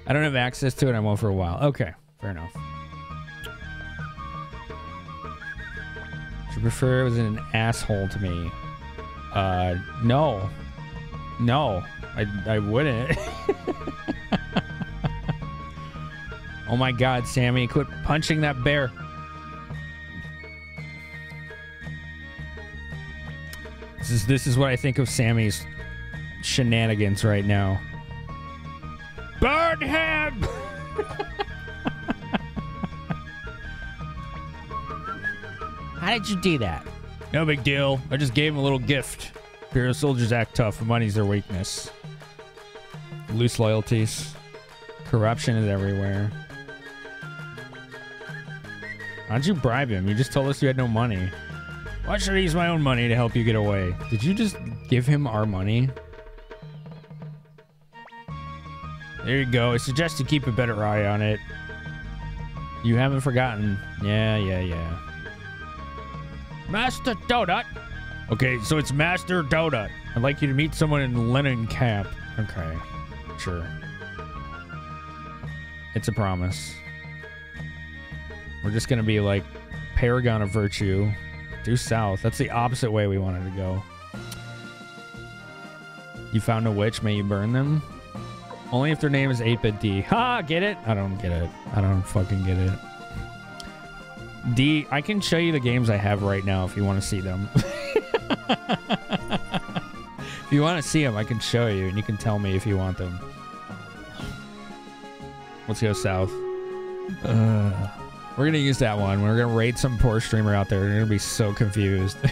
[SPEAKER 1] I don't have access to it. I won't for a while. Okay, fair enough. Would you prefer it was an asshole to me. Uh, no, no, I I wouldn't. oh my God, Sammy, quit punching that bear. This is this is what I think of Sammy's shenanigans right now. Burn him! How did you do that? No big deal. I just gave him a little gift. Imperial soldiers act tough, money's their weakness. Loose loyalties. Corruption is everywhere. How'd you bribe him? You just told us you had no money. Why should I use my own money to help you get away? Did you just give him our money? There you go. I suggest you keep a better eye on it. You haven't forgotten. Yeah, yeah, yeah. Master Donut. Okay, so it's Master Donut. I'd like you to meet someone in Lenankamp. Okay, sure. It's a promise. We're just gonna be like Paragon of Virtue. Due south. That's the opposite way we wanted to go. You found a witch, may you burn them? Only if their name is 8-bit D. Ha! Get it? I don't get it. I don't fucking get it. D, I can show you the games I have right now if you want to see them. if you want to see them, I can show you, and you can tell me if you want them. Let's go south. Uh, we're gonna use that one. We're gonna raid some poor streamer out there. They're gonna be so confused.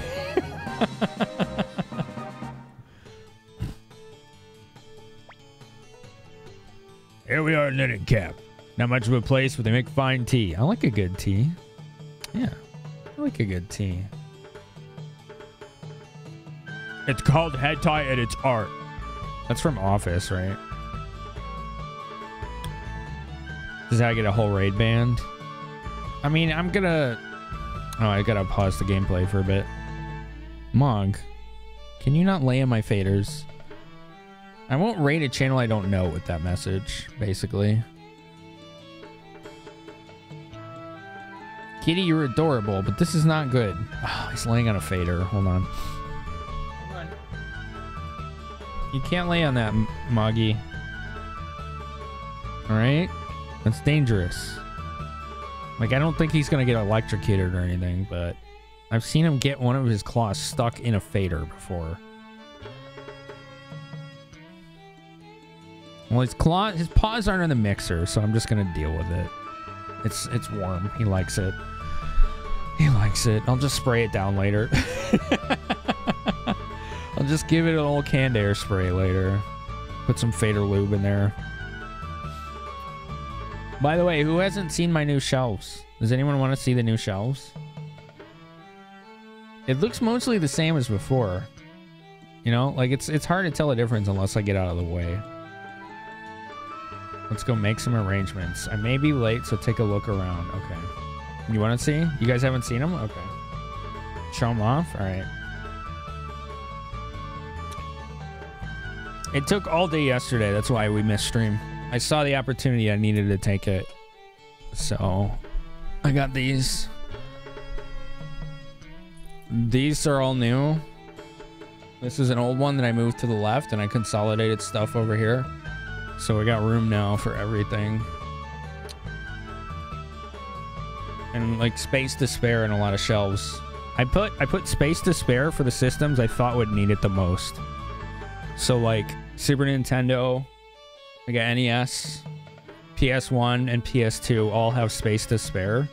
[SPEAKER 1] Here we are in Lenankamp. Not much of a place, but they make fine tea. I like a good tea. Yeah, I like a good tea. It's called head tie and it's art. That's from Office, right? How I get a whole raid band. I mean, I'm gonna. Oh, I gotta pause the gameplay for a bit. Mog, can you not lay in my faders? I won't raid a channel I don't know with that message, basically. Kitty, you're adorable, but this is not good. Oh, he's laying on a fader. Hold on. You can't lay on that, Moggy. Alright? That's dangerous. Like, I don't think he's gonna get electrocuted or anything, but I've seen him get one of his claws stuck in a fader before. Well, his claw, his paws aren't in the mixer, so I'm just gonna deal with it. It's it's warm. He likes it. He likes it. I'll just spray it down later. I'll just give it an old canned air spray later. Put some fader lube in there. By the way, who hasn't seen my new shelves? Does anyone want to see the new shelves? It looks mostly the same as before. You know, like it's it's hard to tell a difference unless I get out of the way. Let's go make some arrangements. I may be late, so take a look around. Okay. You want to see? You guys haven't seen them? Okay. Show them off? All right. It took all day yesterday. That's why we missed stream. I saw the opportunity. I needed to take it. So I got these. These are all new. This is an old one that I moved to the left and I consolidated stuff over here. So we got room now for everything. And like space to spare in a lot of shelves. I put I put space to spare for the systems I thought would need it the most. So like Super Nintendo, I got NES, PS1, and PS2 all have space to spare,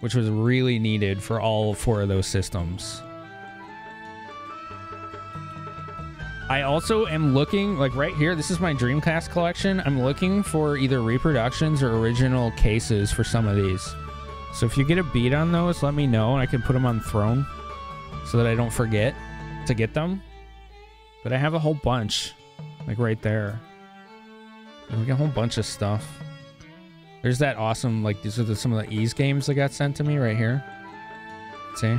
[SPEAKER 1] which was really needed for all four of those systems. I also am looking, like right here, this is my Dreamcast collection. I'm looking for either reproductions or original cases for some of these. So if you get a beat on those, let me know and I can put them on Throne so that I don't forget to get them. But I have a whole bunch, like right there. We got a whole bunch of stuff. There's that awesome, like these are the, some of the ease games that got sent to me right here. See?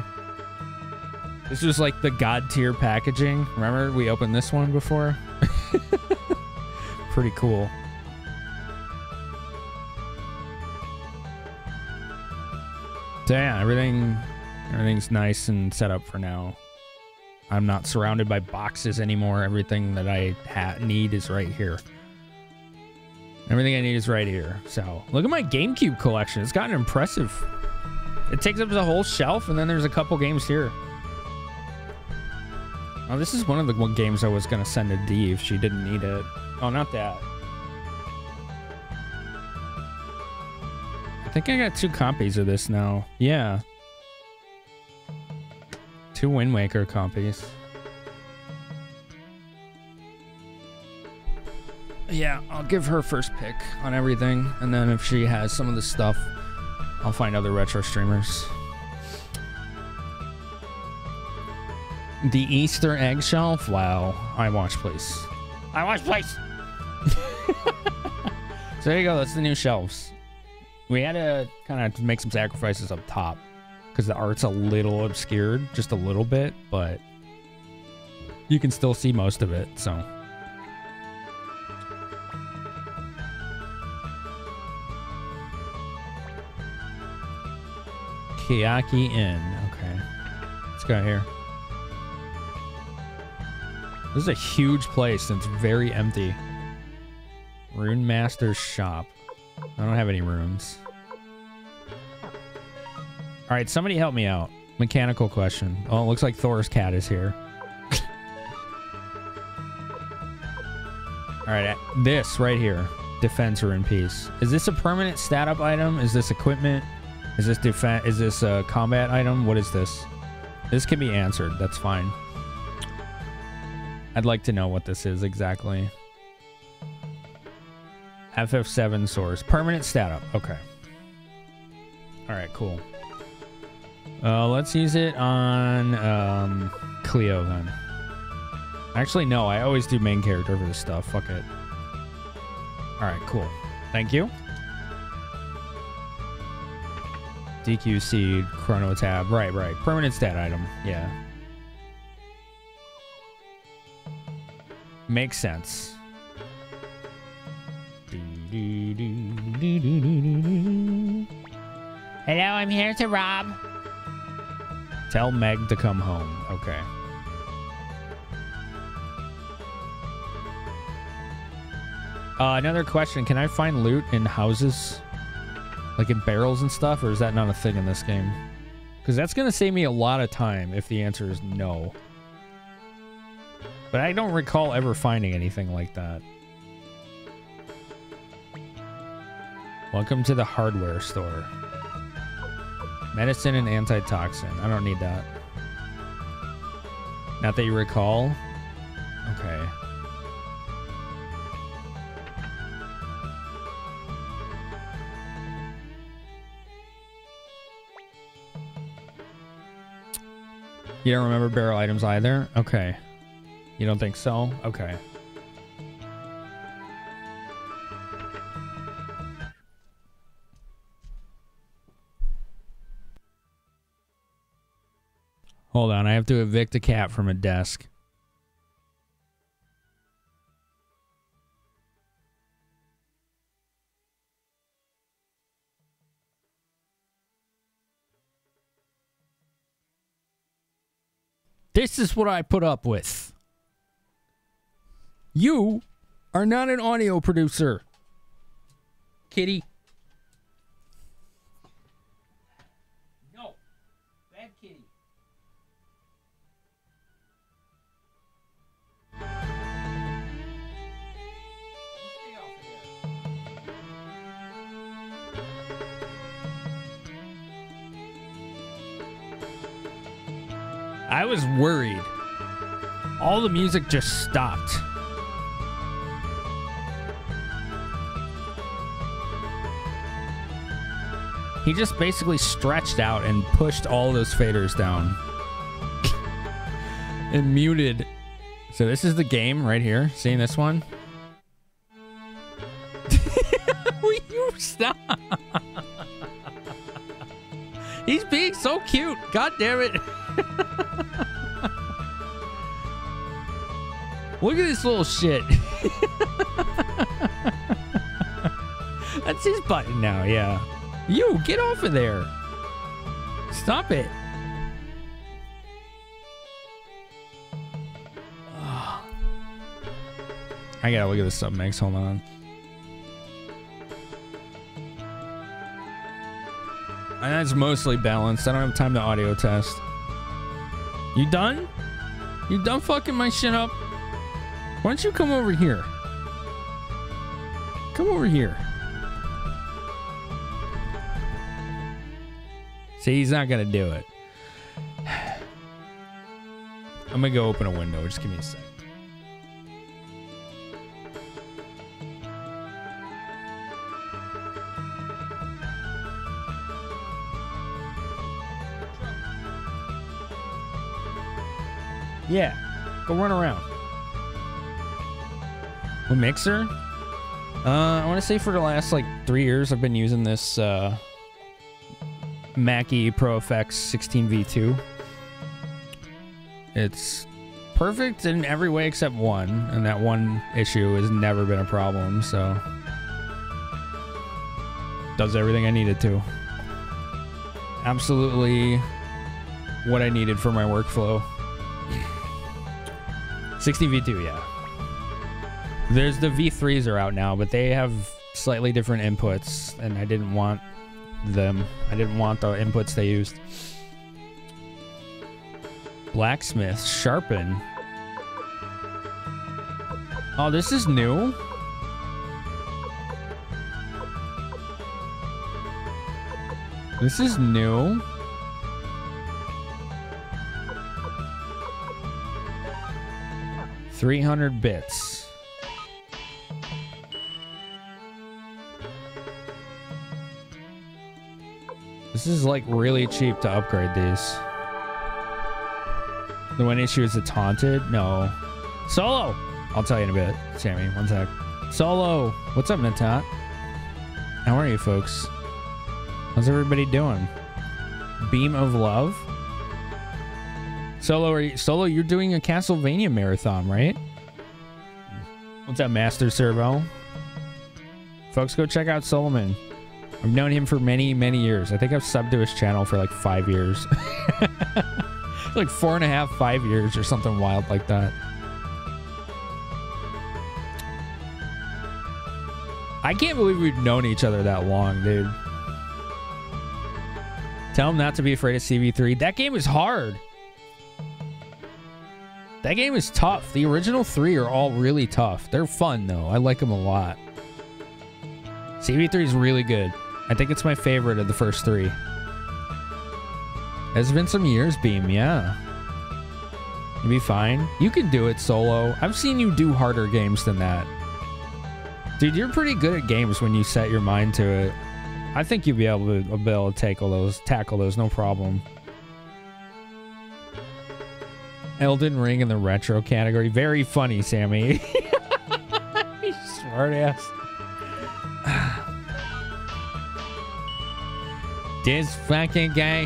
[SPEAKER 1] This was like the god tier packaging. Remember we opened this one before? Pretty cool. So yeah, everything everything's nice and set up for now. I'm not surrounded by boxes anymore. Everything that I need is right here. Everything I need is right here. So look at my GameCube collection. It's gotten impressive. It takes up the whole shelf, and then there's a couple games here. Oh, this is one of the games I was gonna send to Dee if she didn't need it. Oh, not that. I think I got two copies of this now. Yeah. Two Wind Waker copies. Yeah, I'll give her first pick on everything, and then if she has some of the stuff, I'll find other retro streamers. The Easter egg shelf? Wow. I watch, please. I watch, please. so there you go. That's the new shelves. We had to kind of make some sacrifices up top because the art's a little obscured, just a little bit, but you can still see most of it. So. Kiyaki Inn. Okay. Let's go here. This is a huge place and it's very empty. Rune Master's shop. I don't have any runes. All right, somebody help me out. Mechanical question. Oh, it looks like Thor's cat is here. All right, this right here. Defense in peace. Is this a permanent stat up item? Is this equipment? Is this defense? Is this a combat item? What is this? This can be answered. That's fine. I'd like to know what this is exactly. FF7 source. Permanent stat up. Okay. All right, cool. Uh, let's use it on um, Cleo then. Actually, no. I always do main character for this stuff. Fuck it. All right, cool. Thank you. DQ seed, chrono tab. Right, right. Permanent stat item. Yeah. Makes sense.
[SPEAKER 8] Hello, I'm here to rob.
[SPEAKER 1] Tell Meg to come home. Okay. Uh, another question. Can I find loot in houses? Like in barrels and stuff? Or is that not a thing in this game? Because that's going to save me a lot of time if the answer is no. But I don't recall ever finding anything like that. Welcome to the hardware store. Medicine and antitoxin. I don't need that. Not that you recall. Okay. You don't remember barrel items either? Okay. You don't think so? Okay. Hold on, I have to evict a cat from a desk. This is what I put up with. You are not an audio producer. Kitty. I was worried. All the music just stopped. He just basically stretched out and pushed all those faders down. and muted. So this is the game right here. Seeing this one? Will you stop? He's being so cute. God damn it. Look at this little shit. That's his button now, yeah. You, get off of there. Stop it. I gotta look at this submix. Hold on. And that's mostly balanced. I don't have time to audio test. You done? You done fucking my shit up? Why don't you come over here? Come over here. See, he's not gonna do it. I'm gonna go open a window. Just give me a sec. Yeah, go run around. A mixer? Uh, I want to say for the last like three years, I've been using this uh, Mackie Pro Effects 16v2. It's perfect in every way except one, and that one issue has never been a problem. So does everything I needed to. Absolutely what I needed for my workflow. 60v2, yeah. There's the V3s are out now, but they have slightly different inputs, and I didn't want them. I didn't want the inputs they used. Blacksmith, sharpen. Oh, this is new. This is new. Three hundred bits. This is like really cheap to upgrade these. The one issue is it's haunted? No. Solo! I'll tell you in a bit, Sammy. One sec. Solo! What's up, Natat? How are you, folks? How's everybody doing? Beam of Love? Solo, you, Solo, you're doing a Castlevania marathon, right? What's up, Master Servo? Folks, go check out Solomon. I've known him for many, many years. I think I've subbed to his channel for like five years. like four and a half, five years or something wild like that. I can't believe we've known each other that long, dude. Tell him not to be afraid of CV3. That game is hard. That game is tough. The original three are all really tough. They're fun, though. I like them a lot. CV3 is really good. I think it's my favorite of the first three. It's been some years, Beam. Yeah. You'll be fine. You can do it solo. I've seen you do harder games than that. Dude, you're pretty good at games when you set your mind to it. I think you'll be able to, be able to those, tackle those, no problem. Elden Ring in the retro category. Very funny, Sammy. you smart ass. this fucking guy.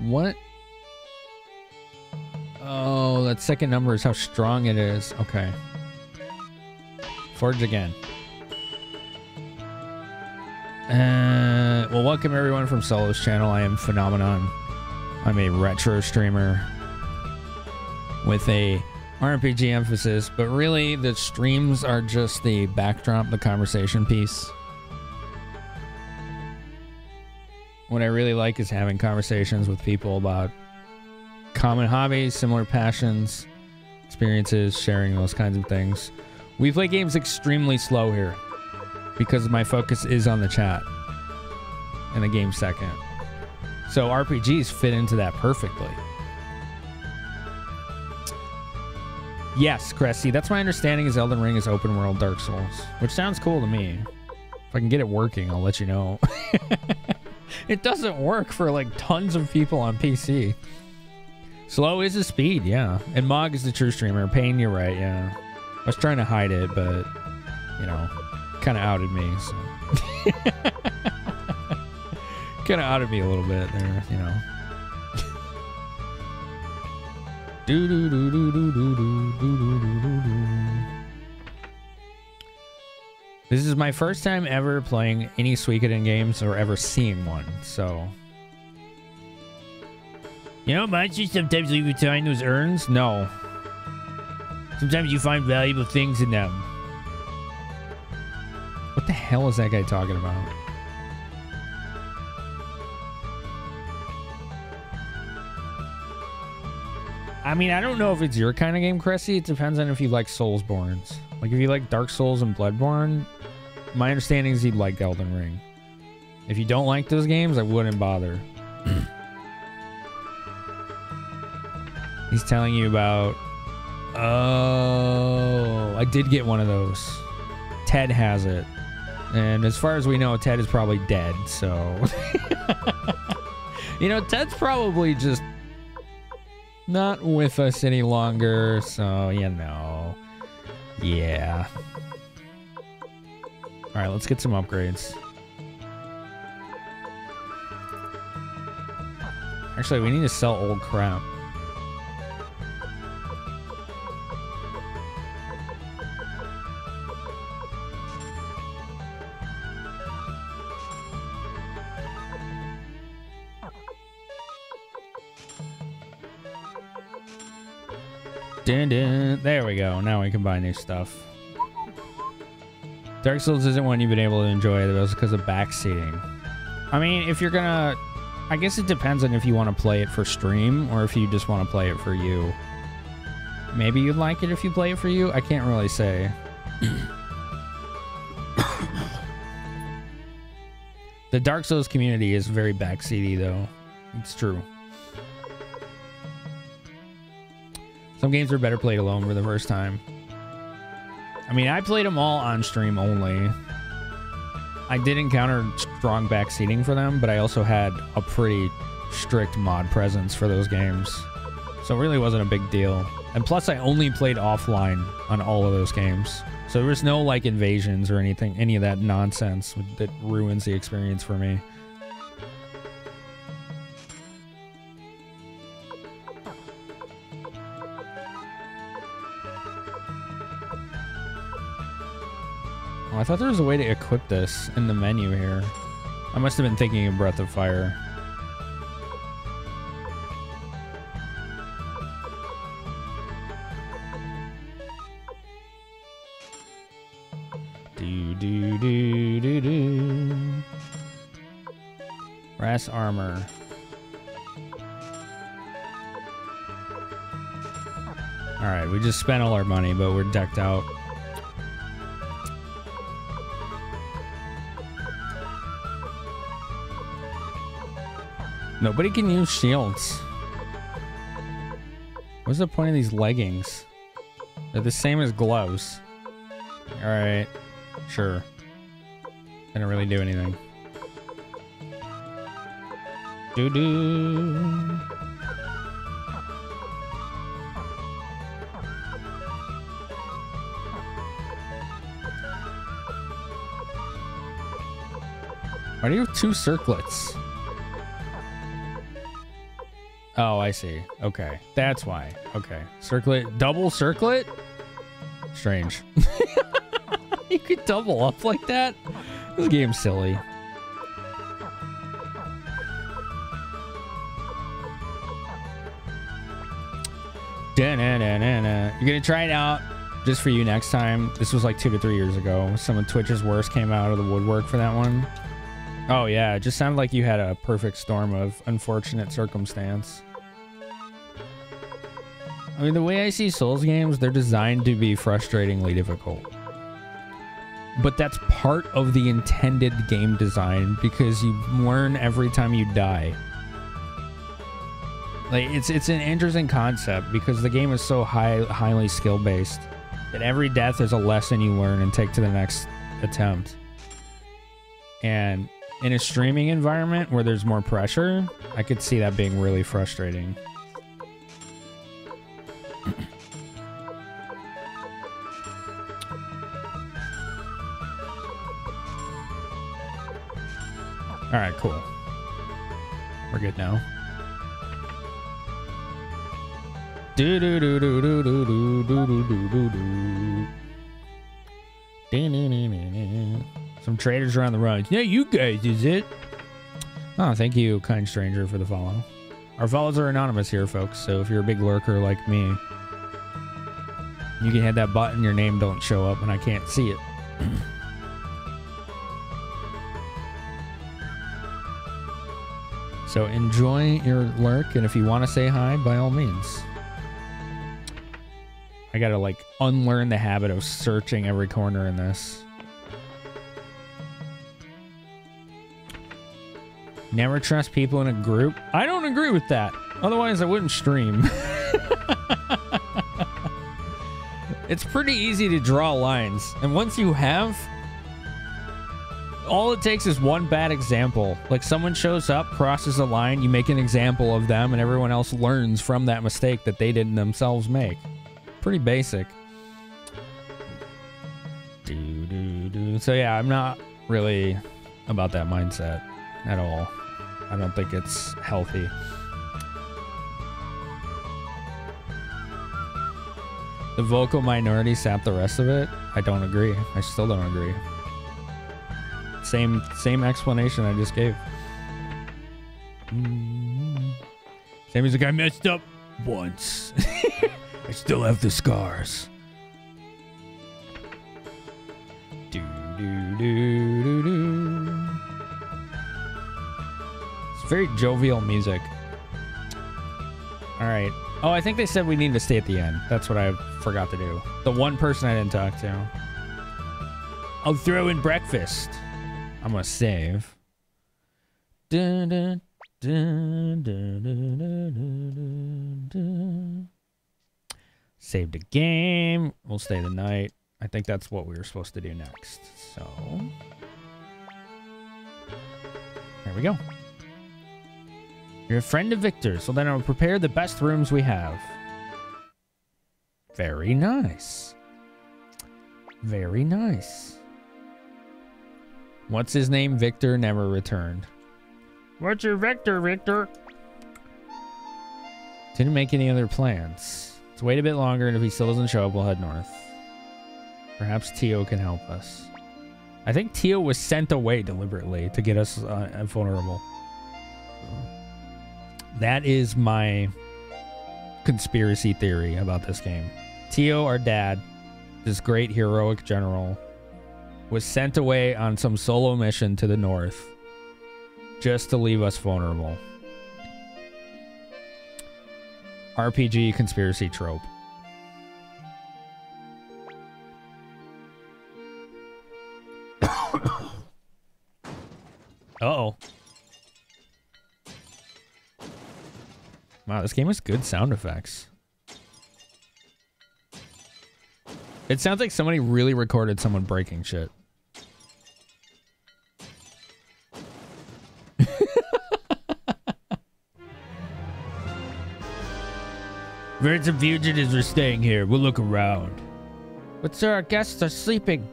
[SPEAKER 1] What? Oh, that second number is how strong it is. Okay. Forge again. Uh, well, welcome everyone from Solo's channel. I am Finamenon. I'm a retro streamer with a RPG emphasis, but really the streams are just the backdrop, the conversation piece. What I really like is having conversations with people about common hobbies, similar passions, experiences, sharing those kinds of things. We play games extremely slow here because my focus is on the chat and the game second. So RPGs fit into that perfectly. Yes, Cressy, that's my understanding is Elden Ring is open world Dark Souls, which sounds cool to me. If I can get it working, I'll let you know. it doesn't work for like tons of people on PC. Slow is the speed, yeah. And Mog is the true streamer. Pain, you're right, yeah. I was trying to hide it, but you know, kind of outed me. So. kind of outed me a little bit there, you know. do do do do do do do do do do. This is my first time ever playing any Suikoden games or ever seeing one, so. You know, monster sometimes leave you behind those urns? No. Sometimes you find valuable things in them. What the hell is that guy talking about? I mean, I don't know if it's your kind of game, Cressy. It depends on if you like Soulsbornes. Like, if you like Dark Souls and Bloodborne, my understanding is you'd like Elden Ring. If you don't like those games, I wouldn't bother. He's telling you about. Oh, I did get one of those. Ted has it. And as far as we know, Ted is probably dead, so. you know, Ted's probably just not with us any longer, so, you know. Yeah. Alright, let's get some upgrades. Actually, we need to sell old crap. Dun, dun. There we go. Now we can buy new stuff. Dark Souls isn't one you've been able to enjoy those because of backseating. I mean, if you're gonna... I guess it depends on if you want to play it for stream or if you just want to play it for you. Maybe you'd like it if you play it for you. I can't really say. the Dark Souls community is very backseaty, though. It's true. Some games are better played alone for the first time. I mean, I played them all on stream only. I did encounter strong backseating for them, but I also had a pretty strict mod presence for those games. So it really wasn't a big deal. And plus, I only played offline on all of those games. So there was no like invasions or anything, any of that nonsense that ruins the experience for me. Oh, I thought there was a way to equip this in the menu here. I must have been thinking of Breath of Fire. Do do do do do. Brass armor. All right, we just spent all our money, but we're decked out. Nobody can use shields. What's the point of these leggings? They're the same as gloves. Alright. Sure. Didn't really do anything. Doo doo. Why do you have two circlets? Oh, I see. Okay. That's why. Okay. Circlet. Double circlet? Strange. you could double up like that? This game's silly. You're gonna try it out just for you next time. This was like two to three years ago. Some of Twitch's worst came out of the woodwork for that one. Oh yeah, it just sounded like you had a perfect storm of unfortunate circumstance. I mean, the way I see Souls games, they're designed to be frustratingly difficult. But that's part of the intended game design because you learn every time you die. Like it's it's an interesting concept because the game is so high highly skill based that every death is a lesson you learn and take to the next attempt. And in a streaming environment where there's more pressure, I could see that being really frustrating. Some traders are on the run. Yeah, you guys, is it? Oh, thank you, kind stranger, for the follow. Our follows are anonymous here, folks. So if you're a big lurker like me, you can hit that button. Your name don't show up, and I can't see it. So enjoy your lurk, and if you want to say hi, by all means. I gotta like unlearn the habit of searching every corner in this. Never trust people in a group. I don't agree with that. Otherwise, I wouldn't stream. it's pretty easy to draw lines, and once you have, all it takes is one bad example. Like someone shows up, crosses a line, you make an example of them, and everyone else learns from that mistake that they didn't themselves make. Pretty basic. So yeah, I'm not really about that mindset at all. I don't think it's healthy. The vocal minority sap the rest of it. I don't agree. I still don't agree. Same same explanation I just gave. Mm. Same as the guy messed up once. I still have the scars. Do do do do. It's very jovial music. All right. Oh, I think they said we need to stay at the end. That's what I forgot to do. The one person I didn't talk to. I'll throw in breakfast. I'm gonna save. Dun, dun, dun, dun, dun, dun, dun, dun. Saved a game. We'll stay the night. I think that's what we were supposed to do next. So there we go. You're a friend of Victor, so then I'll prepare the best rooms we have. Very nice. Very nice. What's his name? Victor never returned.
[SPEAKER 4] What's your vector, Victor?
[SPEAKER 1] Didn't make any other plans. Let's wait a bit longer, and if he still doesn't show up, we'll head north. Perhaps Teo can help us. I think Teo was sent away deliberately to get us uh, vulnerable. That is my conspiracy theory about this game. Teo, our dad, this great heroic general, was sent away on some solo mission to the north just to leave us vulnerable. RPG conspiracy trope. Uh-oh. Wow, this game has good sound effects. It sounds like somebody really recorded someone breaking shit. Birds and fugitives are staying here. We'll look around. But sir, our guests are sleeping.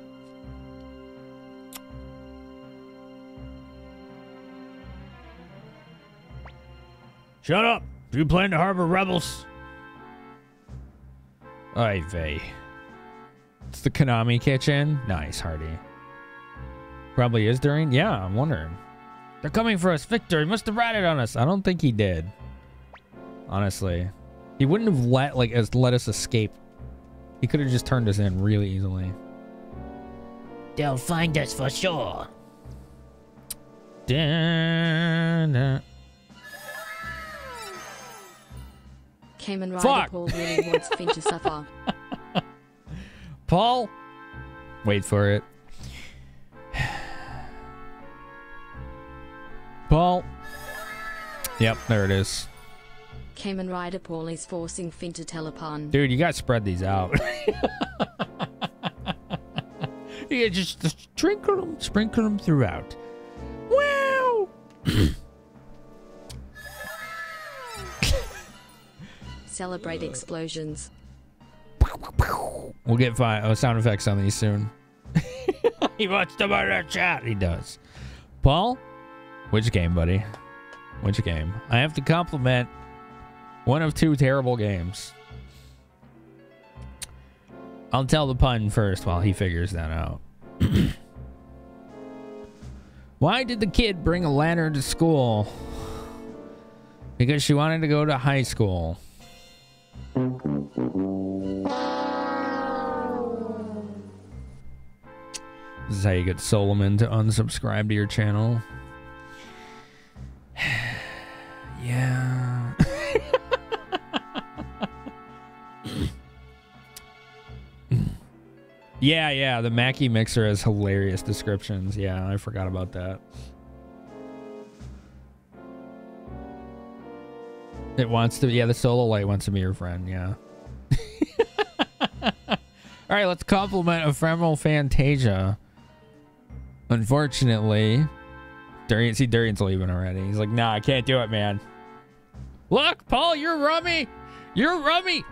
[SPEAKER 1] Shut up! Do you plan to harbor rebels? Ay vey. It's the Konami kitchen. Nice, Hardy. Probably is during. Yeah, I'm wondering. They're coming for us. Victor, he must have ratted on us. I don't think he did. Honestly, he wouldn't have let like us let us escape. He could have just turned us in really easily.
[SPEAKER 8] They'll find us for sure.
[SPEAKER 1] Da-da.
[SPEAKER 2] Cayman Rider
[SPEAKER 1] Fuck.
[SPEAKER 2] Paul really wants Finn to suffer.
[SPEAKER 1] Paul, wait for it. Paul. Yep, there it is.
[SPEAKER 2] Cayman Rider Paul is forcing Finn to tell a pun.
[SPEAKER 1] Dude, you gotta spread these out. yeah, just, just sprinkle them, sprinkle them throughout. Wow.
[SPEAKER 2] Celebrate explosions.
[SPEAKER 1] We'll get fi- oh, sound effects on these soon. he wants to murder chat. He does. Paul, which game, buddy? Which game? I have to compliment one of two terrible games. I'll tell the pun first while he figures that out. Why did the kid bring a lantern to school? Because she wanted to go to high school. This is how you get Solomon to unsubscribe to your channel. yeah. Yeah, yeah. The Mackie mixer has hilarious descriptions. Yeah, I forgot about that. It wants to. Yeah, the solo light wants to be your friend. Yeah. All right, let's compliment Ephemeral Fantasia. Unfortunately, Durian, see, Durian's leaving already. He's like, nah, I can't do it, man. Look, Paul, you're rummy. You're rummy.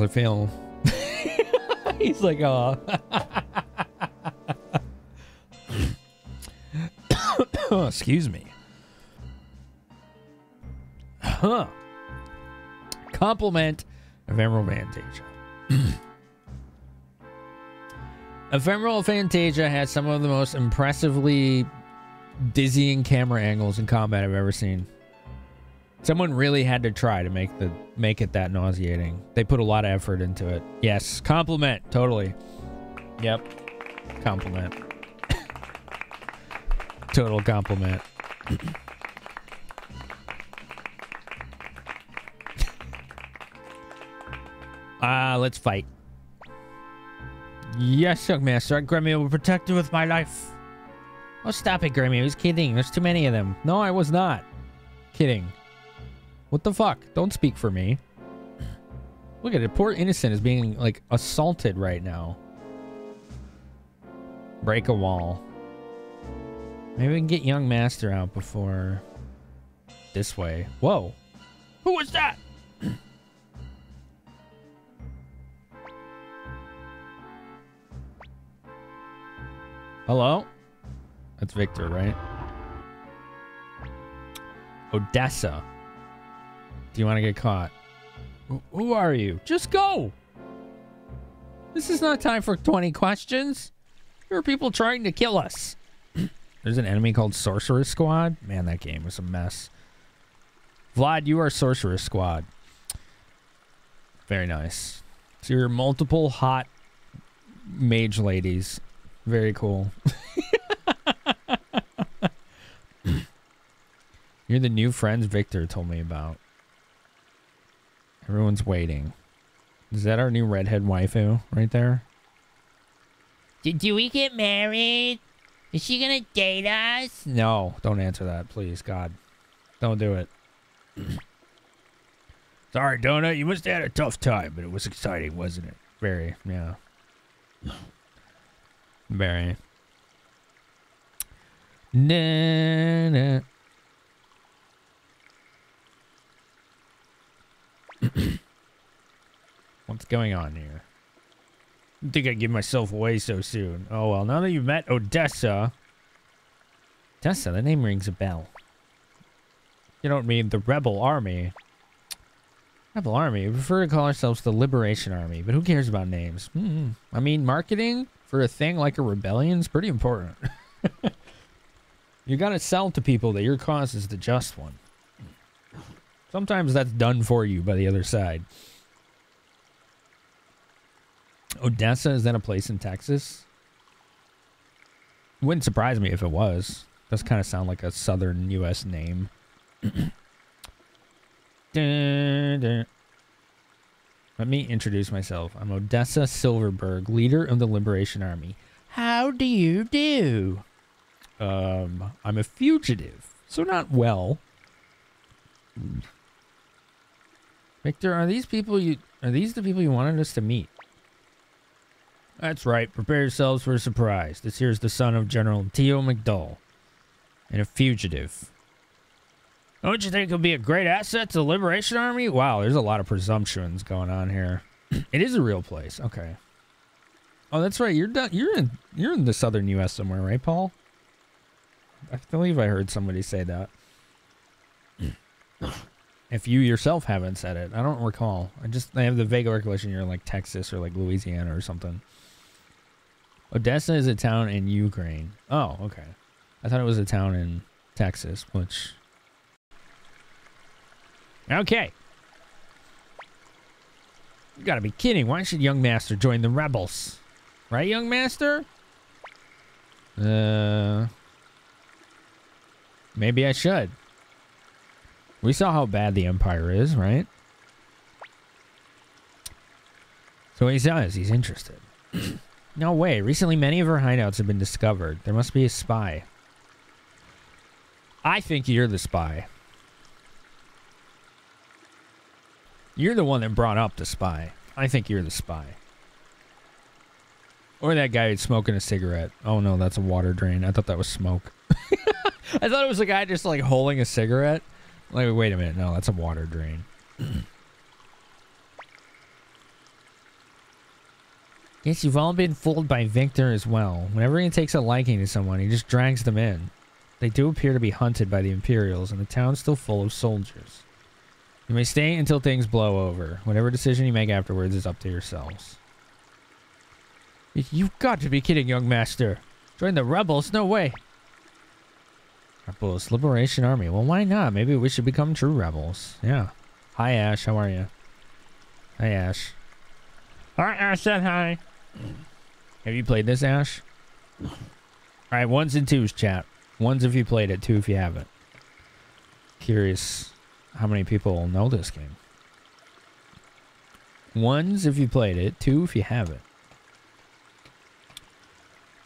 [SPEAKER 1] How's it feel? He's like, oh. Excuse me. Huh. Compliment of Ephemeral Fantasia. Ephemeral Fantasia has some of the most impressively dizzying camera angles in combat I've ever seen. Someone really had to try to make the make it that nauseating. They put a lot of effort into it. Yes, compliment, totally. Yep. Compliment. Total compliment. Ah, let's fight. Yes, young master. I, Gremio will protect you with my life. Oh, stop it, Gremio. He's kidding. There's too many of them. No, I was not. Kidding. What the fuck? Don't speak for me. Look at it. Poor innocent is being, like, assaulted right now. Break a wall. Maybe we can get young master out before... This way. Whoa. Who was that? Hello? That's Victor, right? Odessa. You want to get caught? Who- are you? Just go! This is not time for 20 questions. There are people trying to kill us. There's an enemy called Sorcerer Squad. Man, that game was a mess. Vlad, you are Sorcerer Squad. Very nice. So you're multiple hot mage ladies. Very cool. You're the new friends Victor told me about. Everyone's waiting. Is that our new redhead waifu right there?
[SPEAKER 8] Did do we get married? Is she gonna date us?
[SPEAKER 1] No, don't answer that, please, God. Don't do it. Sorry, Donut. You must have had a tough time, but it was exciting, wasn't it? Very, yeah. Very. Na, na. What's going on here? Didn't think I'd give myself away so soon. Oh well, now that you've met Odessa. Odessa, the name rings a bell. You don't mean the rebel army. Rebel army. We prefer to call ourselves the Liberation Army, but who cares about names? Hmm. I mean, marketing for a thing like a rebellion is pretty important. you gotta sell to people that your cause is the just one. Sometimes that's done for you by the other side. Odessa, is that a place in Texas? Wouldn't surprise me if it was. Does kind of sound like a southern U.S. name. Dun, dun. Let me introduce myself. I'm Odessa Silverberg, leader of the Liberation Army. How do you do? Um, I'm a fugitive, so not well. Victor, are these people you are these the people you wanted us to meet? That's right. Prepare yourselves for a surprise. This here's the son of General Teo McDohl, and a fugitive. Don't you think he'll be a great asset to the Liberation Army? Wow, there's a lot of presumptions going on here. it is a real place. Okay. Oh, that's right. You're done. You're in. You're in the southern U.S. somewhere, right, Paul? I believe I heard somebody say that. if you yourself haven't said it, I don't recall. I just I have the vague recollection you're in like Texas or like Louisiana or something. Odessa is a town in Ukraine. Oh, okay. I thought it was a town in Texas, which. Okay. You gotta be kidding. Why should Young Master join the rebels? Right, Young Master? Uh. Maybe I should. We saw how bad the Empire is, right? So he says he's interested. no way. Recently, many of our hideouts have been discovered. There must be a spy. I think you're the spy. You're the one that brought up the spy. I think you're the spy. Or that guy smoking a cigarette. Oh no, that's a water drain. I thought that was smoke. I thought it was a guy just like holding a cigarette. Like, wait a minute. No, that's a water drain. yes, you've all been fooled by Victor as well. Whenever he takes a liking to someone, he just drags them in. They do appear to be hunted by the Imperials, and the town's still full of soldiers. You may stay until things blow over. Whatever decision you make afterwards is up to yourselves. You've got to be kidding, young master. Join the rebels? No way. Rebels, Liberation Army. Well, why not? Maybe we should become true rebels. Yeah. Hi, Ash. How are you? Hi, Ash.
[SPEAKER 4] Alright, Ash said hi.
[SPEAKER 1] Have you played this, Ash? All right, ones and twos, chat. Ones if you played it, two if you haven't. Curious how many people know this game. Ones if you played it, two if you haven't.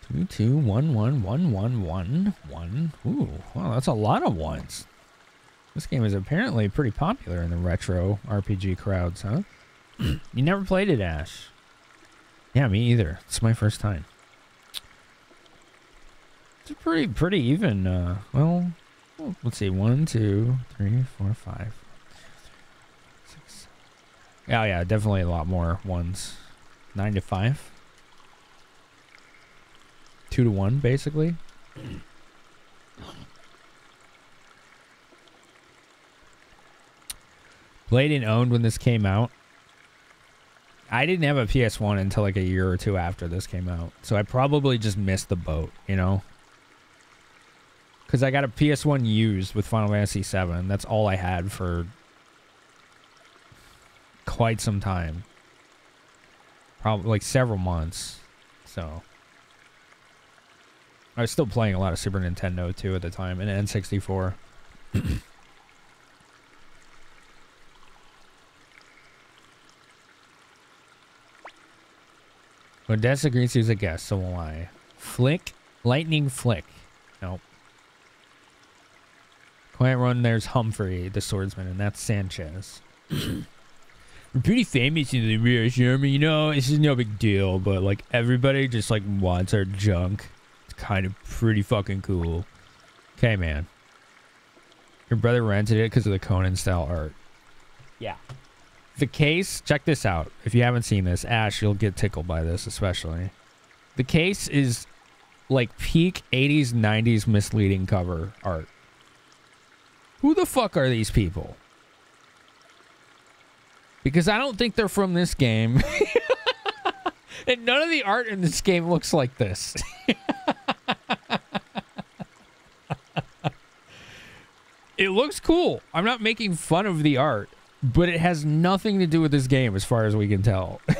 [SPEAKER 1] Two, two, one, one, one, one, one, one. Ooh, wow, that's a lot of ones. This game is apparently pretty popular in the retro RPG crowds, huh? you never played it, Ash. Yeah, me either. It's my first time. It's a pretty, pretty even. Uh, well, let's see. One, two, three, four, five, six. Yeah, yeah, definitely a lot more ones. Nine to five. Two to one, basically. And owned when this came out. I didn't have a PS1 until like a year or two after this came out. So I probably just missed the boat, you know? Because I got a PS1 used with Final Fantasy VII. That's all I had for quite some time. Probably like several months. So. I was still playing a lot of Super Nintendo too at the time and N64. Odessa you as a guest, so will I. Flik, lightning Flik. Nope. Quiet run. There's Humphrey, the swordsman, and that's Sanchez. We're pretty famous in the British Army, you know. This is no big deal, but like everybody just like wants our junk. Kind of pretty fucking cool. Okay, man. Your brother rented it because of the Conan style art. Yeah. The case, check this out. If you haven't seen this, Ash, you'll get tickled by this, especially. The case is like peak 80s, 90s misleading cover art. Who the fuck are these people? Because I don't think they're from this game. and none of the art in this game looks like this. it looks cool. I'm not making fun of the art, but it has nothing to do with this game as far as we can tell.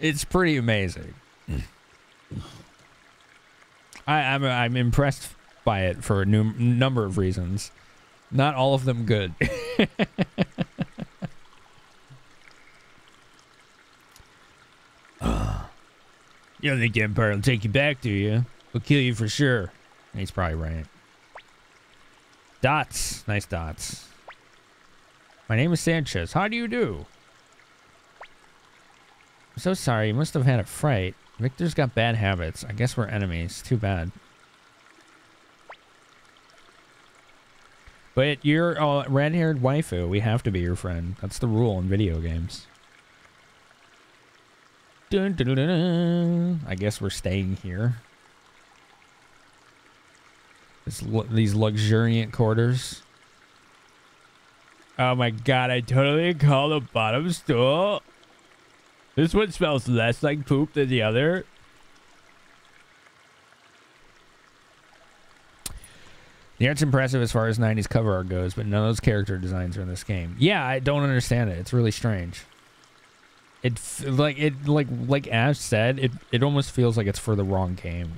[SPEAKER 1] it's pretty amazing. I, I'm I'm impressed by it for a num- number of reasons. Not all of them good. you don't think the Empire will take you back, do you? We'll kill you for sure. He's probably right. Dots. Nice dots. My name is Sanchez. How do you do? I'm so sorry. You must have had a fright. Victor's got bad habits. I guess we're enemies. Too bad. But you're a uh, red-haired waifu. We have to be your friend. That's the rule in video games. Dun, dun, dun. I guess we're staying here. This, these luxuriant quarters. Oh my god, I totally call the bottom stool. This one smells less like poop than the other. The art's impressive as far as 90s cover art goes, but none of those character designs are in this game. Yeah, I don't understand it. It's really strange. It like it like like Ash said, it it almost feels like it's for the wrong game.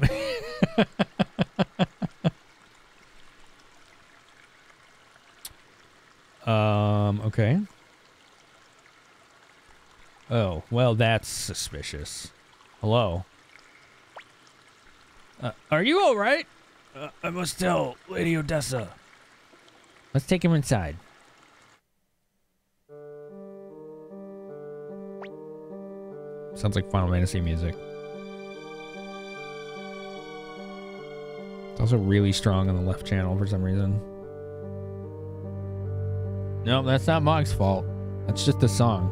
[SPEAKER 1] um, okay. Oh, well, that's suspicious. Hello. Uh, are you all right? Uh, I must tell Lady Odessa. Let's take him inside. Sounds like Final Fantasy music. It's also really strong on the left channel for some reason. No, that's not Mog's fault. That's just the song.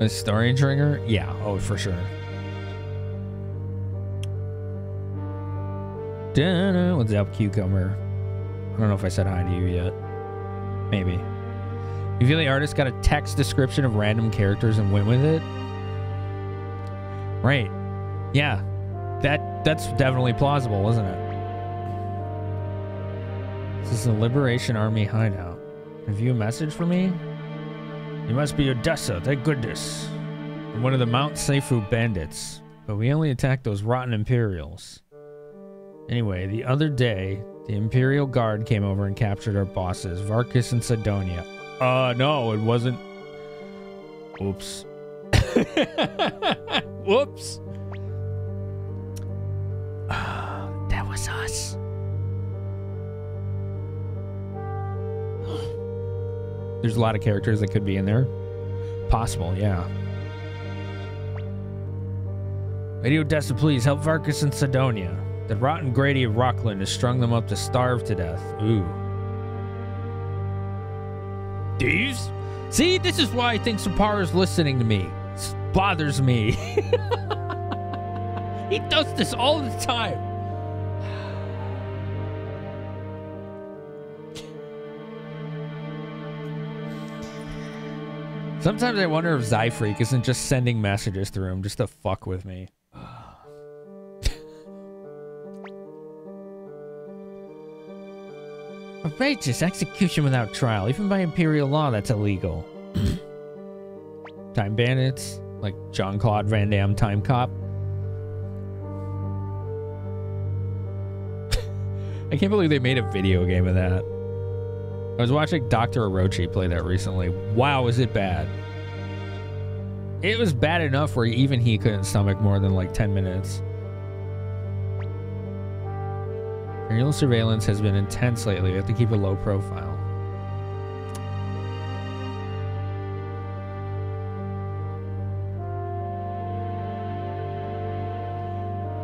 [SPEAKER 1] A story trigger? Yeah, oh, for sure. What's up, cucumber? I don't know if I said hi to you yet. Maybe. You feel the artist got a text description of random characters and went with it? Right. Yeah. That that's definitely plausible, isn't it? This is a Liberation Army hideout. Have you a message for me? You must be Odessa, thank goodness. I'm one of the Mount Seifu bandits, but we only attacked those rotten Imperials. Anyway, the other day, the Imperial Guard came over and captured our bosses, Varkas and Sidonia. Uh, no, it wasn't. Oops. Whoops. that was us. There's a lot of characters that could be in there. Possible, yeah. Lady Odessa, please help Varkas and Sidonia. The rotten Grady of Rockland has strung them up to starve to death. Ooh. Thieves? See, this is why I think Sapara's listening to me. This bothers me. he does this all the time. Sometimes I wonder if Zyfreak isn't just sending messages through him just to fuck with me. Outrageous execution without trial. Even by Imperial law, that's illegal. time bandits, like Jean-Claude Van Damme, Timecop. I can't believe they made a video game of that. I was watching Dr. Orochi play that recently. Wow, is it bad? It was bad enough where even he couldn't stomach more than like 10 minutes. Aerial surveillance has been intense lately. We have to keep a low profile.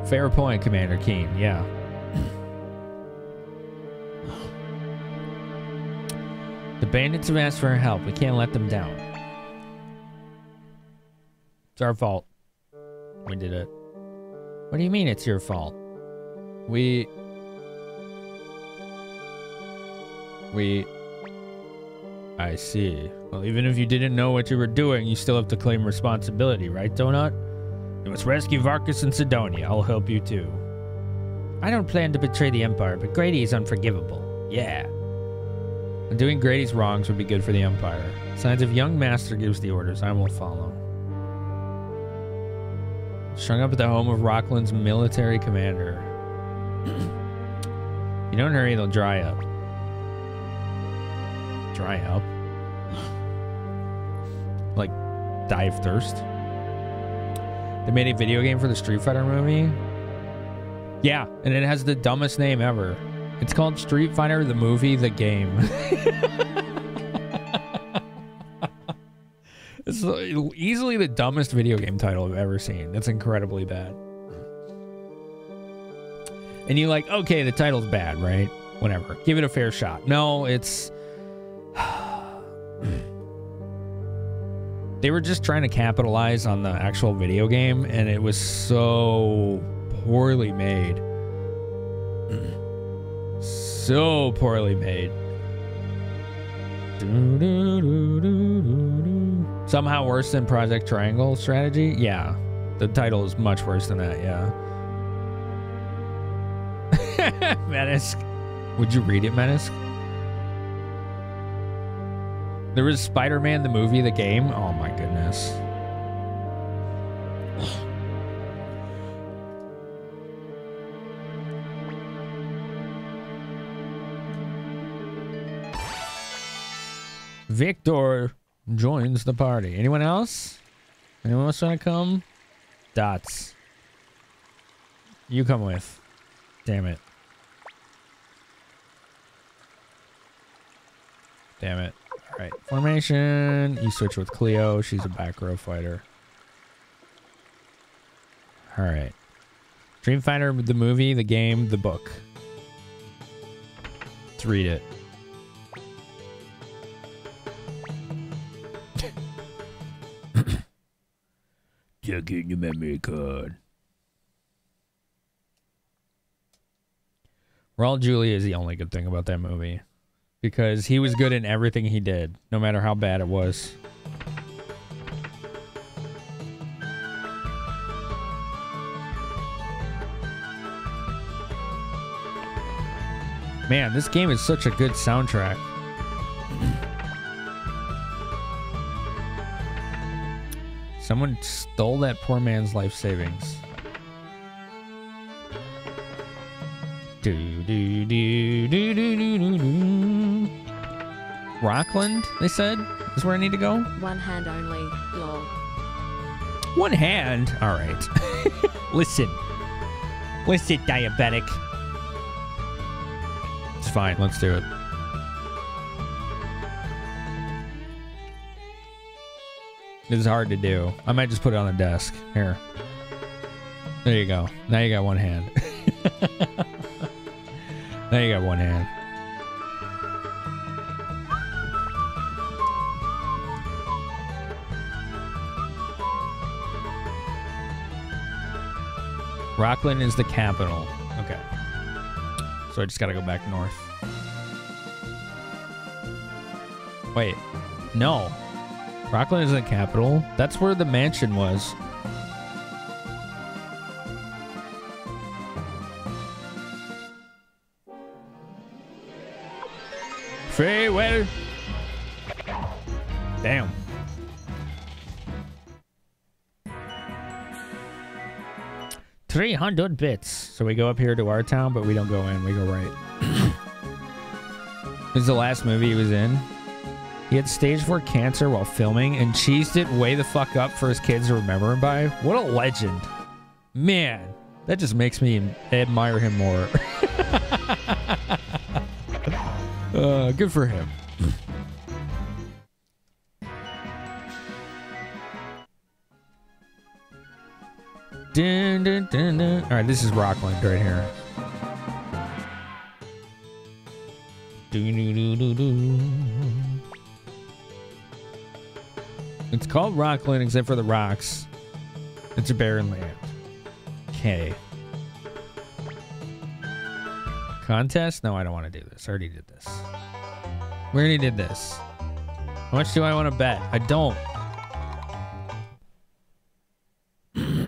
[SPEAKER 1] Fair point, Commander Keen. Yeah. the bandits have asked for our help. We can't let them down. It's our fault. We did it. What do you mean it's your fault? We. We. I see. Well, even if you didn't know what you were doing, you still have to claim responsibility, right, Donut? You must rescue Varkas and Sidonia. I'll help you too. I don't plan to betray the Empire, but Grady is unforgivable. Yeah. And doing Grady's wrongs would be good for the Empire. Signs of young master gives the orders. I will follow. Strung up at the home of Rockland's military commander. you don't hurry, they'll dry up. Dry up? like, die of thirst? They made a video game for the Street Fighter movie. Yeah, and it has the dumbest name ever. It's called Street Fighter the movie, the game. it's easily the dumbest video game title I've ever seen. That's incredibly bad. And you're like, okay, the title's bad, right? Whatever. Give it a fair shot. No, it's. they were just trying to capitalize on the actual video game, and it was so poorly made. so poorly made. Somehow worse than Project Triangle Strategy? Yeah. The title is much worse than that, yeah. Menace. Would you read it, Menace? There was Spider-Man the movie, the game. Oh my goodness. Victor joins the party. Anyone else? Anyone else want to come? Dots. You come with. Damn it. Damn it. Right. Formation. You switch with Cleo. She's a back row fighter. All right. Dream Fighter, the movie, the game, the book. Let's read it. Check in your memory card. Raul Julia is the only good thing about that movie. Because he was good in everything he did, no matter how bad it was. Man, this game is such a good soundtrack. Someone stole that poor man's life savings. Do do do do do do do. Rockland, they said, is where I need to go.
[SPEAKER 2] One hand only. Lol.
[SPEAKER 1] One hand. All right. Listen. Listen, diabetic. It's fine. Let's do it. This is hard to do. I might just put it on the desk. Here. There you go. Now you got one hand. Now you got one hand. Rockland is the capital. Okay. So I just gotta go back north. Wait. No. Rockland isn't the capital. That's where the mansion was. Very well. Damn.
[SPEAKER 8] 300 bits.
[SPEAKER 1] So we go up here to our town, but we don't go in. We go right. this is the last movie he was in. He had stage four cancer while filming and cheesed it way the fuck up for his kids to remember him by. What a legend. Man, that just makes me admire him more. uh, good for him. Dun, dun, dun. All right, this is Rockland right here. It's called Rockland, except for the rocks. It's a barren land. Okay. Contest? No, I don't want to do this. I already did this. We already did this. How much do I want to bet? I don't.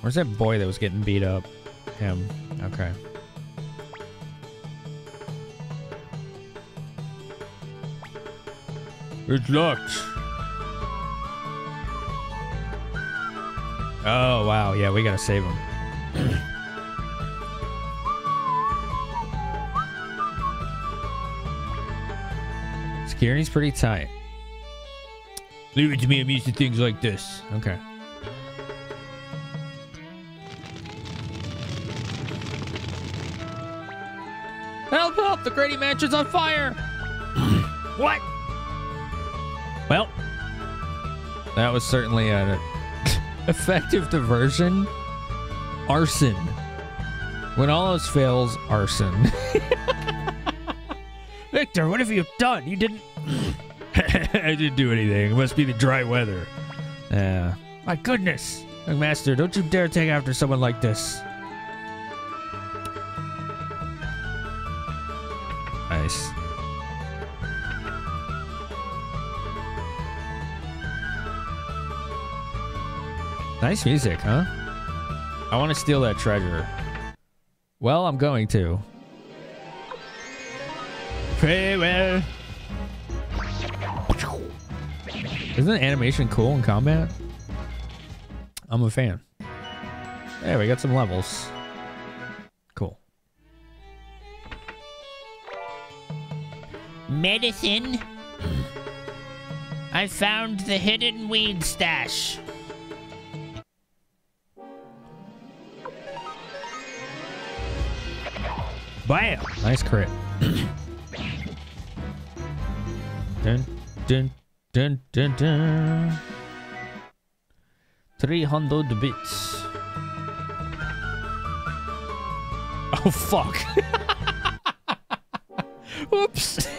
[SPEAKER 1] Where's that boy that was getting beat up? Him. Okay. It's locked. Oh, wow. Yeah, we gotta save him. Security's pretty tight. Leave it to me. I'm used to things like this. Okay. Help, help! The Grady Mansion's on fire! what? Well, that was certainly an effective diversion. Arson. When all else fails, arson. Victor, what have you done? You didn't. I didn't do anything. It must be the dry weather. Yeah. My goodness. Master, don't you dare take after someone like this. Nice music, huh? I want to steal that treasure. Well, I'm going to. Very well. Isn't animation cool in combat? I'm a fan. Hey, we got some levels. Cool.
[SPEAKER 8] Medicine. I found the hidden weed stash.
[SPEAKER 1] Bam! Nice crit. dun, dun, dun, dun, dun. 300 bits. Oh, fuck. Whoops.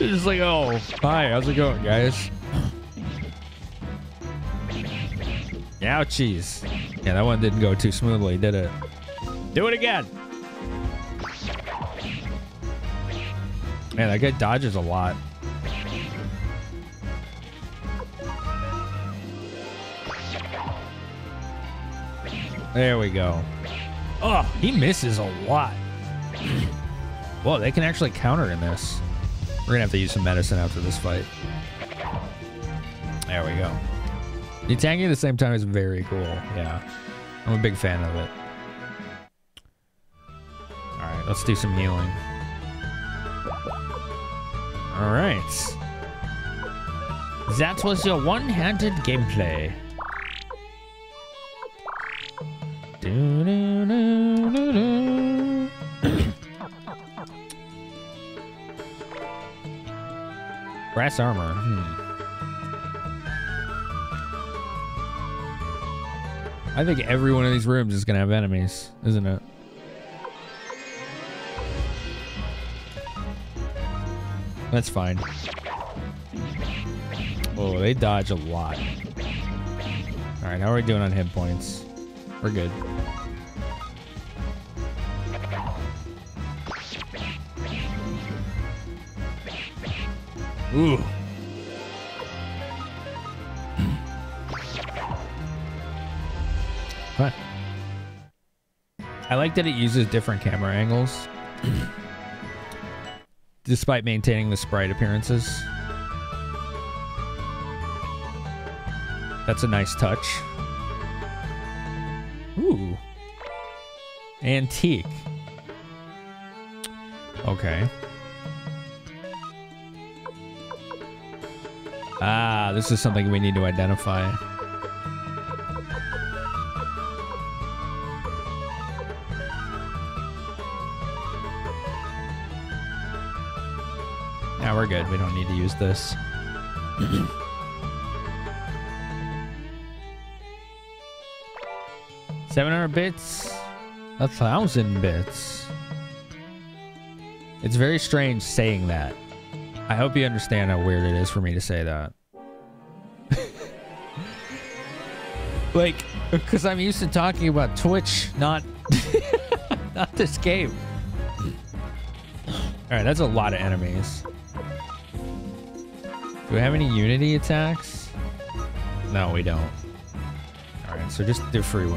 [SPEAKER 1] It's like, oh, hi, how's it going, guys? Ouchies. Yeah, that one didn't go too smoothly, did it? Do it again. Man, that guy dodges a lot. There we go. Oh, he misses a lot. Whoa, they can actually counter in this. We're gonna have to use some medicine after this fight. There we go. The tanking at the same time is very cool. Yeah. I'm a big fan of it. Alright, let's do some healing. Alright.
[SPEAKER 8] That was your one-handed gameplay.
[SPEAKER 1] Do-do-do-do-do. Brass armor. Hmm. I think every one of these rooms is gonna have enemies, isn't it? That's fine. Oh, they dodge a lot. Alright, how are we doing on hit points? We're good. Ooh. What? I like that it uses different camera angles. despite maintaining the sprite appearances. That's a nice touch. Ooh. Antique. Okay. Ah, this is something we need to identify. Yeah, we're good. We don't need to use this. Seven hundred bits, a thousand bits. It's very strange saying that. I hope you understand how weird it is for me to say that. like, because I'm used to talking about Twitch, not not this game. All right, that's a lot of enemies. Do we have any Unity attacks? No, we don't. All right, so just do free will.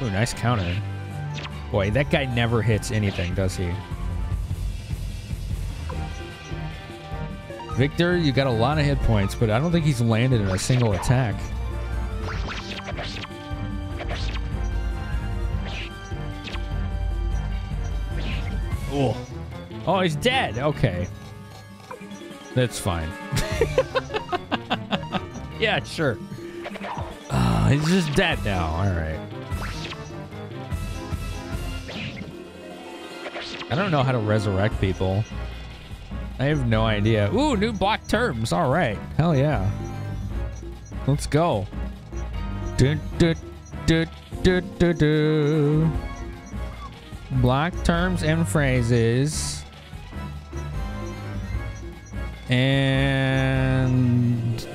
[SPEAKER 1] Ooh, nice counter. Boy, that guy never hits anything, does he? Victor, you got a lot of hit points, but I don't think he's landed in a single attack. Oh. Oh, he's dead. Okay. That's fine. yeah, sure. Uh, he's just dead now. All right. I don't know how to resurrect people. I have no idea. Ooh, new block terms. All right. Hell yeah. Let's go. Du, du, du, du, du, du. Block terms and phrases. And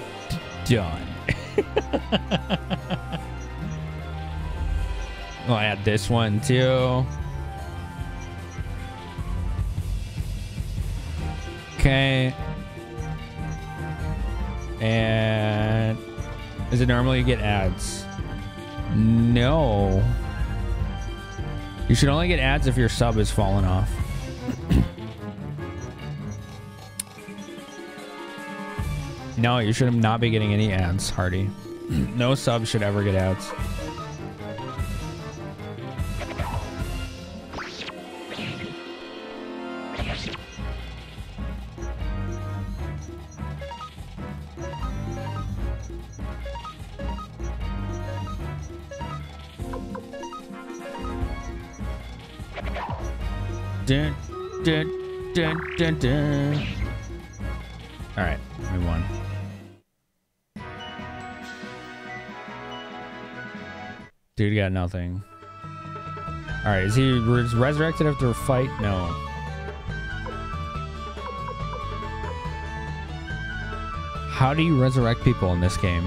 [SPEAKER 1] done. I'll add this one too. Okay. And is it normally you get ads? No. You should only get ads if your sub is falling off. no, you should not be getting any ads, Hardy. no sub should ever get ads. Dude got nothing. All right, is he res- resurrected after a fight? No. How do you resurrect people in this game?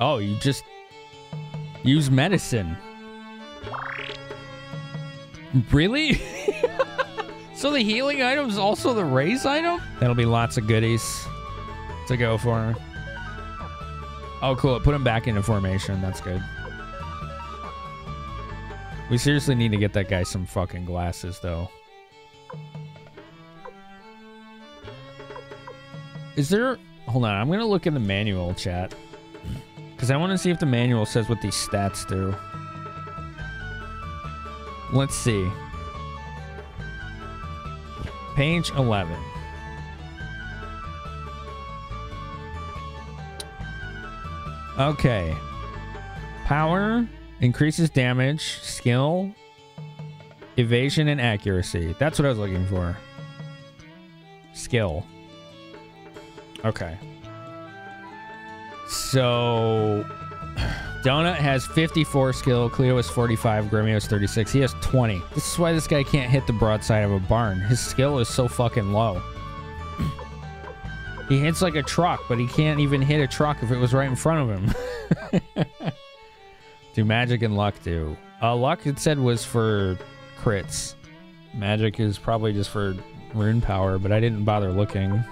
[SPEAKER 1] Oh, you just use medicine. Really? so the healing item is also the raise item? That'll be lots of goodies to go for. Oh, cool. It put him back into formation. That's good. We seriously need to get that guy some fucking glasses, though. Is there... Hold on. I'm going to look in the manual chat. Because I want to see if the manual says what these stats do. Let's see. Page 11. Okay. Power increases damage, skill, evasion, and accuracy. That's what I was looking for. Skill. Okay. So Donut has 54 skill, Cleo has 45, Gremio has 36. He has 20. This is why this guy can't hit the broadside of a barn. His skill is so fucking low. He hits like a truck, but he can't even hit a truck if it was right in front of him. do magic and luck do? Uh, luck it said was for crits. Magic is probably just for rune power, but I didn't bother looking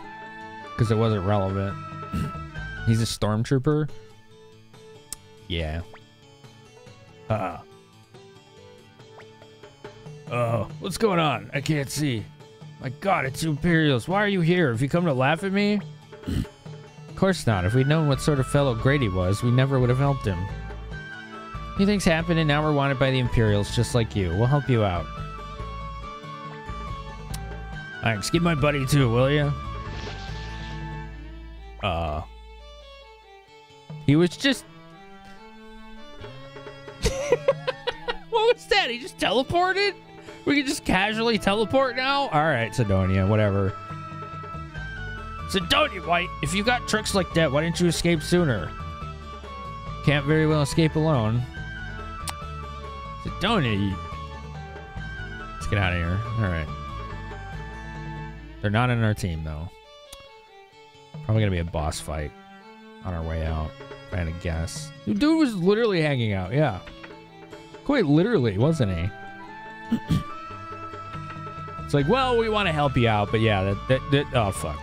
[SPEAKER 1] because it wasn't relevant. He's a stormtrooper. Yeah. Uh. Oh, what's going on? I can't see. My God, it's Imperials. Why are you here? Have you come to laugh at me? of course not. If we'd known what sort of fellow Grady was, we never would have helped him. Few things happened, and now we're wanted by the Imperials, just like you. We'll help you out. Thanks. Give my buddy too, will you? Uh. He was just. what was that? He just teleported? We can just casually teleport now? Alright, Sidonia, whatever. Sidonia, White, if you got tricks like that, why didn't you escape sooner? Can't very well escape alone. Sidonia. Let's get out of here. Alright. They're not in our team, though. Probably gonna be a boss fight on our way out, if I had to guess. The dude was literally hanging out, yeah. Quite literally, wasn't he? it's like, well, we want to help you out, but yeah, that, that, that oh, fuck.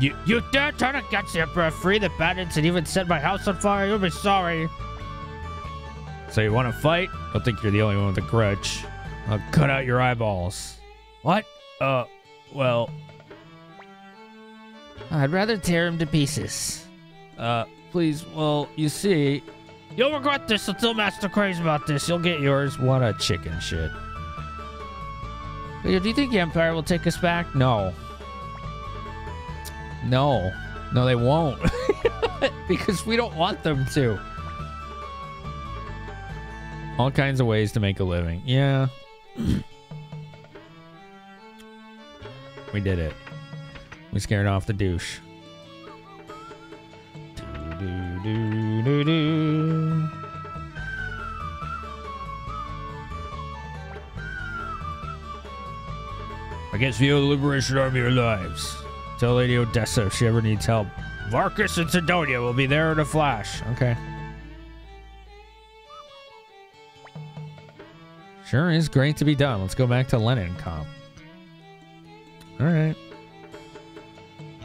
[SPEAKER 1] You, you dare turn against the Emperor, free the bandits, and even set my house on fire, you'll be sorry. So you want to fight? I don't think you're the only one with a grudge. I'll cut out your eyeballs. What? Uh, well...
[SPEAKER 8] I'd rather tear him to pieces.
[SPEAKER 1] Uh, please, well, you see... You'll regret this until Master craves about this. You'll get yours. What a chicken shit.
[SPEAKER 8] Do you think the Empire will take us back?
[SPEAKER 1] No. No. No, they won't. because we don't want them to. All kinds of ways to make a living. Yeah. we did it. We scared off the douche. Do, do, do, guess the Liberation Army are lives. Tell Lady Odessa if she ever needs help. Varkas and Sidonia will be there in a flash. Okay. Sure is great to be done. Let's go back to Lenankamp. All right.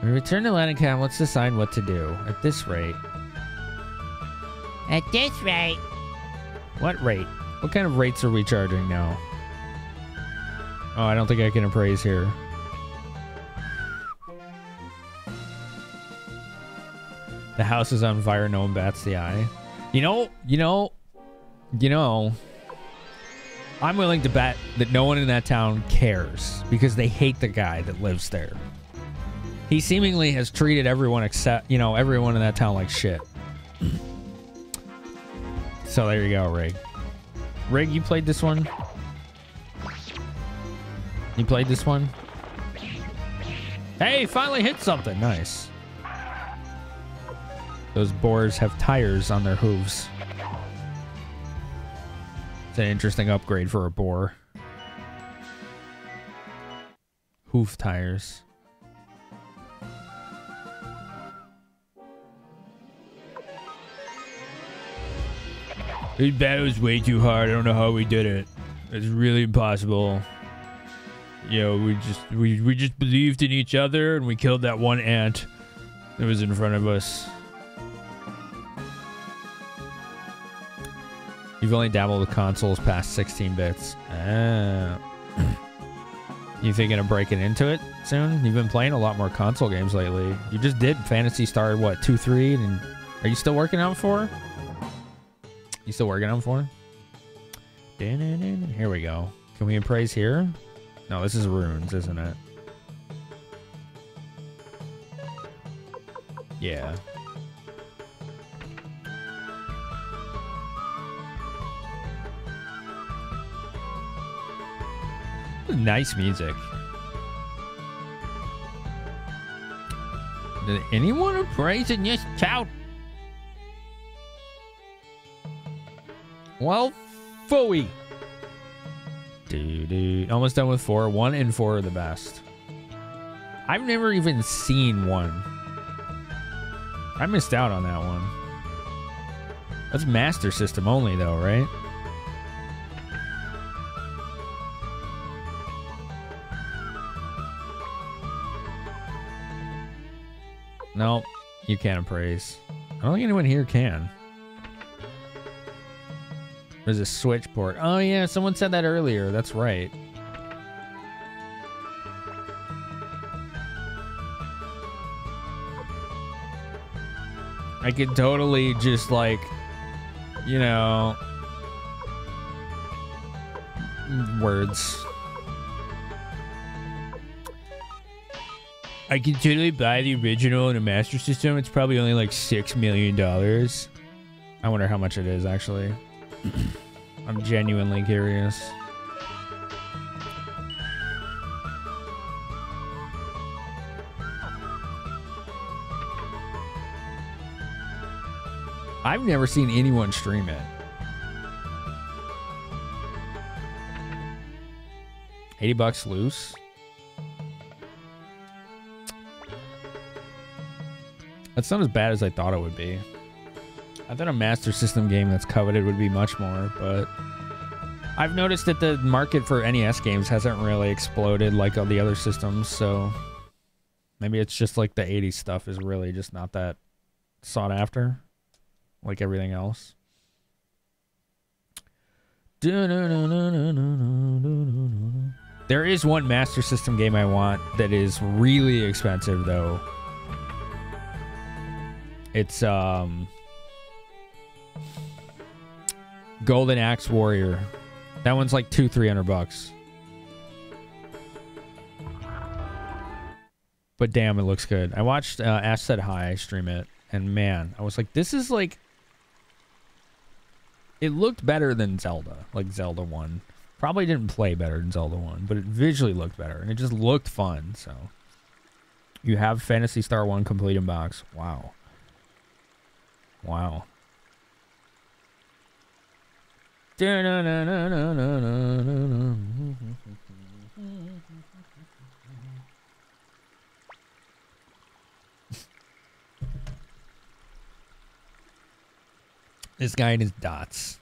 [SPEAKER 1] We return to Lenankamp, let's decide what to do. At this rate.
[SPEAKER 8] At this rate.
[SPEAKER 1] What rate? What kind of rates are we charging now? Oh, I don't think I can appraise here. The house is on fire. No one bats the eye. You know, you know, you know. I'm willing to bet that no one in that town cares because they hate the guy that lives there. He seemingly has treated everyone except, you know, everyone in that town like shit. So there you go, Rig. Rig, you played this one? You played this one? Hey, finally hit something. Nice. Those boars have tires on their hooves. It's an interesting upgrade for a boar. Hoof tires. This battle was way too hard. I don't know how we did it. It's really impossible. You know, we just we, we just believed in each other and we killed that one ant that was in front of us. You've only dabbled with consoles past 16 bits. Ah. you thinking of breaking into it soon? You've been playing a lot more console games lately. You just did Phantasy Star, what, 2 3? And are you still working on 4? You still working on 4? Here we go. Can we appraise here? No, this is runes, isn't it? Yeah. Nice music. Did anyone appraise in this town? Well, phooey. Almost done with four. One and four are the best. I've never even seen one. I missed out on that one. That's Master System only, though, right? No, you can't appraise. I don't think anyone here can. There's a Switch port. Oh yeah, someone said that earlier. That's right. I could totally just like, you know, words. I could totally buy the original in a Master System. It's probably only like six million dollars. I wonder how much it is actually. I'm genuinely curious. I've never seen anyone stream it. 80 bucks loose. That's not as bad as I thought it would be. I thought a Master System game that's coveted would be much more, but I've noticed that the market for NES games hasn't really exploded like all the other systems, so maybe it's just like the 80s stuff is really just not that sought after like everything else. There is one Master System game I want that is really expensive though. It's um Golden Axe Warrior. That one's like two, three hundred bucks. But damn, it looks good. I watched uh, Ash Said Hi stream it, and man, I was like, this is like. It looked better than Zelda, like Zelda 1. Probably didn't play better than Zelda 1, but it visually looked better, and it just looked fun, so. You have Phantasy Star 1 complete in box. Wow. Wow. This guy and his dots.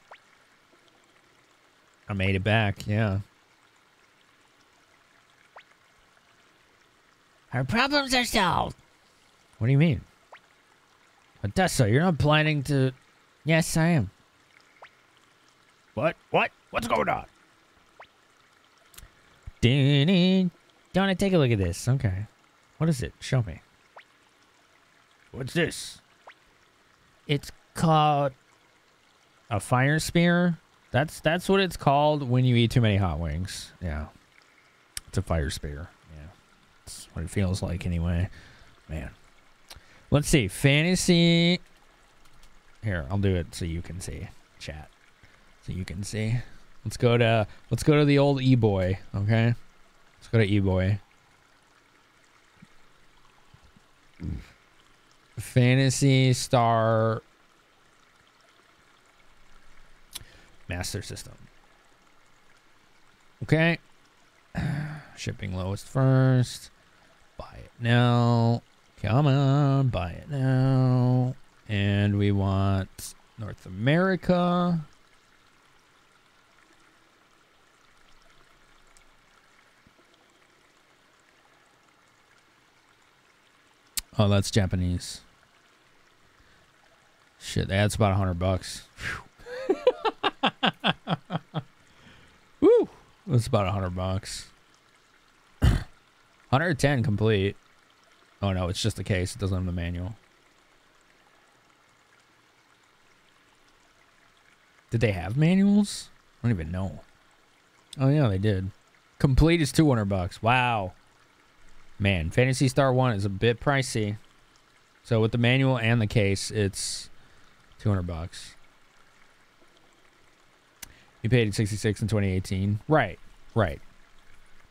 [SPEAKER 1] I made it back, yeah.
[SPEAKER 8] Our problems are solved.
[SPEAKER 1] What do you mean? Odessa, you're not planning to.
[SPEAKER 8] Yes, I am.
[SPEAKER 1] What? What? What's going on?
[SPEAKER 8] Donna, take a look at this. Okay.
[SPEAKER 1] What is it? Show me. What's this?
[SPEAKER 8] It's called
[SPEAKER 1] a fire spear. That's that's what it's called when you eat too many hot wings. Yeah. It's a fire spear. Yeah. That's what it feels like anyway. Man. Let's see. Fantasy. Here, I'll do it so you can see. Chat. So you can see. Let's go to let's go to the old e-boy, okay? Let's go to e-boy. Phantasy Star Master System. Okay. Shipping lowest first. Buy it now. Come on, buy it now. And we want North America. Oh, that's Japanese. Shit, that's about a hundred bucks. Woo! That's about a hundred bucks. 110 complete. Oh no, it's just the case. It doesn't have the manual. Did they have manuals? I don't even know. Oh yeah, they did. Complete is 200 bucks. Wow. Man, Phantasy Star 1 is a bit pricey. So with the manual and the case, it's 200 bucks. You paid 66 in 2018. Right. Right.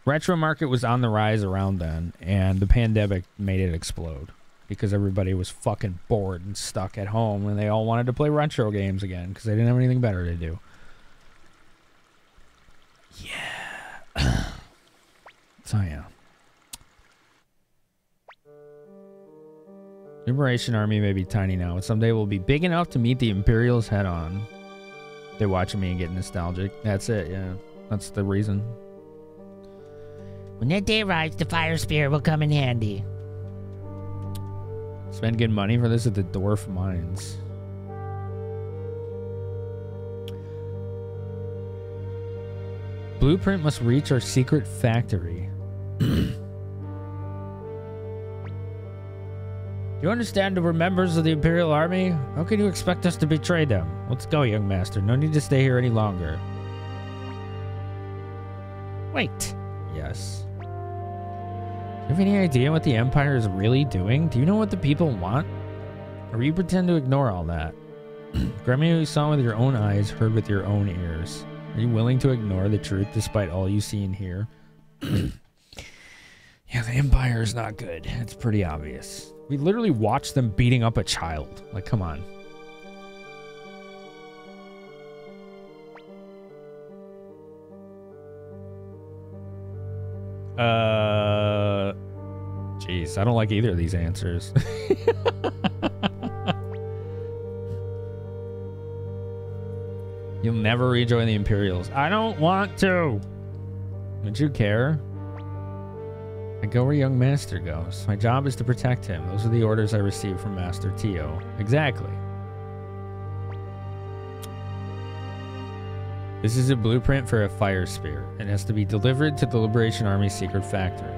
[SPEAKER 1] Retro market was on the rise around then, and the pandemic made it explode because everybody was fucking bored and stuck at home, and they all wanted to play retro games again because they didn't have anything better to do. Yeah. so yeah. Liberation Army may be tiny now, but someday will be big enough to meet the Imperials head on. They're watching me and getting nostalgic. That's it, yeah. That's the reason.
[SPEAKER 8] When that day arrives, the fire spear will come in handy.
[SPEAKER 1] Spend good money for this at the Dwarf Mines. blueprint must reach our secret factory. Do you understand that we're members of the Imperial Army? How can you expect us to betray them? Let's go, young master. No need to stay here any longer. Wait. Yes. Do you have any idea what the Empire is really doing? Do you know what the people want? Or you pretend to ignore all that? Gremio, you saw with your own eyes, heard with your own ears. Are you willing to ignore the truth despite all you see and hear? yeah, the Empire is not good. It's pretty obvious. We literally watched them beating up a child. Like, come on. Uh, jeez, I don't like either of these answers. You'll never rejoin the Imperials. I don't want to. Would you care? I go where young master goes. My job is to protect him. Those are the orders I received from Master Teo. Exactly. This is a blueprint for a fire spear. It has to be delivered to the Liberation Army secret factory.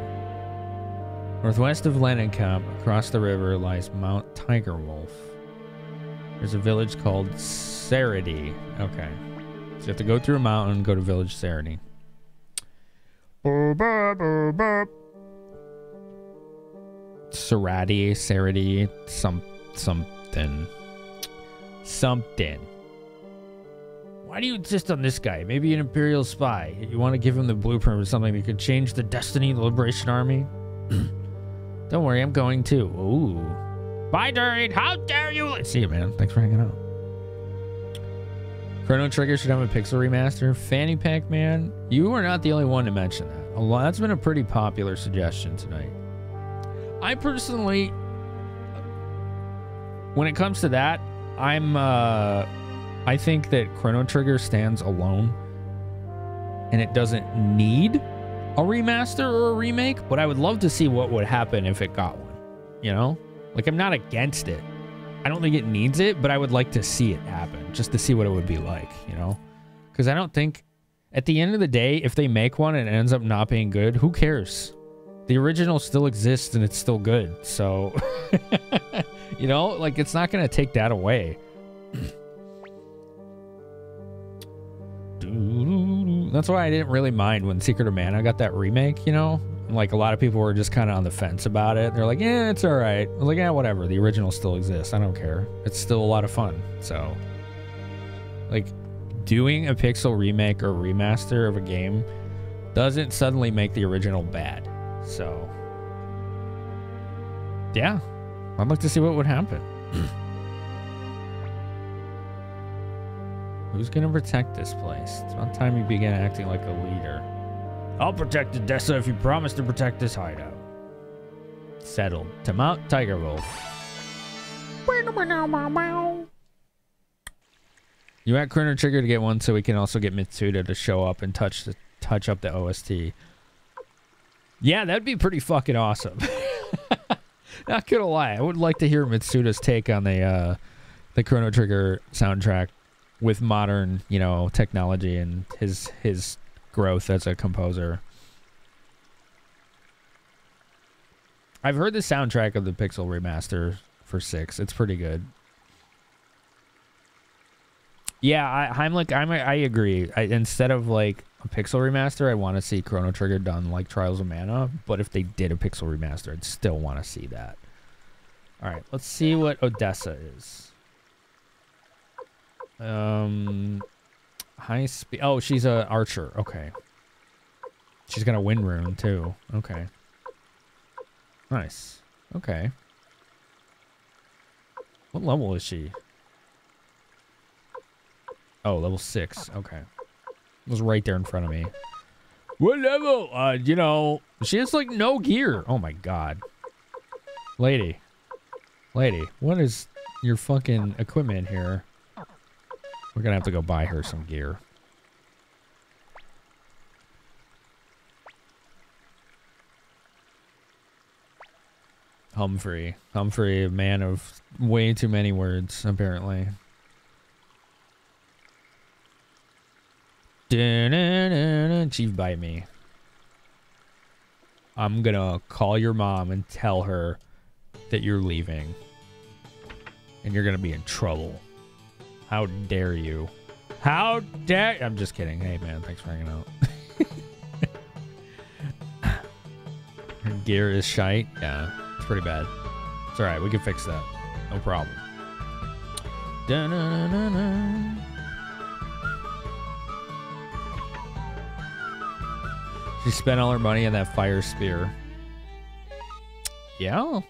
[SPEAKER 1] Northwest of Lenankamp, across the river, lies Mount Tiger Wolf. There's a village called Sarity. Okay. So you have to go through a mountain, and go to village Sarity. Sarati, Sarity, some something. Something. Why do you insist on this guy? Maybe an Imperial spy. You want to give him the blueprint or something that could change the destiny of the Liberation Army? Don't worry, I'm going too. Ooh. Bye, Durian. How dare you? See you, man. Thanks for hanging out. Chrono Trigger should have a pixel remaster. Fanny Pack Man, you are not the only one to mention that. That's been a pretty popular suggestion tonight. I personally, when it comes to that, I'm, uh, I think that Chrono Trigger stands alone and it doesn't need a remaster or a remake, but I would love to see what would happen if it got one. You know? Like, I'm not against it. I don't think it needs it, but I would like to see it happen just to see what it would be like, you know? Because I don't think, at the end of the day, if they make one and it ends up not being good, who cares? The original still exists and it's still good. So, you know, like, it's not going to take that away. That's why I didn't really mind when Secret of Mana got that remake, you know? Like a lot of people were just kind of on the fence about it. They're like, "Yeah, it's all right." Like, "Yeah, whatever. The original still exists. I don't care. It's still a lot of fun." So, like, doing a pixel remake or remaster of a game doesn't suddenly make the original bad. So, yeah, I'd like to see what would happen. Who's gonna protect this place? It's about time you begin acting like a leader. I'll protect Odessa if you promise to protect this hideout. Settled. To Mount Tiger Wolf. You want Chrono Trigger to get one so we can also get Mitsuda to show up and touch the touch up the OST. Yeah, that'd be pretty fucking awesome. Not gonna lie, I would like to hear Mitsuda's take on the uh, the Chrono Trigger soundtrack with modern, you know, technology and his his growth as a composer. I've heard the soundtrack of the Pixel remaster for six. It's pretty good. Yeah, I, Heimlich, I'm, I agree. I, instead of like a Pixel remaster, I want to see Chrono Trigger done like Trials of Mana. But if they did a Pixel remaster, I'd still want to see that. All right, let's see what Odessa is. Um, high speed. Oh, she's a archer. Okay. She's got a wind rune too. Okay. Nice. Okay. What level is she? Oh, level six. Okay. It was right there in front of me. What level? Uh, you know, she has like no gear. Oh my god. Lady. Lady, what is your fucking equipment here? We're gonna have to go buy her some gear. Humphrey. Humphrey, a man of way too many words, apparently. You've bite me, I'm gonna call your mom and tell her that you're leaving. And you're gonna be in trouble. How dare you? How dare I'm just kidding. Hey man, thanks for hanging out. Gear is shite. Yeah, it's pretty bad. It's alright, we can fix that. No problem. Da-na-na-na-na. She spent all her money on that fire spear. Yeah.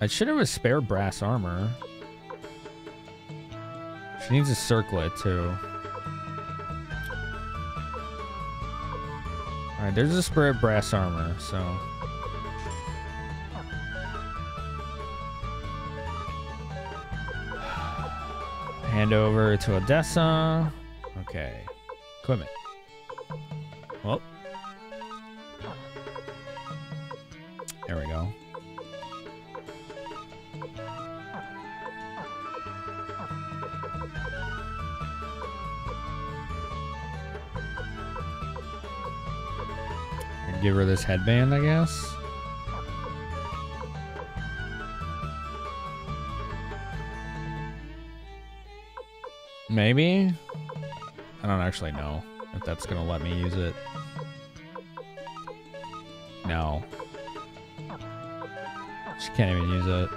[SPEAKER 1] I should have a spare brass armor. She needs a circlet too. Alright, there's a spare brass armor, so. Hand over to Odessa. Okay. Equipment. Well. Oh. There we go. Give her this headband, I guess. Maybe? I don't actually know if that's going to let me use it. No. She can't even use it.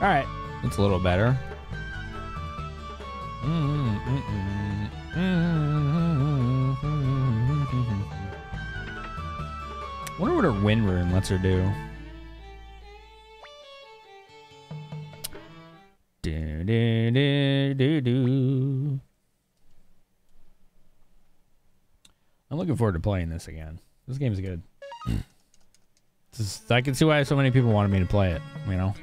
[SPEAKER 1] Alright. That's a little better. wonder what her wind rune lets her do. Do, do, do, do, do. I'm looking forward to playing this again. This game's good. I can see why so many people wanted me to play it, you know?